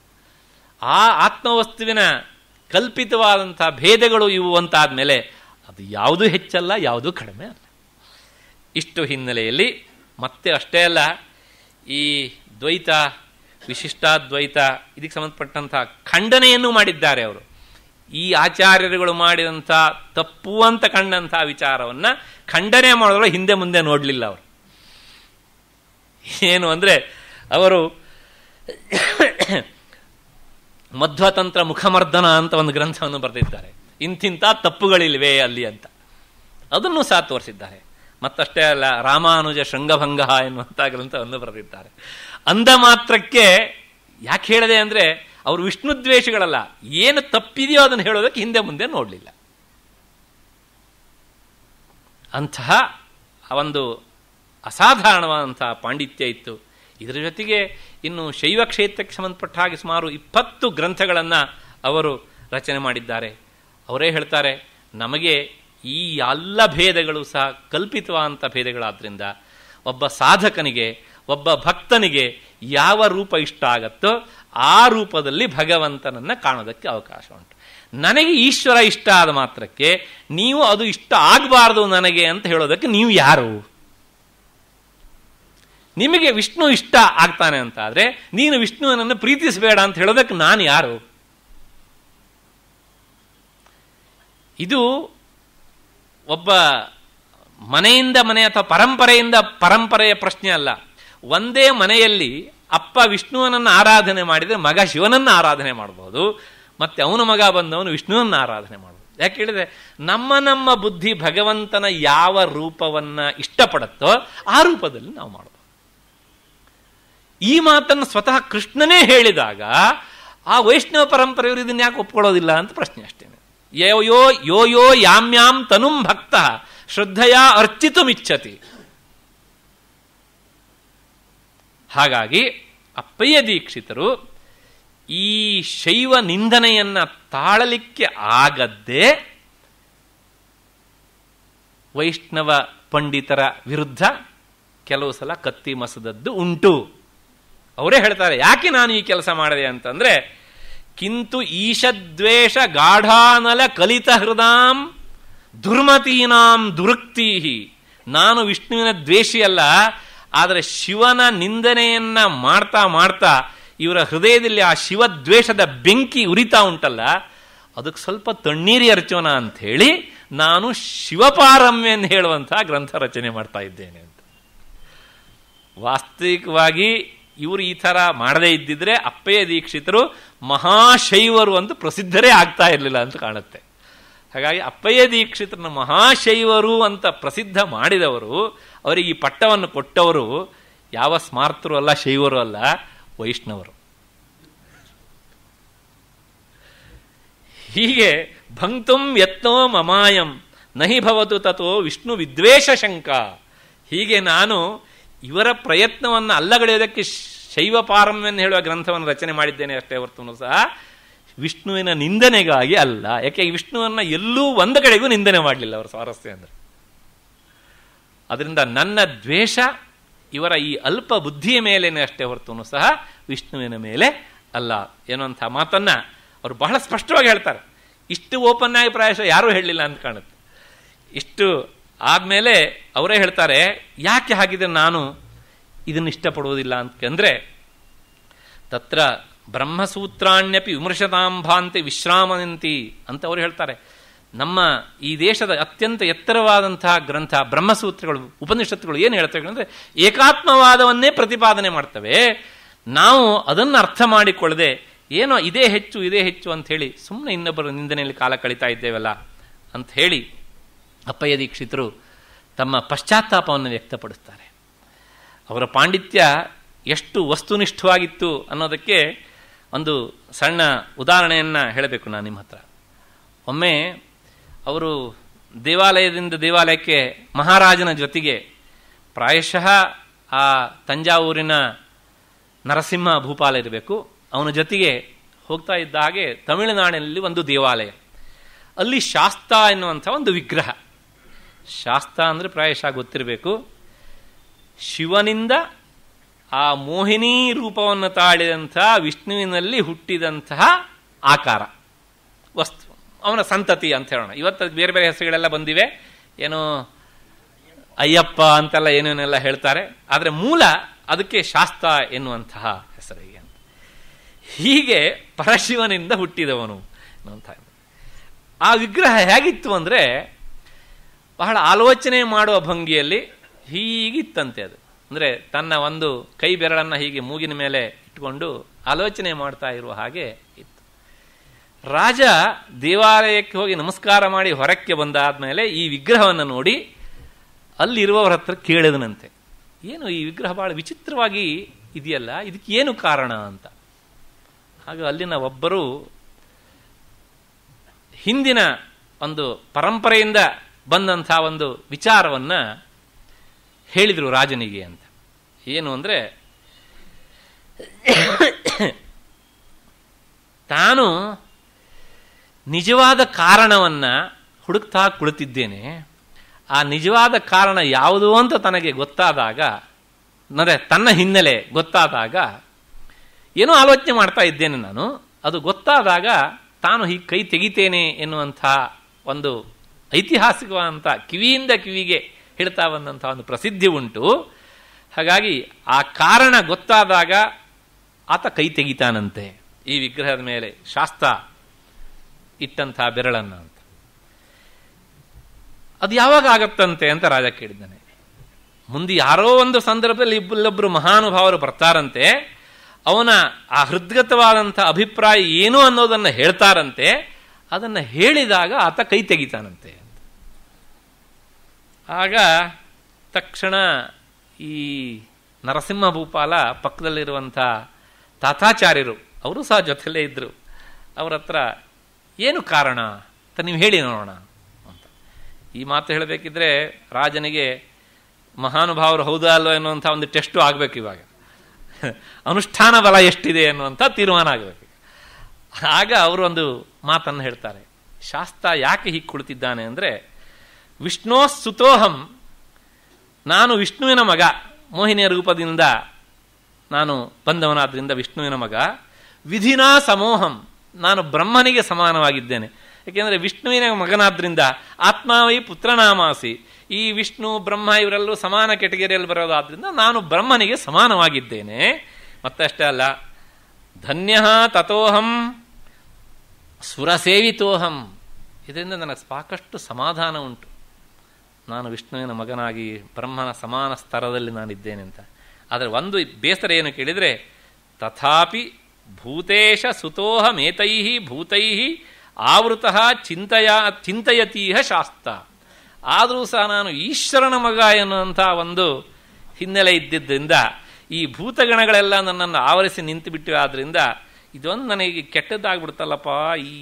ಆ ಆತ್ಮವಸ್ತುವಿನ ಕಲ್ಪಿತವಾದಂಥ ಭೇದಗಳು ಇವು ಅಂತಾದ್ಮೇಲೆ ಅದು ಯಾವುದೂ ಹೆಚ್ಚಲ್ಲ, ಯಾವುದೂ ಕಡಿಮೆ ಅಲ್ಲ. ಇಷ್ಟು ಹಿನ್ನೆಲೆಯಲ್ಲಿ ಮತ್ತೆ ಅಷ್ಟೇ ಅಲ್ಲ, ಈ ದ್ವೈತ, ವಿಶಿಷ್ಟಾದ್ವೈತ, ಇದಕ್ಕೆ ಸಂಬಂಧಪಟ್ಟಂತಹ ಖಂಡನೆಯನ್ನು ಮಾಡಿದ್ದಾರೆ ಅವರು. ಈ ಆಚಾರ್ಯರುಗಳು ಮಾಡಿದಂಥ ತಪ್ಪು ಅಂತ ಕಂಡಂಥ ವಿಚಾರವನ್ನ ಖಂಡನೆ ಮಾಡಿದ್ರೆ ಹಿಂದೆ ಮುಂದೆ ನೋಡಲಿಲ್ಲ ಅವರು. ಏನು ಅಂದರೆ ಅವರು ಮಧ್ವತಂತ್ರ ಮುಖಮರ್ದನ ಅಂತ ಒಂದು ಗ್ರಂಥವನ್ನು ಬರೆದಿದ್ದಾರೆ. ಇಂತಿಂಥ ತಪ್ಪುಗಳಿಲ್ವೇ ಅಲ್ಲಿ ಅಂತ. ಅದನ್ನು ಸಹ ತೋರಿಸಿದ್ದಾರೆ. ಮತ್ತಷ್ಟೇ ಅಲ್ಲ, ರಾಮಾನುಜ ಶೃಂಗಭಂಗ ಎನ್ನುವಂಥ ಗ್ರಂಥವನ್ನು ಬರೆದಿದ್ದಾರೆ. ಅಂದ ಮಾತ್ರಕ್ಕೆ ಯಾಕೆ ಹೇಳಿದೆ ಅಂದ್ರೆ ಅವರು ವಿಷ್ಣು ದ್ವೇಷಗಳಲ್ಲ, ಏನು ತಪ್ಪಿದೆಯೋ ಅದನ್ನು ಹೇಳೋದಕ್ಕೆ ಹಿಂದೆ ಮುಂದೆ ನೋಡಲಿಲ್ಲ. ಅಂತಹ ಒಂದು ಅಸಾಧಾರಣವಾದಂತಹ ಪಾಂಡಿತ್ಯ ಇತ್ತು. ಇದರ ಜೊತೆಗೆ ಇನ್ನು ಶೈವ ಕ್ಷೇತ್ರಕ್ಕೆ ಸಂಬಂಧಪಟ್ಟ ಹಾಗೆ ಸುಮಾರು ಇಪ್ಪತ್ತು ಗ್ರಂಥಗಳನ್ನು ಅವರು ರಚನೆ ಮಾಡಿದ್ದಾರೆ. ಅವರೇ ಹೇಳ್ತಾರೆ, ನಮಗೆ ಈ ಎಲ್ಲ ಭೇದಗಳು ಸಹ ಕಲ್ಪಿತವಾದಂಥ ಭೇದಗಳಾದ್ದರಿಂದ ಒಬ್ಬ ಸಾಧಕನಿಗೆ, ಒಬ್ಬ ಭಕ್ತನಿಗೆ ಯಾವ ರೂಪ ಇಷ್ಟ ಆಗತ್ತೋ ಆ ರೂಪದಲ್ಲಿ ಭಗವಂತನನ್ನು ಕಾಣೋದಕ್ಕೆ ಅವಕಾಶ ಉಂಟು. ನನಗೆ ಈಶ್ವರ ಇಷ್ಟ ಆದ ಮಾತ್ರಕ್ಕೆ ನೀವು ಅದು ಇಷ್ಟ ಆಗಬಾರದು ನನಗೆ ಅಂತ ಹೇಳೋದಕ್ಕೆ ನೀವು ಯಾರು? ನಿಮಗೆ ವಿಷ್ಣು ಇಷ್ಟ ಆಗ್ತಾನೆ ಅಂತ ಆದ್ರೆ ನೀನು ವಿಷ್ಣುವನನ್ನು ಪ್ರೀತಿಸಬೇಡ ಅಂತ ಹೇಳೋದಕ್ಕೆ ನಾನು ಯಾರು? ಇದು ಒಬ್ಬ ಮನೆಯಿಂದ ಮನೆ ಅಥವಾ ಪರಂಪರೆಯಿಂದ ಪರಂಪರೆಯ ಪ್ರಶ್ನೆ ಅಲ್ಲ. ಒಂದೇ ಮನೆಯಲ್ಲಿ ಅಪ್ಪ ವಿಷ್ಣುವನನ್ನು ಆರಾಧನೆ ಮಾಡಿದರೆ ಮಗ ಶಿವನನ್ನು ಆರಾಧನೆ ಮಾಡಬಹುದು ಮತ್ತೆ ಅವನ ಮಗ ಬಂದವನು ವಿಷ್ಣುವನ್ನ ಆರಾಧನೆ ಮಾಡಬಹುದು ಯಾಕೆ ಹೇಳಿದ್ರೆ ನಮ್ಮ ನಮ್ಮ ಬುದ್ಧಿ ಭಗವಂತನ ಯಾವ ರೂಪವನ್ನ ಇಷ್ಟಪಡುತ್ತೋ ಆ ರೂಪದಲ್ಲಿ ನಾವು ಮಾಡ್ಬೋದು. ಈ ಮಾತನ್ನು ಸ್ವತಃ ಕೃಷ್ಣನೇ ಹೇಳಿದಾಗ ಆ ವೈಷ್ಣವ ಪರಂಪರೆಯವರು ಇದನ್ನ ಯಾಕೆ ಒಪ್ಕೊಳ್ಳೋದಿಲ್ಲ ಅಂತ ಪ್ರಶ್ನೆ ಅಷ್ಟೇ. ಯೋ ಯೋ ಯೋ ಯೋ ಯಾಮ್ಯಾಂ ತನುಂ ಭಕ್ತ ಶ್ರದ್ಧೆಯ ಅರ್ಚಿತುಮಿಚ್ಛತಿ. ಹಾಗಾಗಿ ಅಪ್ಪಯ್ಯ ದೀಕ್ಷಿತರು ಈ ಶೈವ ನಿಂದನೆಯನ್ನು ತಾಳಲಿಕ್ಕೆ ಆಗದ್ದೇ ವೈಷ್ಣವ ಪಂಡಿತರ ವಿರುದ್ಧ ಕೆಲವು ಸಲ ಕತ್ತಿ ಮಸದದ್ದು ಉಂಟು. ಅವರೇ ಹೇಳ್ತಾರೆ, ಯಾಕೆ ನಾನು ಈ ಕೆಲಸ ಮಾಡಿದೆ? ಅಂತಂದ್ರೆ, ಕಿಂತು ಈಶದ್ವೇಷ ಗಾಢಾನಲ ಕಲಿತ ಹೃದಾಂ ದುರ್ಮತೀನಾಂ ದುರುಕ್ತೀಹಿ. ನಾನು ವಿಷ್ಣುವಿನ ದ್ವೇಷಿ ಅಲ್ಲ ಆದರೆ ಶಿವನ ನಿಂದನೆಯನ್ನ ಮಾಡ್ತಾ ಮಾಡ್ತಾ ಇವರ ಹೃದಯದಲ್ಲಿ ಆ ಶಿವದ್ವೇಷದ ಬೆಂಕಿ ಉರಿತಾ ಉಂಟಲ್ಲ, ಅದಕ್ಕೆ ಸ್ವಲ್ಪ ತಣ್ಣೀರಿ ಅರ್ಚೋಣ ಅಂತ ಹೇಳಿ ನಾನು ಶಿವಪಾರಮ್ಯನ್ ಹೇಳುವಂತಹ ಗ್ರಂಥ ರಚನೆ ಮಾಡ್ತಾ ಇದ್ದೇನೆ ಅಂತ. ವಾಸ್ತವಿಕವಾಗಿ ಇವರು ಈ ಥರ ಮಾಡದೇ ಇದ್ದಿದ್ರೆ ಅಪ್ಪಯ್ಯ ದೀಕ್ಷಿತರು ಮಹಾಶೈವರು ಅಂತ ಪ್ರಸಿದ್ಧರೇ ಆಗ್ತಾ ಇರಲಿಲ್ಲ ಅಂತ ಕಾಣುತ್ತೆ. ಹಾಗಾಗಿ ಅಪ್ಪಯ್ಯ ದೀಕ್ಷಿತರನ್ನ ಮಹಾಶೈವರು ಅಂತ ಪ್ರಸಿದ್ಧ ಮಾಡಿದವರು, ಅವರಿಗೆ ಈ ಪಟ್ಟವನ್ನು ಕೊಟ್ಟವರು ಯಾವ ಸ್ಮಾರ್ತರು ಅಲ್ಲ, ಶೈವರು ಅಲ್ಲ, ವೈಷ್ಣವರು. ಹೀಗೆ ಭಂಕ್ತುಂ ಯತ್ನೋ ಮಮಾಯಂ, ನಹಿ ಭವತು ತಥೋ ವಿಷ್ಣು ವಿದ್ವೇಷ ಶಂಕ. ಹೀಗೆ ನಾನು ಇವರ ಪ್ರಯತ್ನವನ್ನು ಅಲ್ಲಗಳೆಯೋದಕ್ಕೆ ಶೈವ ಪಾರಮ್ಯವನ್ನು ಹೇಳುವ ಗ್ರಂಥವನ್ನು ರಚನೆ ಮಾಡಿದ್ದೇನೆ ಅಷ್ಟೇ ಹೊರತು ಸಹ. ವಿಷ್ಣುವಿನ ನಿಂದನೆಗಾಗಿ ಅಲ್ಲ. ಯಾಕೆ ವಿಷ್ಣುವನ್ನ ಎಲ್ಲೂ ಒಂದು ಕಡೆಗೂ ನಿಂದನೆ ಮಾಡಲಿಲ್ಲ ಅವರ ಸ್ವಾರಸ್ಯ ಅಂದರೆ. ಅದರಿಂದ ನನ್ನ ದ್ವೇಷ, ಇವರ ಈ ಅಲ್ಪ ಬುದ್ಧಿಯ ಮೇಲೇನೆ ಅಷ್ಟೇ ಹೊರತು ಸಹ ವಿಷ್ಣುವಿನ ಮೇಲೆ ಅಲ್ಲ. ಎನ್ನುವಂಥ ಮಾತನ್ನ ಅವರು ಬಹಳ ಸ್ಪಷ್ಟವಾಗಿ ಹೇಳ್ತಾರೆ. ಇಷ್ಟು ಓಪನ್ ಆಗಿ ಪ್ರಾಯಶಃ ಯಾರೂ ಹೇಳಲಿಲ್ಲ ಅಂತ ಕಾಣುತ್ತೆ. ಇಷ್ಟು ಆದಮೇಲೆ ಅವರೇ ಹೇಳ್ತಾರೆ, ಯಾಕೆ ಹಾಗಿದ್ರೆ ನಾನು ಇದನ್ನು ಇಷ್ಟಪಡುವುದಿಲ್ಲ? ಅಂತಂದರೆ ತತ್ರ ಬ್ರಹ್ಮಸೂತ್ರಾಣ್ಯಪಿ ವಿಮರ್ಶತಾಂಭಾಂತಿ ವಿಶ್ರಾಮನಂತಿ ಅಂತ ಅವರು ಹೇಳ್ತಾರೆ. ನಮ್ಮ ಈ ದೇಶದ ಅತ್ಯಂತ ಎತ್ತರವಾದಂತಹ ಗ್ರಂಥ, ಬ್ರಹ್ಮಸೂತ್ರಗಳು, ಉಪನಿಷತ್ತುಗಳು ಏನು ಹೇಳ್ತವೆ ಅಂದರೆ ಏಕಾತ್ಮವಾದವನ್ನೇ ಪ್ರತಿಪಾದನೆ ಮಾಡ್ತವೆ. ನಾವು ಅದನ್ನು ಅರ್ಥ ಮಾಡಿಕೊಳ್ಳದೆ ಏನೋ ಇದೇ ಹೆಚ್ಚು ಇದೇ ಹೆಚ್ಚು ಅಂತ ಹೇಳಿ ಸುಮ್ಮನೆ ಇನ್ನೊಬ್ಬರ ನಿಂದನೆಯಲ್ಲಿ ಕಾಲ ಕಳೀತಾ ಇದ್ದೇವಲ್ಲ ಅಂತ ಹೇಳಿ ಅಪ್ಪಯ್ಯ ದೀಕ್ಷಿತರು ತಮ್ಮ ಪಶ್ಚಾತ್ತಾಪವನ್ನು ವ್ಯಕ್ತಪಡಿಸ್ತಾರೆ. ಅವರ ಪಾಂಡಿತ್ಯ ಎಷ್ಟು ವಸ್ತುನಿಷ್ಠವಾಗಿತ್ತು ಅನ್ನೋದಕ್ಕೆ ಒಂದು ಸಣ್ಣ ಉದಾಹರಣೆಯನ್ನು ಹೇಳಬೇಕು ನಾನು ನಿಮ್ಮ ಹತ್ರ. ಒಮ್ಮೆ ಅವರು ದೇವಾಲಯದಿಂದ ದೇವಾಲಯಕ್ಕೆ ಮಹಾರಾಜನ ಜೊತೆಗೆ ಪ್ರಾಯಶಃ ಆ ತಂಜಾವೂರಿನ ನರಸಿಂಹ ಭೂಪಾಲ ಇರಬೇಕು. ಅವನ ಜೊತೆಗೆ ಹೋಗ್ತಾ ಇದ್ದ ಹಾಗೆ ತಮಿಳುನಾಡಿನಲ್ಲಿ ಒಂದು ದೇವಾಲಯ. ಅಲ್ಲಿ ಶಾಸ್ತ ಎನ್ನುವಂಥ ಒಂದು ವಿಗ್ರಹ. ಶಾಸ್ತ ಅಂದರೆ ಪ್ರಾಯಶಃ ಗೊತ್ತಿರಬೇಕು. ಶಿವನಿಂದ ಆ ಮೋಹಿನಿ ರೂಪವನ್ನು ತಾಳಿದಂತಹ ವಿಷ್ಣುವಿನಲ್ಲಿ ಹುಟ್ಟಿದಂತಹ ಆಕಾರ. ವಸ್ತು. ಅವನ ಸಂತತಿ ಅಂತ ಹೇಳೋಣ. ಇವತ್ತು ಬೇರೆ ಬೇರೆ ಹೆಸರುಗಳೆಲ್ಲ ಬಂದಿವೆ. ಏನೋ ಅಯ್ಯಪ್ಪ ಅಂತೆಲ್ಲ ಏನೇನೆಲ್ಲ ಹೇಳ್ತಾರೆ. ಆದರೆ ಮೂಲ ಅದಕ್ಕೆ ಶಾಸ್ತ್ರ ಎನ್ನುವಂತಹ ಹೆಸರಿಗೆ ಅಂತ. ಹೀಗೆ ಪರಶಿವನಿಂದ ಹುಟ್ಟಿದವನು ಅನ್ನುವಂಥ ಆ ವಿಗ್ರಹ ಹೇಗಿತ್ತು ಅಂದರೆ ಬಹಳ ಆಲೋಚನೆ ಮಾಡುವ ಭಂಗಿಯಲ್ಲಿ ಹೀಗಿತ್ತಂತೆ ಅದು. ಅಂದರೆ ತನ್ನ ಒಂದು ಕೈ ಬೆರಳನ್ನು ಹೀಗೆ ಮೂಗಿನ ಮೇಲೆ ಇಟ್ಕೊಂಡು ಆಲೋಚನೆ ಮಾಡ್ತಾ ಇರುವ ಹಾಗೆ ಇತ್ತು. ರಾಜ ದೇವಾಲಯಕ್ಕೆ ಹೋಗಿ ನಮಸ್ಕಾರ ಮಾಡಿ ಹೊರಕ್ಕೆ ಬಂದಾದ ಮೇಲೆ ಈ ವಿಗ್ರಹವನ್ನು ನೋಡಿ ಅಲ್ಲಿರುವವರ ಹತ್ರ ಕೇಳಿದನಂತೆ. ಏನು ಈ ವಿಗ್ರಹ ಭಾಳ ವಿಚಿತ್ರವಾಗಿ ಇದೆಯಲ್ಲ, ಇದಕ್ಕೆ ಏನು ಕಾರಣ ಅಂತ. ಆಗ ಅಲ್ಲಿನ ಒಬ್ಬರು ಹಿಂದಿನ ಒಂದು ಪರಂಪರೆಯಿಂದ ಬಂದಂಥ ಒಂದು ವಿಚಾರವನ್ನ ಹೇಳಿದರು ರಾಜನಿಗೆ ಅಂತ. ಏನು ಅಂದರೆ, ತಾನು ನಿಜವಾದ ಕಾರಣವನ್ನ ಹುಡುಕ್ತಾ ಕುಳಿತಿದ್ದೇನೆ. ಆ ನಿಜವಾದ ಕಾರಣ ಯಾವುದು ಅಂತ ತನಗೆ ಗೊತ್ತಾದಾಗ, ಅಂದರೆ ತನ್ನ ಹಿನ್ನೆಲೆ ಗೊತ್ತಾದಾಗ, ಏನೋ ಆಲೋಚನೆ ಮಾಡ್ತಾ ಇದ್ದೇನೆ ನಾನು. ಅದು ಗೊತ್ತಾದಾಗ ತಾನು ಹೀಗೆ ಕೈ ತೆಗಿತೇನೆ ಎನ್ನುವಂಥ ಒಂದು ಐತಿಹಾಸಿಕವಾದಂಥ ಕಿವಿಯಿಂದ ಕಿವಿಗೆ ಹೇಳ್ತಾ ಬಂದಂಥ ಒಂದು ಪ್ರಸಿದ್ಧಿ ಉಂಟು. ಹಾಗಾಗಿ ಆ ಕಾರಣ ಗೊತ್ತಾದಾಗ ಆತ ಕೈ ತೆಗಿತಾನಂತೆ. ಈ ವಿಗ್ರಹದ ಮೇಲೆ ಶಾಸ್ತ್ರ ಇಟ್ಟಂಥ ಬೆರಳನ್ನು ಅಂತ. ಅದು ಯಾವಾಗ ಆಗತ್ತಂತೆ ಅಂತ ರಾಜ ಕೇಳಿದ್ದಾನೆ. ಮುಂದೆ ಯಾರೋ ಒಂದು ಸಂದರ್ಭದಲ್ಲಿ ಇಬ್ಬಲ್ಲೊಬ್ಬರು ಮಹಾನುಭಾವರು ಬರ್ತಾರಂತೆ. ಅವನ ಆ ಹೃದ್ಗತವಾದಂಥ ಅಭಿಪ್ರಾಯ ಏನು ಅನ್ನೋದನ್ನು ಹೇಳ್ತಾರಂತೆ. ಅದನ್ನು ಹೇಳಿದಾಗ ಆತ ಕೈ ತೆಗಿತಾನಂತೆ. ಆಗ ತಕ್ಷಣ ಈ ನರಸಿಂಹ ಭೂಪಾಲ ಪಕ್ಕದಲ್ಲಿರುವಂಥ ತಾತಾಚಾರ್ಯರು, ಅವರು ಸಹ ಜೊತೆಯಲ್ಲೇ ಇದ್ದರು ಅವರ ಹತ್ರ, ಏನು ಕಾರಣ? ಅಂತ ನೀವು ಹೇಳಿ ನೋಡೋಣ ಅಂತ. ಈ ಮಾತು ಹೇಳಬೇಕಿದ್ರೆ ರಾಜನಿಗೆ ಮಹಾನುಭಾವರು ಹೌದಾ ಅಲ್ವಾ ಎನ್ನುವಂಥ ಒಂದು ಟೆಸ್ಟು ಆಗಬೇಕು ಇವಾಗ. ಅನುಷ್ಠಾನ ಬಲ ಎಷ್ಟಿದೆ ಅನ್ನುವಂಥ ತೀರ್ಮಾನ ಆಗಬೇಕು. ಆಗ ಅವರು ಒಂದು ಮಾತನ್ನು ಹೇಳ್ತಾರೆ. ಶಾಸ್ತ್ರ ಯಾಕೆ ಹೀಗೆ ಕುಳಿತಿದ್ದಾನೆ ಅಂದರೆ ವಿಷ್ಣೋ ಸುತೋಹಂ. ನಾನು ವಿಷ್ಣುವಿನ ಮಗ. ಮೋಹಿನಿಯ ರೂಪದಿಂದ ನಾನು ಬಂದವನಾದ್ರಿಂದ ವಿಷ್ಣುವಿನ ಮಗ. ವಿಧಿನಾ ಸಮೋಹಂ. ನಾನು ಬ್ರಹ್ಮನಿಗೆ ಸಮಾನವಾಗಿದ್ದೇನೆ. ಏಕೆಂದರೆ ವಿಷ್ಣುವಿನ ಮಗನಾದ್ರಿಂದ ಆತ್ಮಾವೈ ಪುತ್ರನಾಮಾಸಿ. ಈ ವಿಷ್ಣು, ಬ್ರಹ್ಮ ಇವರೆಲ್ಲರೂ ಸಮಾನ ಕೆಟಗರಿಯಲ್ಲಿ ಬರೋದಾದ್ರಿಂದ ನಾನು ಬ್ರಹ್ಮನಿಗೆ ಸಮಾನವಾಗಿದ್ದೇನೆ. ಮತ್ತಷ್ಟೇ ಅಲ್ಲ, ಧನ್ಯ ತಥೋಹಂ ಸುರಸೇವಿತೋಹಂ. ಇದರಿಂದ ನನಗೆ ಸಾಕಷ್ಟು ಸಮಾಧಾನ ಉಂಟು. ನಾನು ವಿಷ್ಣುವಿನ ಮಗನಾಗಿ ಬ್ರಹ್ಮನ ಸಮಾನ ಸ್ತರದಲ್ಲಿ ನಾನಿದ್ದೇನೆ ಅಂತ. ಆದರೆ ಒಂದು ಬೇಸರ ಏನು ಕೇಳಿದರೆ, ತಥಾಪಿ ಭೂತೇಶ ಸುತೋಹಮೇತೈ ಭೂತೈ ಆವೃತ ಚಿಂತೆಯ ಚಿಂತಯತೀಹ ಶಾಸ್ತ. ಆದರೂ ಸಹ ನಾನು ಈಶ್ವರನ ಮಗ ಎನ್ನುವಂಥ ಒಂದು ಹಿನ್ನೆಲೆ ಇದ್ದಿದ್ದರಿಂದ, ಈ ಭೂತಗಣಗಳೆಲ್ಲ ನನ್ನನ್ನು ಆವರಿಸಿ ನಿಂತು ಬಿಟ್ಟಿವೆ. ಆದ್ರಿಂದ ಇದೊಂದು ನನಗೆ ಕೆಟ್ಟದ್ದಾಗ್ಬಿಡ್ತಲ್ಲಪ್ಪ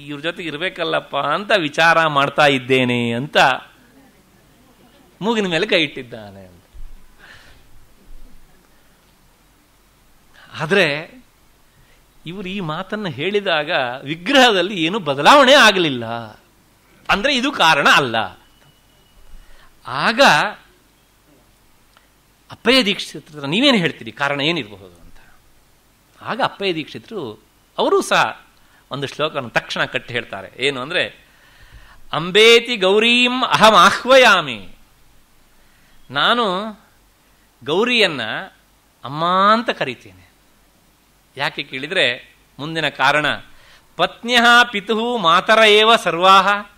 ಇವ್ರ ಜೊತೆಗೆ ಇರಬೇಕಲ್ಲಪ್ಪ ಅಂತ ವಿಚಾರ ಮಾಡ್ತಾ ಇದ್ದೇನೆ ಅಂತ ಮೂಗಿನ ಮೇಲೆ ಕೈ ಇಟ್ಟಿದ್ದಾನೆ ಅಂತ. ಆದರೆ ಇವರು ಈ ಮಾತನ್ನು ಹೇಳಿದಾಗ ವಿಗ್ರಹದಲ್ಲಿ ಏನು ಬದಲಾವಣೆ ಆಗಲಿಲ್ಲ. ಅಂದ್ರೆ ಇದು ಕಾರಣ ಅಲ್ಲ. ಆಗ ಅಪ್ಪಯ್ಯ ದೀಕ್ಷಿತ್ರ ನೀವೇನು ಹೇಳ್ತೀರಿ? ಕಾರಣ ಏನಿರಬಹುದು ಅಂತ. ಆಗ ಅಪ್ಪಯ್ಯ ದೀಕ್ಷಿತರು, ಅವರೂ ಸಹ ಒಂದು ಶ್ಲೋಕವನ್ನು ತಕ್ಷಣ ಕಟ್ಟಿ ಹೇಳ್ತಾರೆ. ಏನು ಅಂದರೆ, ಅಂಬೇತಿ ಗೌರೀಂ ಅಹಂ ಆಹ್ವಯಾಮಿ ನಾನು ಗೌರಿಯನ್ನು ಅಮ್ಮ ಅಂತ ಕರಿತೇನೆ. ಯಾಕೆ ಕೇಳಿದರೆ ಮುಂದಿನ ಕಾರಣ, ಪತ್ನಿಯ ಪಿತು ಮಾತರ ಏವ ಸರ್ವಾಹ.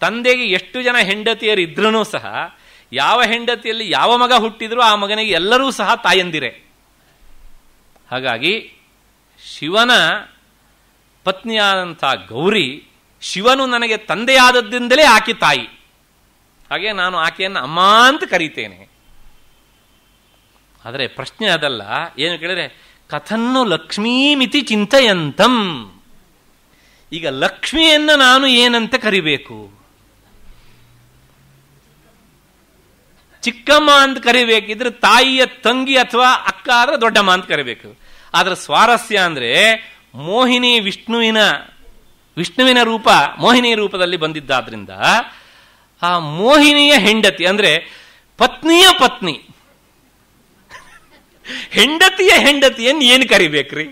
ತಂದೆಗೆ ಎಷ್ಟು ಜನ ಹೆಂಡತಿಯರು ಇದ್ರೂ ಸಹ, ಯಾವ ಹೆಂಡತಿಯಲ್ಲಿ ಯಾವ ಮಗ ಹುಟ್ಟಿದರೂ ಆ ಮಗನಿಗೆ ಎಲ್ಲರೂ ಸಹ ತಾಯಂದಿರೆ. ಹಾಗಾಗಿ ಶಿವನ ಪತ್ನಿಯಾದಂಥ ಗೌರಿ ಶಿವನು ನನಗೆ ತಂದೆಯಾದದ್ದಿಂದಲೇ ಆಕೆ ತಾಯಿ. ಹಾಗೆ ನಾನು ಆಕೆಯನ್ನು ಅಮ್ಮ ಅಂತ ಕರೀತೇನೆ. ಆದರೆ ಪ್ರಶ್ನೆ ಅದಲ್ಲ, ಏನು ಕೇಳಿದ್ರೆ, ಕಥನ್ನು ಲಕ್ಷ್ಮೀಮಿತಿ ಚಿಂತೆಯಂತಂ. ಈಗ ಲಕ್ಷ್ಮಿಯನ್ನು ನಾನು ಏನಂತ ಕರಿಬೇಕು? ಚಿಕ್ಕಮ್ಮ ಅಂತ ಕರಿಬೇಕಿದ್ರೆ ತಾಯಿಯ ತಂಗಿ ಅಥವಾ ಅಕ್ಕ ಆದ್ರೆ ದೊಡ್ಡಮ್ಮ ಅಂತ ಕರಿಬೇಕು. ಆದ್ರೆ ಸ್ವಾರಸ್ಯ ಅಂದ್ರೆ ಮೋಹಿನಿ ವಿಷ್ಣುವಿನ ವಿಷ್ಣುವಿನ ರೂಪ, ಮೋಹಿನಿ ರೂಪದಲ್ಲಿ ಬಂದಿದ್ದಾದ್ರಿಂದ ಆ ಮೋಹಿನಿಯ ಹೆಂಡತಿ, ಅಂದ್ರೆ ಪತ್ನಿಯ ಪತ್ನಿ. ಹೆಂಡತಿಯ ಹೆಂಡತಿಯನ್ನು ಏನು ಕರಿಬೇಕ್ರಿ?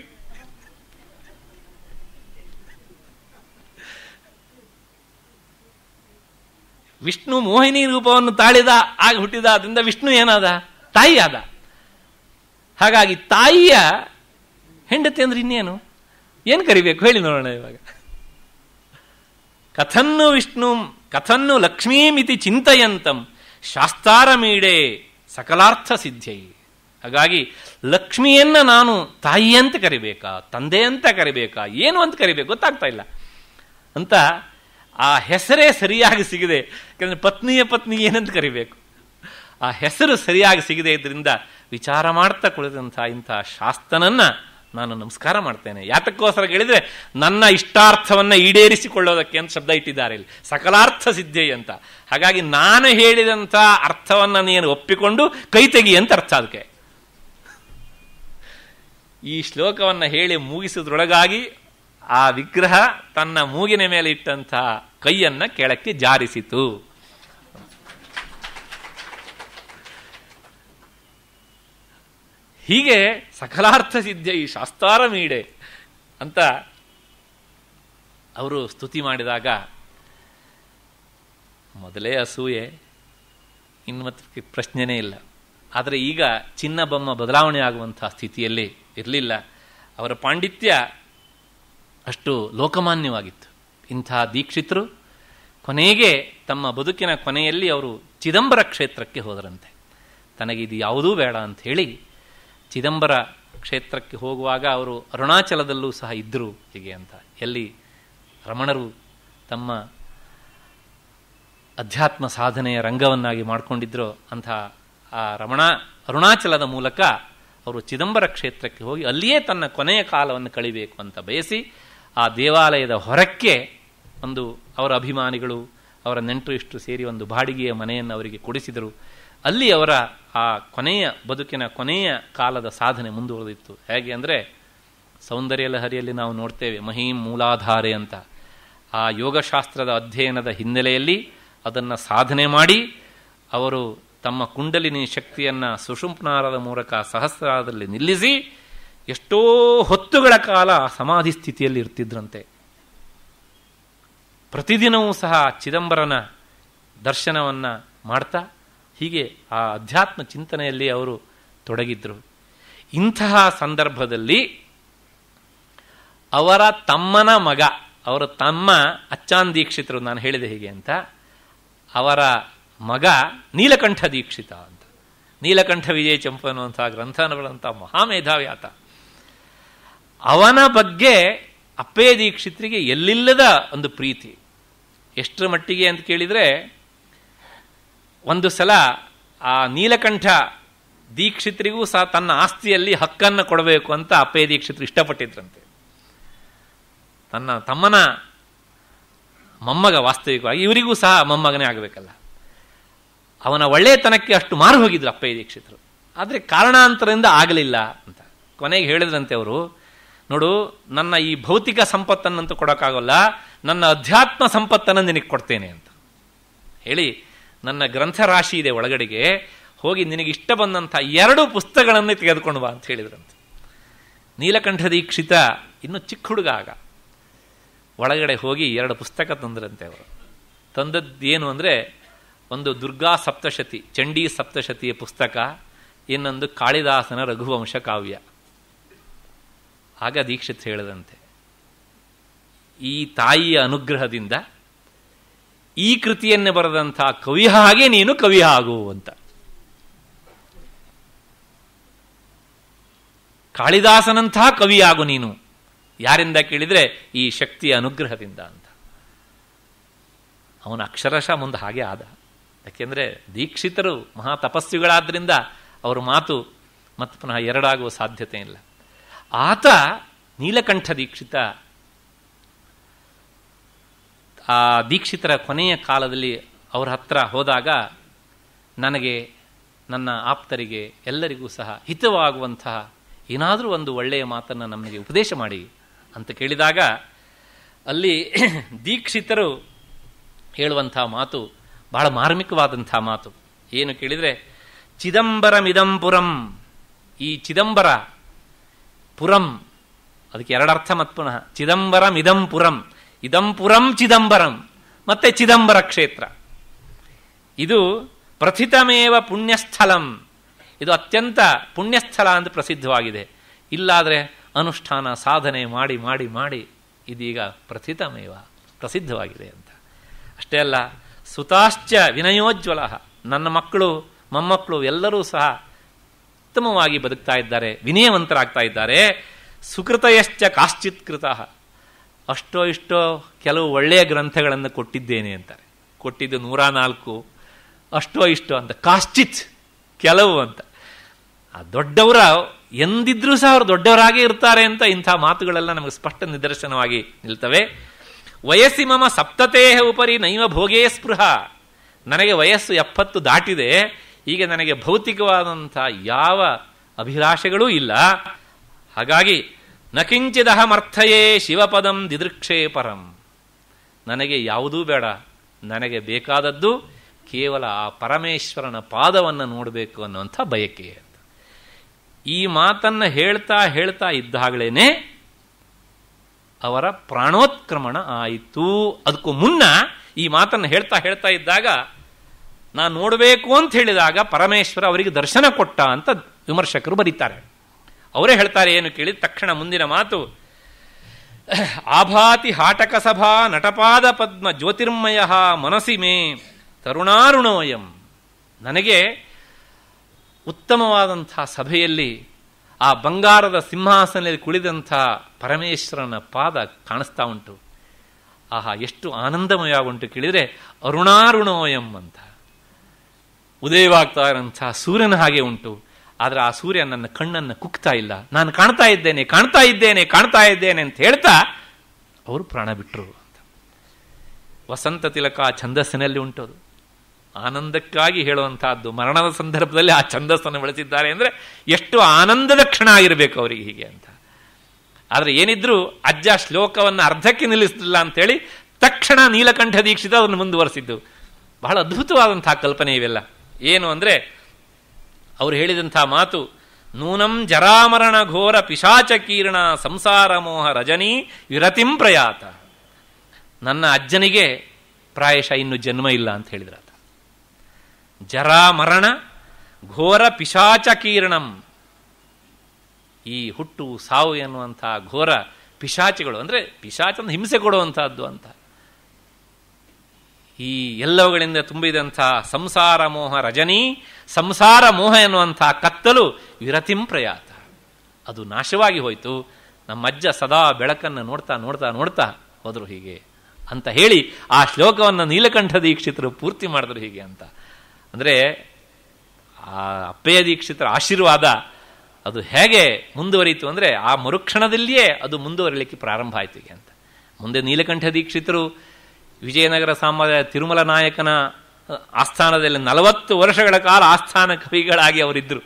ವಿಷ್ಣು ಮೋಹಿನಿ ರೂಪವನ್ನು ತಾಳಿದ, ಆಗ ಹುಟ್ಟಿದ ಅದರಿಂದ ವಿಷ್ಣು ಏನಾದ? ತಾಯಿ ಆದ. ಹಾಗಾಗಿ ತಾಯಿಯ ಹೆಂಡತಿ ಅಂದ್ರೆ ಇನ್ನೇನು? ಏನು ಕರಿಬೇಕು? ಹೇಳಿ ನೋಡೋಣ ಇವಾಗ. ಕಥನ್ನು ವಿಷ್ಣು ಕಥನ್ನು ಲಕ್ಷ್ಮೀಮಿತಿ ಚಿಂತೆಯಂತಂ. ಶಾಸ್ತಾರ ಮೀಡೆ ಸಕಲಾರ್ಥ ಸಿದ್ಧೈ ಹಾಗಾಗಿ ಲಕ್ಷ್ಮಿಯನ್ನ ನಾನು ತಾಯಿ ಅಂತ ಕರಿಬೇಕಾ, ತಂದೆ ಅಂತ ಕರಿಬೇಕಾ, ಏನು ಅಂತ ಕರಿಬೇಕು ಗೊತ್ತಾಗ್ತಾ ಇಲ್ಲ. ಅಂತ ಆ ಹೆಸರೇ ಸರಿಯಾಗಿ ಸಿಗದೆ, ಯಾಕಂದ್ರೆ ಪತ್ನಿಯ ಪತ್ನಿ ಏನಂತ ಕರಿಬೇಕು. ಆ ಹೆಸರು ಸರಿಯಾಗಿ ಸಿಗದೆ ಇದರಿಂದ ವಿಚಾರ ಮಾಡ್ತಾ ಕುಳಿತಂಥ ಇಂಥ ಶಾಸ್ತನನ್ನ ನಾನು ನಮಸ್ಕಾರ ಮಾಡ್ತೇನೆ. ಯಾತಕ್ಕೋಸ್ಕರ ಹೇಳಿದ್ರೆ ನನ್ನ ಇಷ್ಟಾರ್ಥವನ್ನು ಈಡೇರಿಸಿಕೊಳ್ಳೋದಕ್ಕೆ ಅಂತ ಶಬ್ದ ಇಟ್ಟಿದ್ದಾರೆ ಇಲ್ಲಿ. ಸಕಲಾರ್ಥ ಸಿದ್ಧಿ ಅಂತ. ಹಾಗಾಗಿ ನಾನು ಹೇಳಿದಂಥ ಅರ್ಥವನ್ನು ನೀನು ಒಪ್ಪಿಕೊಂಡು ಕೈ ತೆಗಿ ಅಂತ ಅರ್ಥ ಅದಕ್ಕೆ. ಈ ಶ್ಲೋಕವನ್ನು ಹೇಳಿ ಮುಗಿಸಿದ್ರೊಳಗಾಗಿ ಆ ವಿಗ್ರಹ ತನ್ನ ಮೂಗಿನ ಮೇಲೆ ಇಟ್ಟಂತಹ ಕೈಯನ್ನು ಕೆಳಕ್ಕೆ ಜಾರಿಸಿತು. ಹೀಗೆ ಸಕಲಾರ್ಥ ಸಿದ್ಧ ಈ ಶಾಸ್ತಾರ ಮೀಡೆ ಅಂತ ಅವರು ಸ್ತುತಿ ಮಾಡಿದಾಗ, ಮೊದಲೇ ಅಸೂಯೆ, ಇನ್ನು ಮತ್ತೆ ಪ್ರಶ್ನೆನೇ ಇಲ್ಲ. ಆದರೆ ಈಗ ಚಿನ್ನ ಬೊಮ್ಮ ಬದಲಾವಣೆ ಆಗುವಂತಹ ಸ್ಥಿತಿಯಲ್ಲಿ ಇರಲಿಲ್ಲ. ಅವರ ಪಾಂಡಿತ್ಯ ಅಷ್ಟು ಲೋಕಮಾನ್ಯವಾಗಿತ್ತು. ಇಂಥ ದೀಕ್ಷಿತರು ಕೊನೆಗೆ ತಮ್ಮ ಬದುಕಿನ ಕೊನೆಯಲ್ಲಿ ಅವರು ಚಿದಂಬರ ಕ್ಷೇತ್ರಕ್ಕೆ ಹೋದರಂತೆ. ತನಗಿದು ಯಾವುದೂ ಬೇಡ ಅಂತ ಹೇಳಿ ಚಿದಂಬರ ಕ್ಷೇತ್ರಕ್ಕೆ ಹೋಗುವಾಗ ಅವರು ಅರುಣಾಚಲದಲ್ಲೂ ಸಹ ಇದ್ದರು ಹೀಗೆ ಅಂತ. ಎಲ್ಲಿ ರಮಣರು ತಮ್ಮ ಅಧ್ಯಾತ್ಮ ಸಾಧನೆಯ ರಂಗವನ್ನಾಗಿ ಮಾಡಿಕೊಂಡಿದ್ರು ಅಂಥ ಆ ರಮಣ ಅರುಣಾಚಲದ ಮೂಲಕ ಅವರು ಚಿದಂಬರ ಕ್ಷೇತ್ರಕ್ಕೆ ಹೋಗಿ ಅಲ್ಲಿಯೇ ತನ್ನ ಕೊನೆಯ ಕಾಲವನ್ನು ಕಳಿಬೇಕು ಅಂತ ಬಯಸಿ ಆ ದೇವಾಲಯದ ಹೊರಕ್ಕೆ ಒಂದು ಅವರ ಅಭಿಮಾನಿಗಳು ಅವರ ನೆಂಟರು ಇಷ್ಟು ಸೇರಿ ಒಂದು ಬಾಡಿಗೆಯ ಮನೆಯನ್ನು ಅವರಿಗೆ ಕೊಡಿಸಿದರು. ಅಲ್ಲಿ ಅವರ ಆ ಕೊನೆಯ ಬದುಕಿನ ಕೊನೆಯ ಕಾಲದ ಸಾಧನೆ ಮುಂದುವರೆದಿತ್ತು. ಹೇಗೆ ಅಂದರೆ, ಸೌಂದರ್ಯ ಲಹರಿಯಲ್ಲಿ ನಾವು ನೋಡ್ತೇವೆ, ಮಹೀಂ ಮೂಲಾಧಾರೆ ಅಂತ. ಆ ಯೋಗಶಾಸ್ತ್ರದ ಅಧ್ಯಯನದ ಹಿನ್ನೆಲೆಯಲ್ಲಿ ಅದನ್ನು ಸಾಧನೆ ಮಾಡಿ, ಅವರು ತಮ್ಮ ಕುಂಡಲಿನಿ ಶಕ್ತಿಯನ್ನು ಸುಷುಂಪ್ನಾರದ ಮೂಲಕ ಸಹಸ್ರಾರದಲ್ಲಿ ನಿಲ್ಲಿಸಿ, ಎಷ್ಟೋ ಹೊತ್ತುಗಳ ಕಾಲ ಸಮಾಧಿ ಸ್ಥಿತಿಯಲ್ಲಿ ಇರ್ತಿದ್ರಂತೆ. ಪ್ರತಿದಿನವೂ ಸಹ ಚಿದಂಬರನ ದರ್ಶನವನ್ನು ಮಾಡ್ತಾ ಹೀಗೆ ಆ ಅಧ್ಯಾತ್ಮ ಚಿಂತನೆಯಲ್ಲಿ ಅವರು ತೊಡಗಿದ್ರು. ಇಂತಹ ಸಂದರ್ಭದಲ್ಲಿ ಅವರ ತಮ್ಮನ ಮಗ, ಅವರ ತಮ್ಮ ಅಚ್ಚಾನ್ ದೀಕ್ಷಿತರು, ನಾನು ಹೇಳಿದೆ ಹೀಗೆ ಅಂತ, ಅವರ ಮಗ ನೀಲಕಂಠ ದೀಕ್ಷಿತ ಅಂತ. ನೀಲಕಂಠ ವಿಜಯ ಚಂಪು ಅನ್ನುವಂಥ ಗ್ರಂಥನಗಳಂಥ ಮಹಾಮೇಧಾವಿ ಆತ ಅವನ ಬಗ್ಗೆ ಅಪ್ಪೇ ದೀಕ್ಷಿತರಿಗೆ ಎಲ್ಲಿಲ್ಲದ ಒಂದು ಪ್ರೀತಿ. ಎಷ್ಟರ ಮಟ್ಟಿಗೆ ಅಂತ ಕೇಳಿದರೆ ಒಂದು ಸಲ ಆ ನೀಲಕಂಠ ದೀಕ್ಷಿತರಿಗೂ ಸಹ ತನ್ನ ಆಸ್ತಿಯಲ್ಲಿ ಹಕ್ಕನ್ನು ಕೊಡಬೇಕು ಅಂತ ಅಪ್ಪಯ್ಯ ದೀಕ್ಷಿತರು ಇಷ್ಟಪಟ್ಟಿದ್ರಂತೆ. ತನ್ನ ತಮ್ಮನ ಮೊಮ್ಮಗ ವಾಸ್ತವಿಕವಾಗಿ, ಇವರಿಗೂ ಸಹ ಮೊಮ್ಮಗನೇ ಆಗಬೇಕಲ್ಲ. ಅವನ ಒಳ್ಳೆಯತನಕ್ಕೆ ಅಷ್ಟು ಮಾರು ಹೋಗಿದ್ರು ಅಪ್ಪಯ್ಯ ದೀಕ್ಷಿತರು. ಆದರೆ ಕಾರಣಾಂತರದಿಂದ ಆಗಲಿಲ್ಲ ಅಂತ. ಕೊನೆಗೆ ಹೇಳಿದ್ರಂತೆ ಅವರು, ನೋಡು, ನನ್ನ ಈ ಭೌತಿಕ ಸಂಪತ್ತನ್ನಂತೂ ಕೊಡೋಕ್ಕಾಗಲ್ಲ, ನನ್ನ ಅಧ್ಯಾತ್ಮ ಸಂಪತ್ತನ್ನು ನಿನಗೆ ಕೊಡ್ತೇನೆ ಅಂತ. ಹೇಳಿ ನನ್ನ ಗ್ರಂಥರಾಶಿ ಇದೆ ಒಳಗಡೆಗೆ, ಹೋಗಿ ನಿನಗೆ ಇಷ್ಟ ಬಂದಂಥ ಎರಡು ಪುಸ್ತಕಗಳನ್ನೇ ತೆಗೆದುಕೊಂಡು ಬಾ ಅಂತ ಹೇಳಿದ್ರಂತೆ. ನೀಲಕಂಠ ದೀಕ್ಷಿತ ಇನ್ನು ಚಿಕ್ಕ ಹುಡುಗ ಆಗ. ಒಳಗಡೆ ಹೋಗಿ ಎರಡು ಪುಸ್ತಕ ತಂದ್ರಂತೆ ಅವರು. ತಂದದ್ದೇನು ಅಂದರೆ, ಒಂದು ದುರ್ಗಾ ಸಪ್ತಶತಿ, ಚಂಡೀ ಸಪ್ತಶತಿಯ ಪುಸ್ತಕ, ಇನ್ನೊಂದು ಕಾಳಿದಾಸನ ರಘುವಂಶ ಕಾವ್ಯ. ಆಗ ದೀಕ್ಷಿತ್ ಹೇಳದಂತೆ, ಈ ತಾಯಿಯ ಅನುಗ್ರಹದಿಂದ ಈ ಕೃತಿಯನ್ನು ಬರೆದಂಥ ಕವಿ ಹಾಗೆ ನೀನು ಕವಿ ಆಗು ಅಂತ. ಕಾಳಿದಾಸನಂತಹ ಕವಿಯಾಗು ನೀನು. ಯಾರಿಂದ ಕೇಳಿದರೆ ಈ ಶಕ್ತಿಯ ಅನುಗ್ರಹದಿಂದ ಅಂತ. ಅವನ ಅಕ್ಷರಶಃ ಮುಂದೆ ಹಾಗೆ ಆದ. ಯಾಕೆಂದರೆ ದೀಕ್ಷಿತರು ಮಹಾ ತಪಸ್ವಿಗಳಾದ್ರಿಂದ ಅವರ ಮಾತು ಮತ್ತೆ ಪುನಃ ಎರಡಾಗುವ ಸಾಧ್ಯತೆ ಇಲ್ಲ. ಆತ ನೀಲಕಂಠ ದೀಕ್ಷಿತ ಆ ದೀಕ್ಷಿತರ ಕೊನೆಯ ಕಾಲದಲ್ಲಿ ಅವರ ಹತ್ರ ಹೋದಾಗ ನನಗೆ, ನನ್ನ ಆಪ್ತರಿಗೆ ಎಲ್ಲರಿಗೂ ಸಹ ಹಿತವಾಗುವಂತಹ ಏನಾದರೂ ಒಂದು ಒಳ್ಳೆಯ ಮಾತನ್ನು ನಮಗೆ ಉಪದೇಶ ಮಾಡಿ ಅಂತ ಕೇಳಿದಾಗ ಅಲ್ಲಿ ದೀಕ್ಷಿತರು ಹೇಳುವಂಥ ಮಾತು ಬಹಳ ಮಾರ್ಮಿಕವಾದಂಥ ಮಾತು. ಏನು ಕೇಳಿದರೆ, ಚಿದಂಬರಮಿದಂಪುರಂ, ಈ ಚಿದಂಬರ ಪುರಂ, ಅದಕ್ಕೆ ಎರಡರ್ಥ ಮತ್ತು ಪುನಃ ಚಿದಂಬರಂ ಇದಂ ಪುರಂ ಚಿದಂಬರಂ. ಮತ್ತೆ ಚಿದಂಬರ ಕ್ಷೇತ್ರ. ಇದು ಪ್ರಥಿತಮೇವ ಪುಣ್ಯಸ್ಥಲಂ. ಇದು ಅತ್ಯಂತ ಪುಣ್ಯಸ್ಥಳ ಅಂತ ಪ್ರಸಿದ್ಧವಾಗಿದೆ. ಇಲ್ಲಾದರೆ ಅನುಷ್ಠಾನ, ಸಾಧನೆ ಮಾಡಿ ಮಾಡಿ ಮಾಡಿ ಇದೀಗ ಪ್ರಥಿತಮೇವ ಪ್ರಸಿದ್ಧವಾಗಿದೆ ಅಂತ. ಅಷ್ಟೇ ಅಲ್ಲ, ಸುತಾಶ್ಚ ವಿನಯೋಜ್ವಲ. ನನ್ನ ಮಕ್ಕಳು, ಮೊಮ್ಮಕ್ಕಳು ಎಲ್ಲರೂ ಸಹ ಉತ್ತಮವಾಗಿ ಬದುಕ್ತಾ ಇದ್ದಾರೆ, ವಿನಯವಂತರಾಗ್ತಾ ಇದ್ದಾರೆ. ಸುಕೃತಯಶ್ಚ ಕಾಶ್ಚಿತ್ ಕೃತ ಅಷ್ಟೋ ಇಷ್ಟೋ ಕೆಲವು ಒಳ್ಳೆಯ ಗ್ರಂಥಗಳನ್ನು ಕೊಟ್ಟಿದ್ದೇನೆ ಅಂತಾರೆ. ಕೊಟ್ಟಿದ್ದು ನೂರ ನಾಲ್ಕು, ಅಷ್ಟೋ ಇಷ್ಟೋ ಅಂತ, ಕಾಶ್ಚಿತ್ ಕೆಲವು ಅಂತ. ಆ ದೊಡ್ಡವರ ಎಂದಿದ್ರೂ ಸಹ ಅವರು ದೊಡ್ಡವರಾಗೇ ಇರ್ತಾರೆ ಅಂತ ಇಂಥ ಮಾತುಗಳೆಲ್ಲ ನಮಗೆ ಸ್ಪಷ್ಟ ನಿದರ್ಶನವಾಗಿ ನಿಲ್ತವೆ. ವಯಸ್ಸಿ ಮಮ ಸಪ್ತತೆಯ ಉಪರಿ ನೈವ ಭೋಗೇ ಸ್ಪೃಹ. ನನಗೆ ವಯಸ್ಸು ಎಪ್ಪತ್ತು ದಾಟಿದೆ, ಈಗ ನನಗೆ ಭೌತಿಕವಾದಂಥ ಯಾವ ಅಭಿಲಾಷೆಗಳೂ ಇಲ್ಲ. ಹಾಗಾಗಿ ನಕಿಂಚಿದಹಮರ್ಥಯೇ ಶಿವಪದಂ ದಿದೃಕ್ಷೇ ಪರಂ. ನನಗೆ ಯಾವುದೂ ಬೇಡ. ನನಗೆ ಬೇಕಾದದ್ದು ಕೇವಲ ಆ ಪರಮೇಶ್ವರನ ಪಾದವನ್ನು ನೋಡಬೇಕು ಅನ್ನುವಂಥ ಬಯಕೆ ಅಂತ. ಈ ಮಾತನ್ನು ಹೇಳ್ತಾ ಹೇಳ್ತಾ ಇದ್ದಾಗಲೇ ಅವರ ಪ್ರಾಣೋತ್ಕ್ರಮಣ ಆಯಿತು. ಅದಕ್ಕೂ ಮುನ್ನ ಈ ಮಾತನ್ನು ಹೇಳ್ತಾ ಹೇಳ್ತಾ ಇದ್ದಾಗ ನಾನು ನೋಡಬೇಕು ಅಂತ ಹೇಳಿದಾಗ ಪರಮೇಶ್ವರ ಅವರಿಗೆ ದರ್ಶನ ಕೊಟ್ಟ ಅಂತ ವಿಮರ್ಶಕರು ಬರೀತಾರೆ. ಅವರೇ ಹೇಳ್ತಾರೆ ಏನು ಕೇಳಿ, ತಕ್ಷಣ ಮುಂದಿನ ಮಾತು. ಆಭಾತಿ ಹಾಟಕ ಸಭಾ ನಟಪಾದ ಪದ್ಮ ಜ್ಯೋತಿರ್ಮಯ ಮನಸಿ ಮೇ ತರುಣಾರುಣೋಯಂ. ನನಗೆ ಉತ್ತಮವಾದಂಥ ಸಭೆಯಲ್ಲಿ ಆ ಬಂಗಾರದ ಸಿಂಹಾಸನದಲ್ಲಿ ಕುಳಿದಂಥ ಪರಮೇಶ್ವರನ ಪಾದ ಕಾಣಿಸ್ತಾ ಉಂಟು. ಆಹಾ, ಎಷ್ಟು ಆನಂದಮಯ ಉಂಟು ಕೇಳಿದರೆ, ಅರುಣಾರುಣೋಯಂ ಅಂತ. ಉದಯವಾಗ್ತಾ ಇರೋಂಥ ಸೂರ್ಯನ ಹಾಗೆ ಉಂಟು. ಆದರೆ ಆ ಸೂರ್ಯ ನನ್ನ ಕಣ್ಣನ್ನು ಕುಕ್ತಾ ಇಲ್ಲ. ನಾನು ಕಾಣ್ತಾ ಇದ್ದೇನೆ ಕಾಣ್ತಾ ಇದ್ದೇನೆ ಕಾಣ್ತಾ ಇದ್ದೇನೆ ಅಂತ ಹೇಳ್ತಾ ಅವರು ಪ್ರಾಣ ಬಿಟ್ಟರು ಅಂತ ವಸಂತ ತಿಲಕ ಆ ಛಂದಸ್ಸಿನಲ್ಲಿ ಉಂಟದು. ಆನಂದಕ್ಕಾಗಿ ಹೇಳುವಂತಹದ್ದು. ಮರಣದ ಸಂದರ್ಭದಲ್ಲಿ ಆ ಛಂದಸ್ಸನ್ನು ಬಳಸಿದ್ದಾರೆ ಅಂದರೆ ಎಷ್ಟು ಆನಂದದ ಕ್ಷಣ ಆಗಿರಬೇಕು ಅವರಿಗೆ ಹೀಗೆ ಅಂತ. ಆದರೆ ಏನಿದ್ರು ಅಜ್ಜ ಶ್ಲೋಕವನ್ನು ಅರ್ಧಕ್ಕೆ ನಿಲ್ಲಿಸಲಿಲ್ಲ ಅಂತೇಳಿ ತಕ್ಷಣ ನೀಲಕಂಠ ದೀಕ್ಷಿತ ಅದನ್ನು ಮುಂದುವರೆಸಿದ್ದು. ಬಹಳ ಅದ್ಭುತವಾದಂತಹ ಕಲ್ಪನೆ ಇವೆಲ್ಲ. ಏನು ಅಂದರೆ ಅವರು ಹೇಳಿದಂಥ ಮಾತು, ನೂನಂ ಜರಾಮರಣ ಘೋರ ಪಿಶಾಚ ಕೀರ್ಣ ಸಂಸಾರ ಮೋಹ ರಜನಿ ವಿರತಿಂ ಪ್ರಯಾತ. ನನ್ನ ಅಜ್ಜನಿಗೆ ಪ್ರಾಯಶಃ ಇನ್ನು ಜನ್ಮ ಇಲ್ಲ ಅಂತ ಹೇಳಿದ್ರಾತ. ಜರಾಮರಣ ಘೋರ ಪಿಶಾಚ ಕೀರ್ಣಂ. ಈ ಹುಟ್ಟು ಸಾವು ಎನ್ನುವಂಥ ಘೋರ ಪಿಶಾಚಿಗಳು, ಅಂದರೆ ಪಿಶಾಚನ ಹಿಂಸೆ ಕೊಡುವಂಥದ್ದು ಅಂತ. ಈ ಎಲ್ಲವುಗಳಿಂದ ತುಂಬಿದಂಥ ಸಂಸಾರ ಮೋಹ ರಜನಿ, ಸಂಸಾರ ಮೋಹ ಎನ್ನುವಂಥ ಕತ್ತಲು ವಿರತಿಂ ಪ್ರಯಾತ. ಅದು ನಾಶವಾಗಿ ಹೋಯಿತು. ನಮ್ಮ ಅಜ್ಜ ಸದಾ ಬೆಳಕನ್ನು ನೋಡ್ತಾ ನೋಡ್ತಾ ನೋಡ್ತಾ ಹೋದರು ಹೀಗೆ ಅಂತ ಹೇಳಿ ಆ ಶ್ಲೋಕವನ್ನು ನೀಲಕಂಠ ದೀಕ್ಷಿತರು ಪೂರ್ತಿ ಮಾಡಿದ್ರು ಹೀಗೆ ಅಂತ. ಅಂದರೆ ಆ ಅಪ್ಪಯ್ಯ ದೀಕ್ಷಿತರ ಆಶೀರ್ವಾದ ಅದು ಹೇಗೆ ಮುಂದುವರಿಯಿತು ಅಂದರೆ ಆ ಮರುಕ್ಷಣದಲ್ಲಿಯೇ ಅದು ಮುಂದುವರಿಲಿಕ್ಕೆ ಪ್ರಾರಂಭ ಆಯಿತು ಹೀಗೆ ಅಂತ. ಮುಂದೆ ನೀಲಕಂಠ ದೀಕ್ಷಿತರು ವಿಜಯನಗರ ಸಾಮ್ರಾಜ್ಯ ತಿರುಮಲ ನಾಯಕನ ಆಸ್ಥಾನದಲ್ಲಿ ನಲವತ್ತು ವರ್ಷಗಳ ಕಾಲ ಆಸ್ಥಾನ ಕವಿಗಳಾಗಿ ಅವರಿದ್ದರು.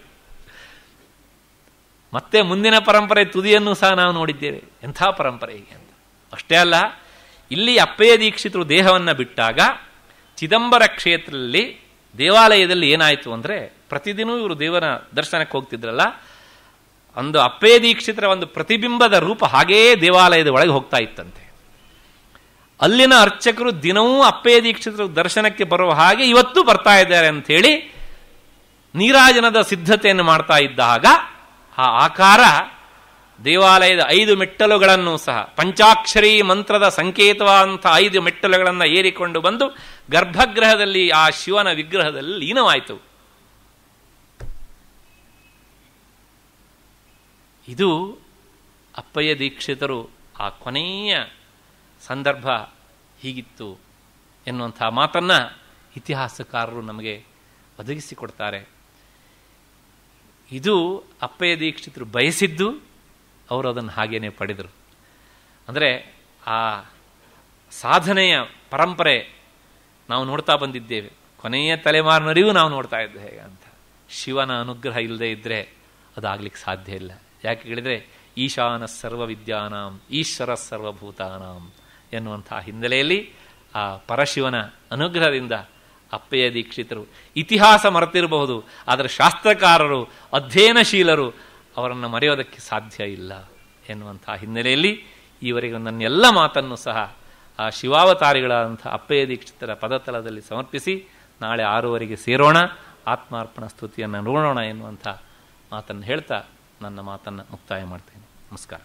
ಮತ್ತೆ ಮುಂದಿನ ಪರಂಪರೆ ತುದಿಯನ್ನು ಸಹ ನಾವು ನೋಡಿದ್ದೇವೆ. ಎಂಥ ಪರಂಪರೆ ಹೀಗೆ ಅಂತ. ಅಷ್ಟೇ ಅಲ್ಲ, ಇಲ್ಲಿ ಅಪ್ಪಯ್ಯ ದೀಕ್ಷಿತರು ದೇಹವನ್ನು ಬಿಟ್ಟಾಗ ಚಿದಂಬರ ಕ್ಷೇತ್ರದಲ್ಲಿ, ದೇವಾಲಯದಲ್ಲಿ ಏನಾಯಿತು ಅಂದರೆ ಪ್ರತಿದಿನೂ ಇವರು ದೇವರ ದರ್ಶನಕ್ಕೆ ಹೋಗ್ತಿದ್ರಲ್ಲ, ಒಂದು ಅಪ್ಪಯ್ಯ ದೀಕ್ಷಿತರ ಒಂದು ಪ್ರತಿಬಿಂಬದ ರೂಪ ಹಾಗೇ ದೇವಾಲಯದ ಒಳಗೆ ಹೋಗ್ತಾ ಇತ್ತಂತೆ. ಅಲ್ಲಿನ ಅರ್ಚಕರು ದಿನವೂ ಅಪ್ಪೆಯ ದೀಕ್ಷಿತರ ದರ್ಶನಕ್ಕೆ ಬರುವ ಹಾಗೆ ಇವತ್ತು ಬರ್ತಾ ಇದ್ದಾರೆ ಅಂತ ಹೇಳಿ ನೀರಾಜನದ ಸಿದ್ಧತೆಯನ್ನು ಮಾಡ್ತಾ ಇದ್ದಾಗ ಆ ಆಕಾರ ದೇವಾಲಯದ ಐದು ಮೆಟ್ಟಲುಗಳನ್ನು ಸಹ, ಪಂಚಾಕ್ಷರಿ ಮಂತ್ರದ ಸಂಕೇತವಾದಂಥ ಐದು ಮೆಟ್ಟಲುಗಳನ್ನು ಏರಿಕೊಂಡು ಬಂದು ಗರ್ಭಗೃಹದಲ್ಲಿ, ಆ ಶಿವನ ವಿಗ್ರಹದಲ್ಲಿ ಲೀನವಾಯಿತು. ಇದು ಅಪ್ಪಯ್ಯ ದೀಕ್ಷಿತರು ಆ ಕೊನೆಯ ಸಂದರ್ಭ ಹೀಗಿತ್ತು ಎನ್ನುವಂಥ ಮಾತನ್ನ ಇತಿಹಾಸಕಾರರು ನಮಗೆ ಒದಗಿಸಿಕೊಡ್ತಾರೆ. ಇದು ಅಪ್ಪಯ್ಯ ದೀಕ್ಷಿತರು ಬಯಸಿದ್ದು ಅವರು ಅದನ್ನು ಹಾಗೇನೆ ಪಡೆದರು. ಅಂದರೆ ಆ ಸಾಧನೆಯ ಪರಂಪರೆ ನಾವು ನೋಡ್ತಾ ಬಂದಿದ್ದೇವೆ. ಕೊನೆಯ ತಲೆಮಾರಿನರಿಗೂ ನಾವು ನೋಡ್ತಾ ಇದ್ದೇವೆ ಅಂತ. ಶಿವನ ಅನುಗ್ರಹ ಇಲ್ಲದೆ ಇದ್ದರೆ ಅದಾಗ್ಲಿಕ್ಕೆ ಸಾಧ್ಯ ಇಲ್ಲ. ಯಾಕೆ ಹೇಳಿದರೆ ಈಶಾನ ಸರ್ವ ವಿದ್ಯಾನಾಂ ಈಶ್ವರ ಸರ್ವಭೂತಾನಾಂ. ಎನ್ನುವಂಥ ಹಿನ್ನೆಲೆಯಲ್ಲಿ ಆ ಪರಶಿವನ ಅನುಗ್ರಹದಿಂದ ಅಪ್ಪಯ್ಯ ದೀಕ್ಷಿತರು ಇತಿಹಾಸ ಮರೆತಿರಬಹುದು, ಆದರೆ ಶಾಸ್ತ್ರಕಾರರು, ಅಧ್ಯಯನಶೀಲರು ಅವರನ್ನು ಮರೆಯೋದಕ್ಕೆ ಸಾಧ್ಯ ಇಲ್ಲ ಎನ್ನುವಂಥ ಹಿನ್ನೆಲೆಯಲ್ಲಿ ಈವರೆಗೆ ನನ್ನೆಲ್ಲ ಮಾತನ್ನು ಸಹ ಆ ಶಿವಾವತಾರಿಗಳಾದಂಥ ಅಪ್ಪಯ್ಯ ದೀಕ್ಷಿತರ ಪದತಲದಲ್ಲಿ ಸಮರ್ಪಿಸಿ ನಾಳೆ ಆರೂವರೆಗೆ ಸೇರೋಣ, ಆತ್ಮಾರ್ಪಣ ಸ್ತುತಿಯನ್ನು ನೋಡೋಣ ಎನ್ನುವಂಥ ಮಾತನ್ನು ಹೇಳ್ತಾ ನನ್ನ ಮಾತನ್ನು ಮುಕ್ತಾಯ ಮಾಡ್ತೇನೆ. ನಮಸ್ಕಾರ.